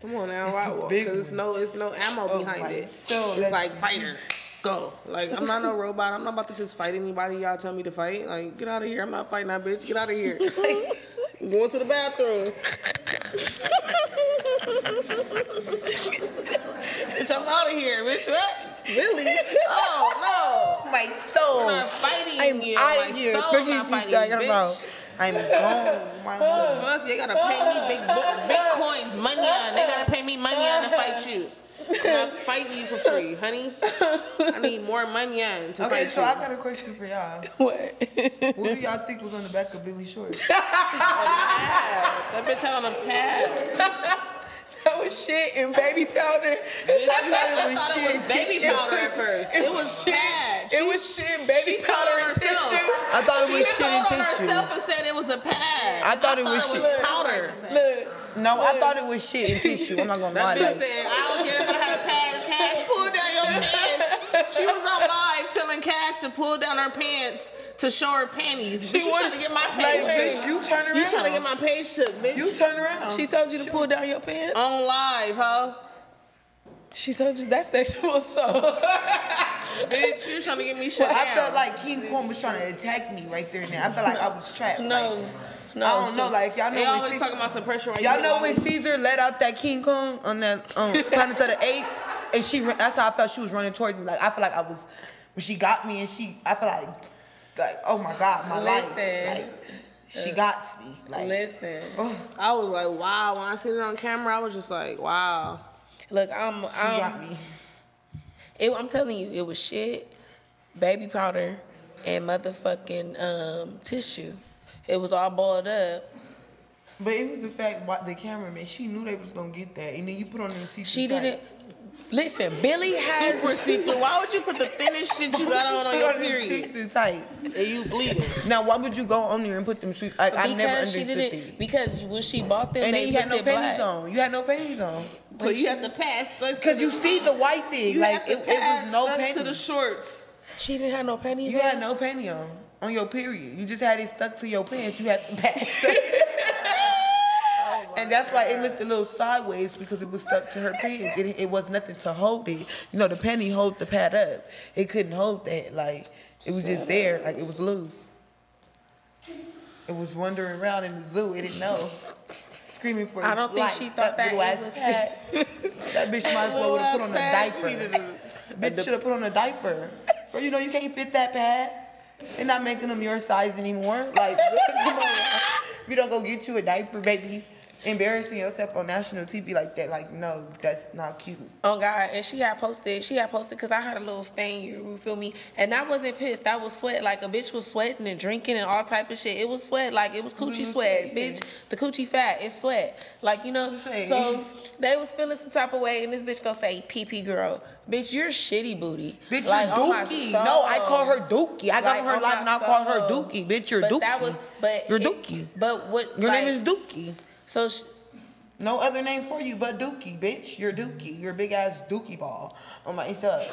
Come on now? Because it's no, it's no ammo Oh behind my it. So it's like fighter, go. Like I'm not no robot. I'm not about to just fight anybody. Y'all tell me to fight. Like get out of here. I'm not fighting that bitch. Get out of here. <laughs> Going to the bathroom. bitch, I'm out of here, bitch. What? Really? Oh no, My soul. I'm not fighting I'm you. out My of here. soul not fighting bitch. about. I'm gone. My oh, mom. Fuck, they gotta pay me big bitcoins, money on. They gotta pay me money on to fight you. I'm not fighting you for free, honey. I need more money on to Okay, fight so you. I got a question for y'all. <laughs> What? What do y'all think was on the back of Billy shorts? <laughs> That bitch had on a pad. <laughs> that was shit and baby powder. I thought it was shit and Baby tissue. powder at <laughs> first. It was pad. It was shit and baby powder and tissue. I thought it She was shit and told tissue. herself and said it was a pad. I thought it was shit. powder. Look, No, I thought it was shit and tissue. I'm not gonna lie. That bitch Like, said, I don't care if I had a pad of cash, pull down your pants. She was on live telling Kash to pull down her pants to show her panties. Bitch, you trying to get my page like, bitch, you turn around. You trying to get my page took, bitch. You turn around. she told you to pull down your pants. on live, huh? She told you that's sexual assault. <laughs> Bitch, you trying to get me shut I down. felt like King Kong was trying to attack me right there and there. I felt like I was trapped. no, Like, no. I don't know. Like y'all know always C- talking about some pressure y'all know when Caesar let out that King Kong on that um, <laughs> Planet of the Apes, and she that's how I felt she was running towards me. Like I feel like I was when she got me and she I feel like like oh my god my life like she got to me like Listen, I was like, wow. When I seen it on camera, I was just like, wow. look, I'm, she I'm, got me. It, I'm telling you, it was shit, baby powder, and motherfucking um, tissue. It was all balled up. But it was the fact why the cameraman she knew they was gonna get that and then you put on them see She didn't. Listen, Billy has. Super see through. Why would you put the thinnest shit you got on on your period? Too tight. And you bleeding. Now, why would you go on there and put them shoes? Like, I never because she understood didn't. that. Because when she bought them, And they then you had no looked panties black. on. You had no panties on. So you had the pads stuck to Cause you see the white thing, You like had it, the it pads was no stuck to the shorts. She didn't have no panties. You on? had no panty on on your period. You just had it stuck to your pants. You had the pants stuck. And that's why it looked a little sideways because it was stuck to her pants. It, it was nothing to hold it. You know, the panty hold the pad up. It couldn't hold that. Like it was just there, like it was loose. It was wandering around in the zoo. It didn't know. Screaming for I don't think life. she thought that little ass was- pad. that bitch might as well would have put on a Little ass pads, diaper. <laughs> Bitch should have put on a diaper. You know you can't fit that pad. They're not making them your size anymore. Like, <laughs> come on. You don't go get you a diaper, baby. Embarrassing yourself on national TV like that. Like, no, that's not cute. Oh God, and she had posted, she had posted because I had a little stain, you feel me? And I wasn't pissed. that was sweat. Like a bitch was sweating and drinking and all type of shit. It was sweat, like it was coochie sweat, bitch. The coochie fat, it's sweat. Like you know, so they was feeling some type of way, and this bitch gonna say, "PP girl, bitch, you're shitty booty." Bitch, Like, oh you're Dookie. No, I call her Dookie. I got Like, on her oh on live and I call her. Dookie. Bitch, you're but Dookie. That was, but you're it- Dookie. But what? Your like, name is Dookie. So. Sh- No other name for you but Dookie, bitch. You're Dookie. You're big ass Dookie ball on my Insta.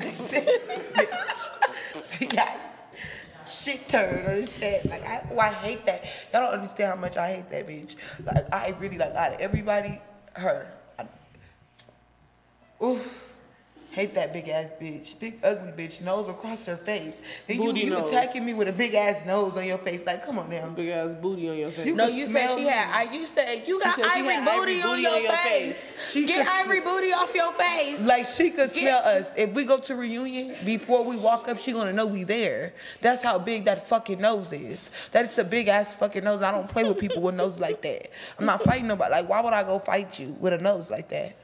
bitch. Big ass shit turd on his head. Like I, oh, I hate that. Y'all don't understand how much I hate that bitch. Like I really like out of everybody, her. I, oof. Hate that big ass bitch. Big ugly bitch. Nose across her face. Then you, Booty you nose. attacking me with a big ass nose on your face. Like, come on now. Big ass booty on your face. You No, you said she me. had. I, you said you got said she ivory, had booty, ivory on, your on your face. face. She Get could- ivory booty off your face. Like she could Get- smell us. If we go to reunion, before we walk up, she gonna know we there. That's how big that fucking nose is. That it's a big ass fucking nose. I don't play with people with nose like that. I'm not fighting nobody. Like, why would I go fight you with a nose like that?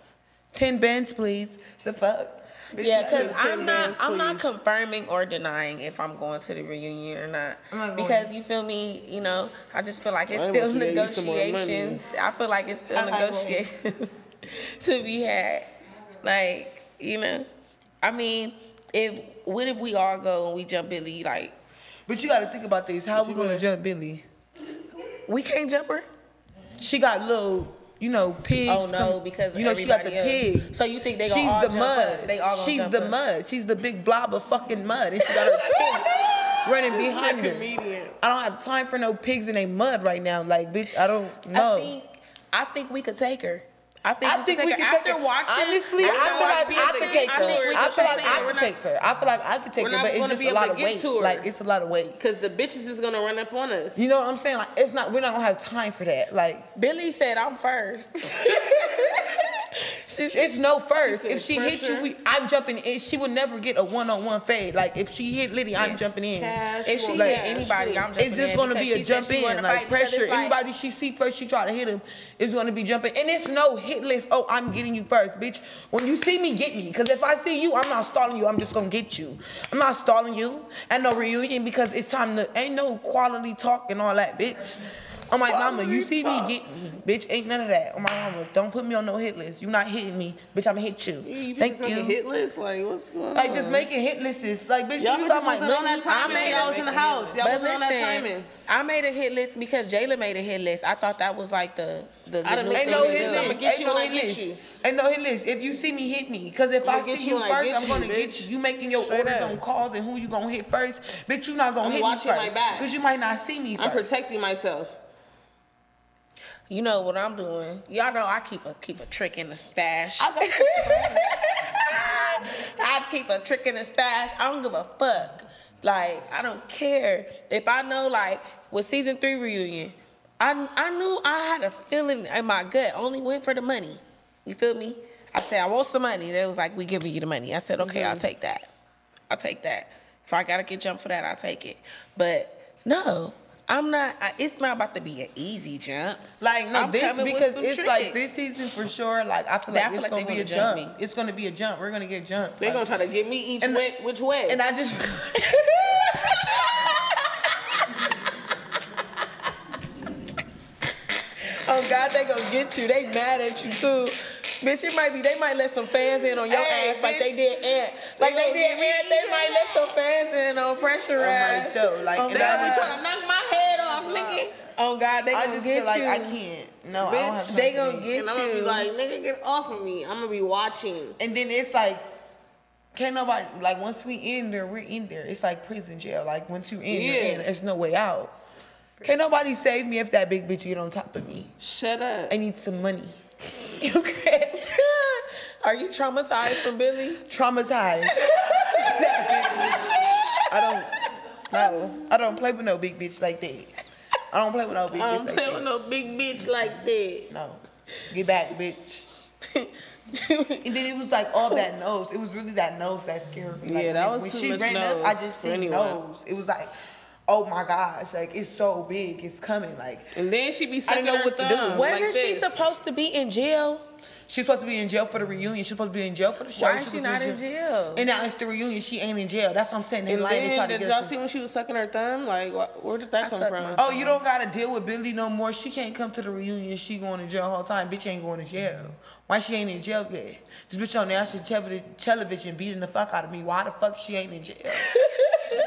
Ten bands, please. The fuck. Bitch, yeah, because I'm not. bands, I'm not confirming or denying if I'm going to the reunion or not. I'm not going. because you feel me. You know, I just feel like it's I still want to get you some more money. negotiations. I feel like it's still I'm negotiations <laughs> to be had. Like you know, I mean, if what if we all go and we jump Billy? Like But you got to think about this. How are we gonna jump Billy? we can't jump her. She got little, you know, oh, pigs. Oh no, come- because you know she got the else. pigs. So you think they gonna She's all the mud. They all She's the us. mud. She's the big blob of fucking mud, and she got her <laughs> pigs running behind her. comedian. I don't have time for no pigs in a mud right now. Like, bitch, I don't know. I think I think we could take her. I think I we think could we take can her. take After her. watching, Honestly, I feel like I could take her. I feel like I could take her. I feel like I could take her, but it's just a lot of weight. Like, it's a lot of weight. Cause the bitches is gonna run up on us. You know what I'm saying? Like, it's not. We're not gonna have time for that. Like, Billy said I'm first. <laughs> She- It's no first. said If she hit you, we, I'm jumping in. She would never get a one-on-one fade. Like if she hit Liddy, I'm jumping in. Kash, if she Like, hit anybody, I'm jumping It's just in gonna be a jump in, like pressure. like- Anybody she see first, she try to hit him. Is gonna be jumping, and it's no hit list. Oh, I'm getting you first, bitch. When you see me, get me. Because if I see you, I'm not stalling you. I'm just gonna get you. I'm not stalling you at no reunion because it's time to. Ain't no quality talk and all that, bitch. On my mama, you see me, get me, bitch. Ain't none of that. On my mama, don't put me on no hit list. You not hitting me, bitch. I'ma hit you. You Thank just you. hit lists? Like what's going on? Like just making hit lists. Like bitch, Y'all you bitches got my wasn't on money. that timing. made Y'all was in the house. Y'all wasn't on that timing. I made a hit list because Jayla made a hit list. I thought that was like the the, the I done new Ain't thing no hit do. I'ma list. get Ain't you no hit list. you. Ain't no hit list. If you see me, hit me. Cause if I'ma I get see you you when I first, I'm gonna get you. You making your orders on calls and who you gonna hit first. Bitch, you not gonna hit me first. Cause you might not see me I'm protecting myself. You know what I'm doing? Y'all know I keep a keep a trick in the stash. <laughs> I keep a trick in the stash. I don't give a fuck. Like I don't care if I know like with season three reunion. I I knew I had a feeling in my gut. Only went for the money. You feel me? I said I want some money. They was like, we giving you the money. I said okay, I'll take that. I'll take that. If I gotta get jumped for that, I'll take it. But no. I'm not. I, it's not about to be an easy jump. Like no, I'm this because it's like this season for sure. Like I feel I like feel it's like gonna be a jump jump. It's gonna be a jump. We're gonna get jumped. They Like, gonna try to get me each And- way, which way? And I just. <laughs> Oh God, they gonna get you. They mad at you too. Bitch, it might be they might let some fans in on your Hey, ass like they did Ant. Like they, gonna did me Ant, they might let some fans in on pressure I'm ass. like, like, oh, and God. I be trying to knock my head off, nigga. oh God, they I gonna just get feel like you. I can't. No, I don't have Bitch, They gonna get And I'm gonna be like, nigga, get off of me. I'm gonna be watching. And then it's like, can't nobody like once we in there, we're in there. It's like prison jail. Like once you in, Yeah. in. There's no way out. Can't nobody save me if that big bitch get on top of me. Shut up. I need some money. Can't. <laughs> Are you traumatized from Billy? Traumatized. that big bitch. I don't. No, I don't play with no big bitch like that. I don't play with no big I bitch don't like play with that. no big bitch like that. No, get back, bitch. <laughs> And then it was like all that nose. It was really that nose that scared me. Like Yeah, that when, was when too she much ran up, I nose just for seen anyone. nose. It was like oh my gosh, like it's so big, it's coming. Like And then she be I sucking didn't know her what to do. thumb Wasn't like she this. supposed to be in jail? she's supposed to be in jail for the reunion. She's supposed to be in jail for the show. Why is she supposed to be not in jail? And now it's the reunion. She ain't in jail. That's what I'm saying. They And lying. They try then, to did get y'all to- see when she was sucking her thumb? Like, wh- where did that I come from? Oh, you don't gotta deal with Billy no more. She can't come to the reunion. She going to jail the whole time. Bitch ain't going to jail. Why she ain't in jail yet? This bitch on national telev- television beating the fuck out of me. Why the fuck she ain't in jail? <laughs>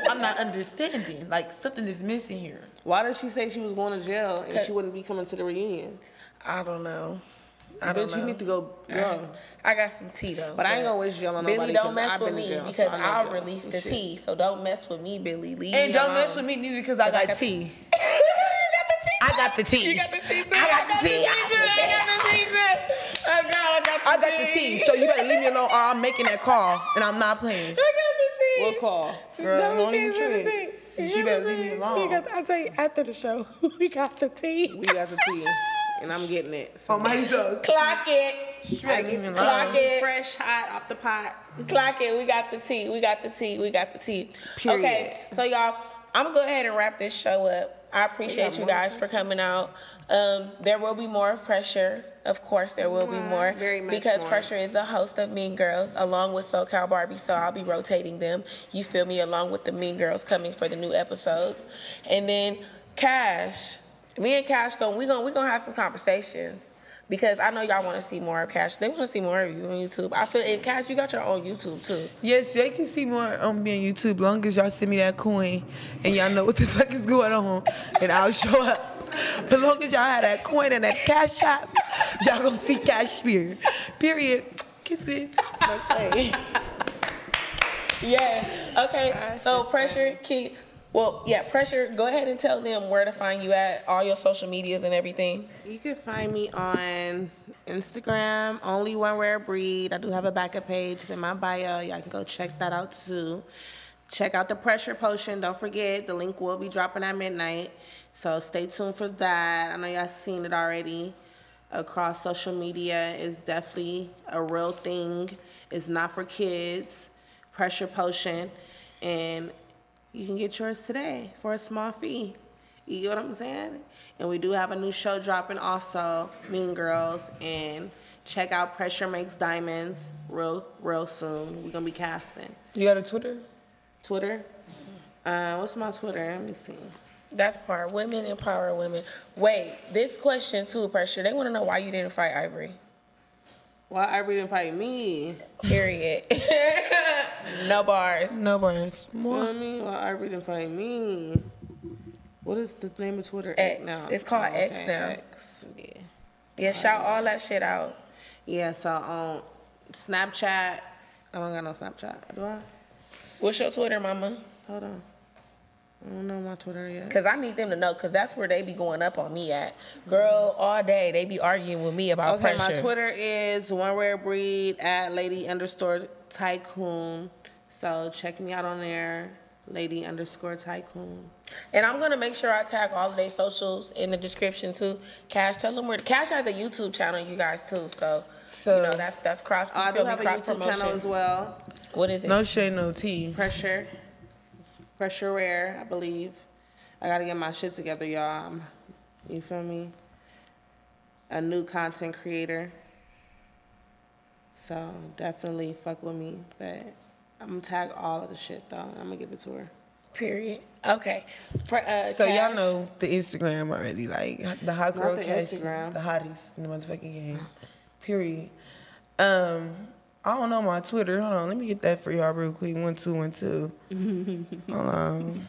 I'm not understanding. Like something is missing here. Why did she say she was going to jail and she wouldn't be coming to the reunion? I don't know. I don't Bitch, know. you need to go. go. I got some tea though. But I ain't gonna wish jail on Billy, nobody. don't mess I've with me jail, because I know I'll release the shit. tea. So don't mess with me, Billy. Leave And me don't mess with me neither because I got got- tea. <laughs> I got the tea. You got the tea too. I got the tea. I got the tea too. Oh God, I got the I got the tea. So you better leave me alone or I'm making that call and I'm not playing. I got the tea. What call? Girl, No, don't we even can't say the trip. tea. She better leave me alone. got- I'll tell you after the show. We got the tea. We got the tea, and I'm getting it. So Oh my God. Clock it. She better leave Clock alone. it. fresh, hot off the pot. Clock it. We got the tea. We got the tea. We got the tea. Period. Okay, so y'all, I'm gonna go ahead and wrap this show up. I appreciate you guys for coming out. Um, there will be more pressure. Of course, there will be more very much because more. pressure is the host of Mean Girls, along with SoCal Barbie. So I'll be rotating them. You feel me? Along with the Mean Girls coming for the new episodes, and then Kash. Me and Kash going. We gonna we gonna have some conversations. Because I know y'all want to see more of Kash. They want to see more of you on YouTube. I feel, and Kash, you got your own YouTube too. Yes, they can see more on me on YouTube. Long as y'all send me that coin and y'all know what the <laughs> fuck is going on, and I'll show up. But long as y'all have that coin and that cash shop, y'all gonna see Cashmere. Period. Kisses. <laughs> Okay. Yes. Okay. So pressure, keep. Well, yeah, pressure. Go ahead and tell them where to find you at all your social medias and everything. You can find me on Instagram, only one rare breed. I do have a backup page in my bio. Y'all can go check that out too. Check out the pressure potion. Don't forget the link will be dropping at midnight. So stay tuned for that. I know y'all seen it already across social media. It's definitely a real thing. It's not for kids. Pressure potion. And you can get yours today for a small fee. You get what I'm saying? And we do have a new show dropping also, Mean Girls, and check out Pressure Makes Diamonds real real soon. We're gonna be casting. You got a Twitter? Twitter? Uh, what's my Twitter? Let me see. That's part. Women empower women. Wait, this question too, pressure. They want to know why you didn't fight Ivory. Why Ivory didn't fight me? Period. <laughs> no bars. No bars. You know what I mean? Why Ivory didn't fight me? What is the name of Twitter X. now? It's called Oh, X okay, now. X. Yeah. Yeah, shout all that shit out. Yeah. So on Snapchat, I don't got no Snapchat. Do I? What's your Twitter, mama? Hold on. I don't know my Twitter yet. Cause I need them to know, cause that's where they be going up on me at. Girl, all day they be arguing with me about Okay, pressure. my Twitter is one rare breed at lady underscore tycoon. So check me out on there, lady underscore tycoon. And I'm gonna make sure I tag all of their socials in the description too. Kash, tell them where. Kash has a YouTube channel, you guys too. So, So- you know that's that's cross. I do feel me? have a Cross YouTube channel as well. What is it? No shade, no tea. Pressure, pressure rare, I believe. I gotta get my shit together, y'all. I'm, you feel me? A new content creator. So definitely fuck with me, but I'm gonna tag all of the shit though. and I'm gonna give it to her. Period. Okay. Pre- uh, So y'all know the Instagram already, like the hot Not girl the Kash, Instagram. the hottest in the motherfucking game. Period. Um, I don't know my Twitter. Hold on, let me get that for y'all real quick. One two one two. <laughs> Hold on.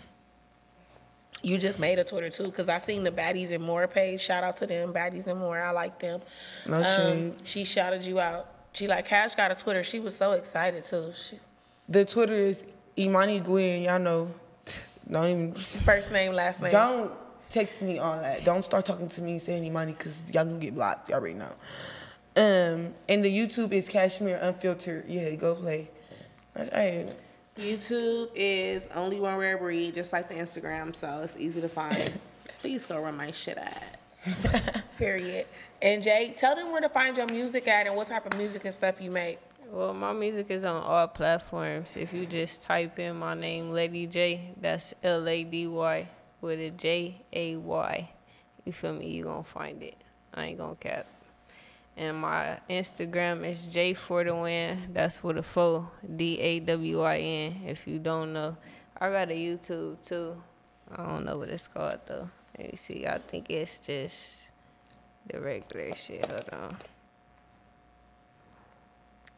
You just made a Twitter too, cause I seen the Baddies and More page. Shout out to them, Baddies and More. I like them. No shade. Um, she shouted you out. She like Kash got a Twitter. She was so excited too. She, The Twitter is Imani Gwen. Y'all know. <laughs> Don't even. first name, last name. Don't text me all that. Don't start talking to me saying Imani because y'all gonna get blocked. Y'all already know. Um, and the YouTube is Cashmere Unfiltered. Yeah, go play. Hey, YouTube is only one rare breed, just like the Instagram, so it's easy to find. <laughs> Please go run my shit at. <laughs> Period. And Jay, tell them where to find your music at and what type of music and stuff you make. Well, my music is on all platforms. If you just type in my name, Lady J, that's L A D Y with a J A Y. You feel me? You gonna find it. I ain't gonna cap. And my Instagram is J for the win. That's with a four D A W I N. If you don't know, I got a YouTube too. I don't know what it's called though. Let me see. I think it's just the regular shit. Hold on.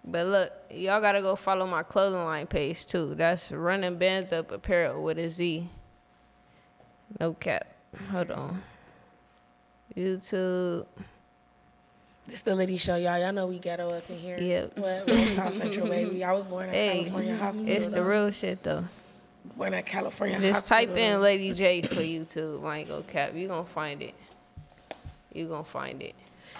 But look, y'all gotta go follow my clothing line page too. That's running bands up apparel with a Z. No cap. Hold on. YouTube. This the Liddy show, y'all. Y'all know we ghetto up in here. Yep. Well, well, South Central, baby. <laughs> I was born at Hey, California Hospital. it's the real shit though. Born at California Just Hospital. type in Lady J for YouTube. I ain't gonna cap. You gonna find it. You gonna find it.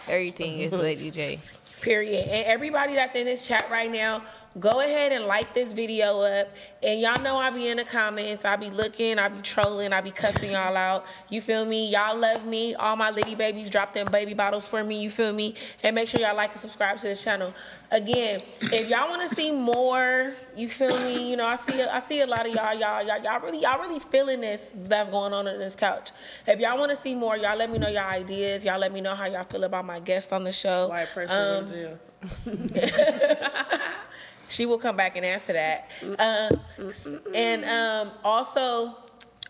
Everything is <laughs> Lady J. Period. And everybody that's in this chat right now, go ahead and like this video up. And y'all know I be in the comments. I be looking, I be trolling, I be cussing y'all out. You feel me? Y'all love me. All my litty babies drop them baby bottles for me. You feel me? And make sure y'all like and subscribe to the channel. Again, if y'all want to see more, you feel me? You know, I see I see a lot of y'all, y'all, y'all, y'all really, y'all really feeling this that's going on in this couch. If y'all want to see more, y'all let me know your ideas. Y'all let me know how y'all feel about my guest on the show. White person Um, in jail. <laughs> <laughs> she will come back and answer that. Um, and um, also,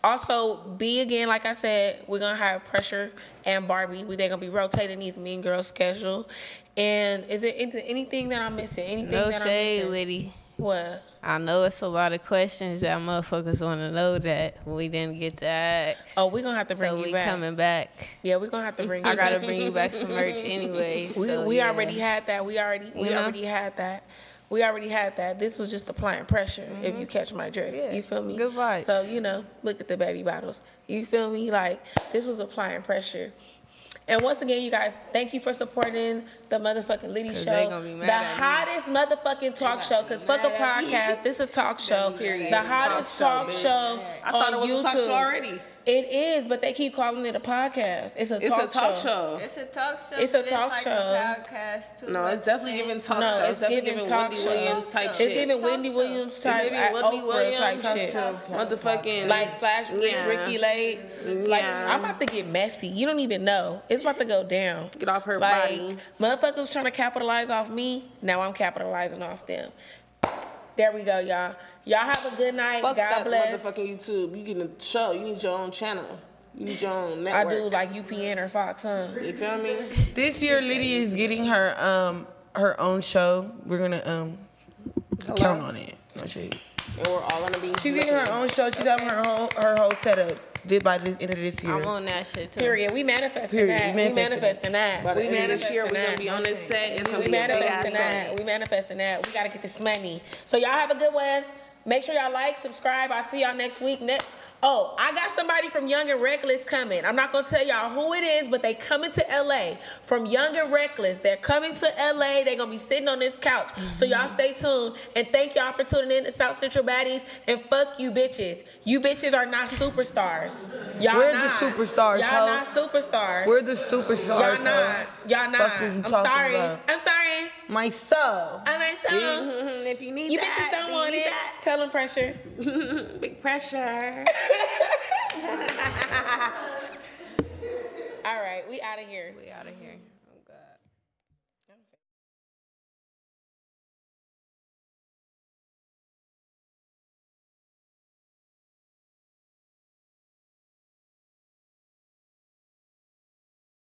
also be again, like I said, we're gonna have pressure and Barbie. We they're gonna be rotating these Mean Girls schedule. And is it anything, anything that I'm missing? Anything No that shade, I'm missing? Liddy. What? I know it's a lot of questions that motherfuckers want to know that we didn't get to ask. Oh, we're gonna have to bring so you we back. coming back. Yeah, we're gonna have to bring. You back. I gotta back. bring you back some merch anyway. <laughs> We, so, we yeah. already had that. We already we You know? already had that. We already had that. This was just applying pressure. If you catch my drift, Mm-hmm. Yeah. you feel me? Good vibes. So you know, look at the baby bottles. You feel me? Like this was applying pressure. And once again, you guys, thank you for supporting the motherfucking Liddy show, they gonna be mad the at me. hottest motherfucking talk show. Cause fuck a podcast, this is a talk <laughs> show. Period. The hottest Talk talk show, show, bitch. I thought it was YouTube. a talk show already. It is, but they keep calling it a podcast. It's a It's talk a talk show. It's a talk show. It's a but talk like show. A podcast too. No, it's definitely same giving talk No, show. it's It's definitely giving giving talk Wendy show. Williams type It's shit. giving Wendy show. Williams It's type, giving at Wendy Oprah Williams type type shit. shit. Motherfucking Like slash Rick, Yeah. Ricki Lake. Like Yeah. I'm about to get messy. You don't even know. It's about to go down. Get off her like, body. Motherfuckers trying to capitalize off me. Now I'm capitalizing off them. There we go, y'all. Y'all have a good night. Fuck God that bless. motherfucking YouTube. You get a show. You need your own channel. You need your own network. I do like UPN or Fox, huh? You feel me? This year, Lydia is getting her um her own show. We're gonna um count on it. No shade. And we're all gonna be. She's getting her own show. She's having her whole her whole setup. Did by the end of this year. I'm on that shit too. Period. We manifesting Period. that. We We manifesting that. By the we end of this manifesting year, we're gonna be on this set. It's gonna We be a big manifesting that. We manifesting that. We gotta get this money. So y'all have a good one. Make sure y'all like, subscribe. I'll see y'all next week. Ne- oh, I got somebody from Young and Reckless coming. I'm not gonna tell y'all who it is, but they coming to LA from Young and Reckless. They're coming to LA. They're gonna be sitting on this couch. So y'all stay tuned. And thank y'all for tuning in to South Central Baddies. And fuck you bitches. You bitches are not superstars. Y'all We're the superstars, Y'all ho. not superstars. We're the superstars. Y'all not. Y'all not. I'm sorry. about? I'm sorry. My soul. I'm myself. Mhm, <laughs> If you need You that, bitches don't want it. Tell them pressure. <laughs> Big pressure. <laughs> All right, we out of here. We out of here.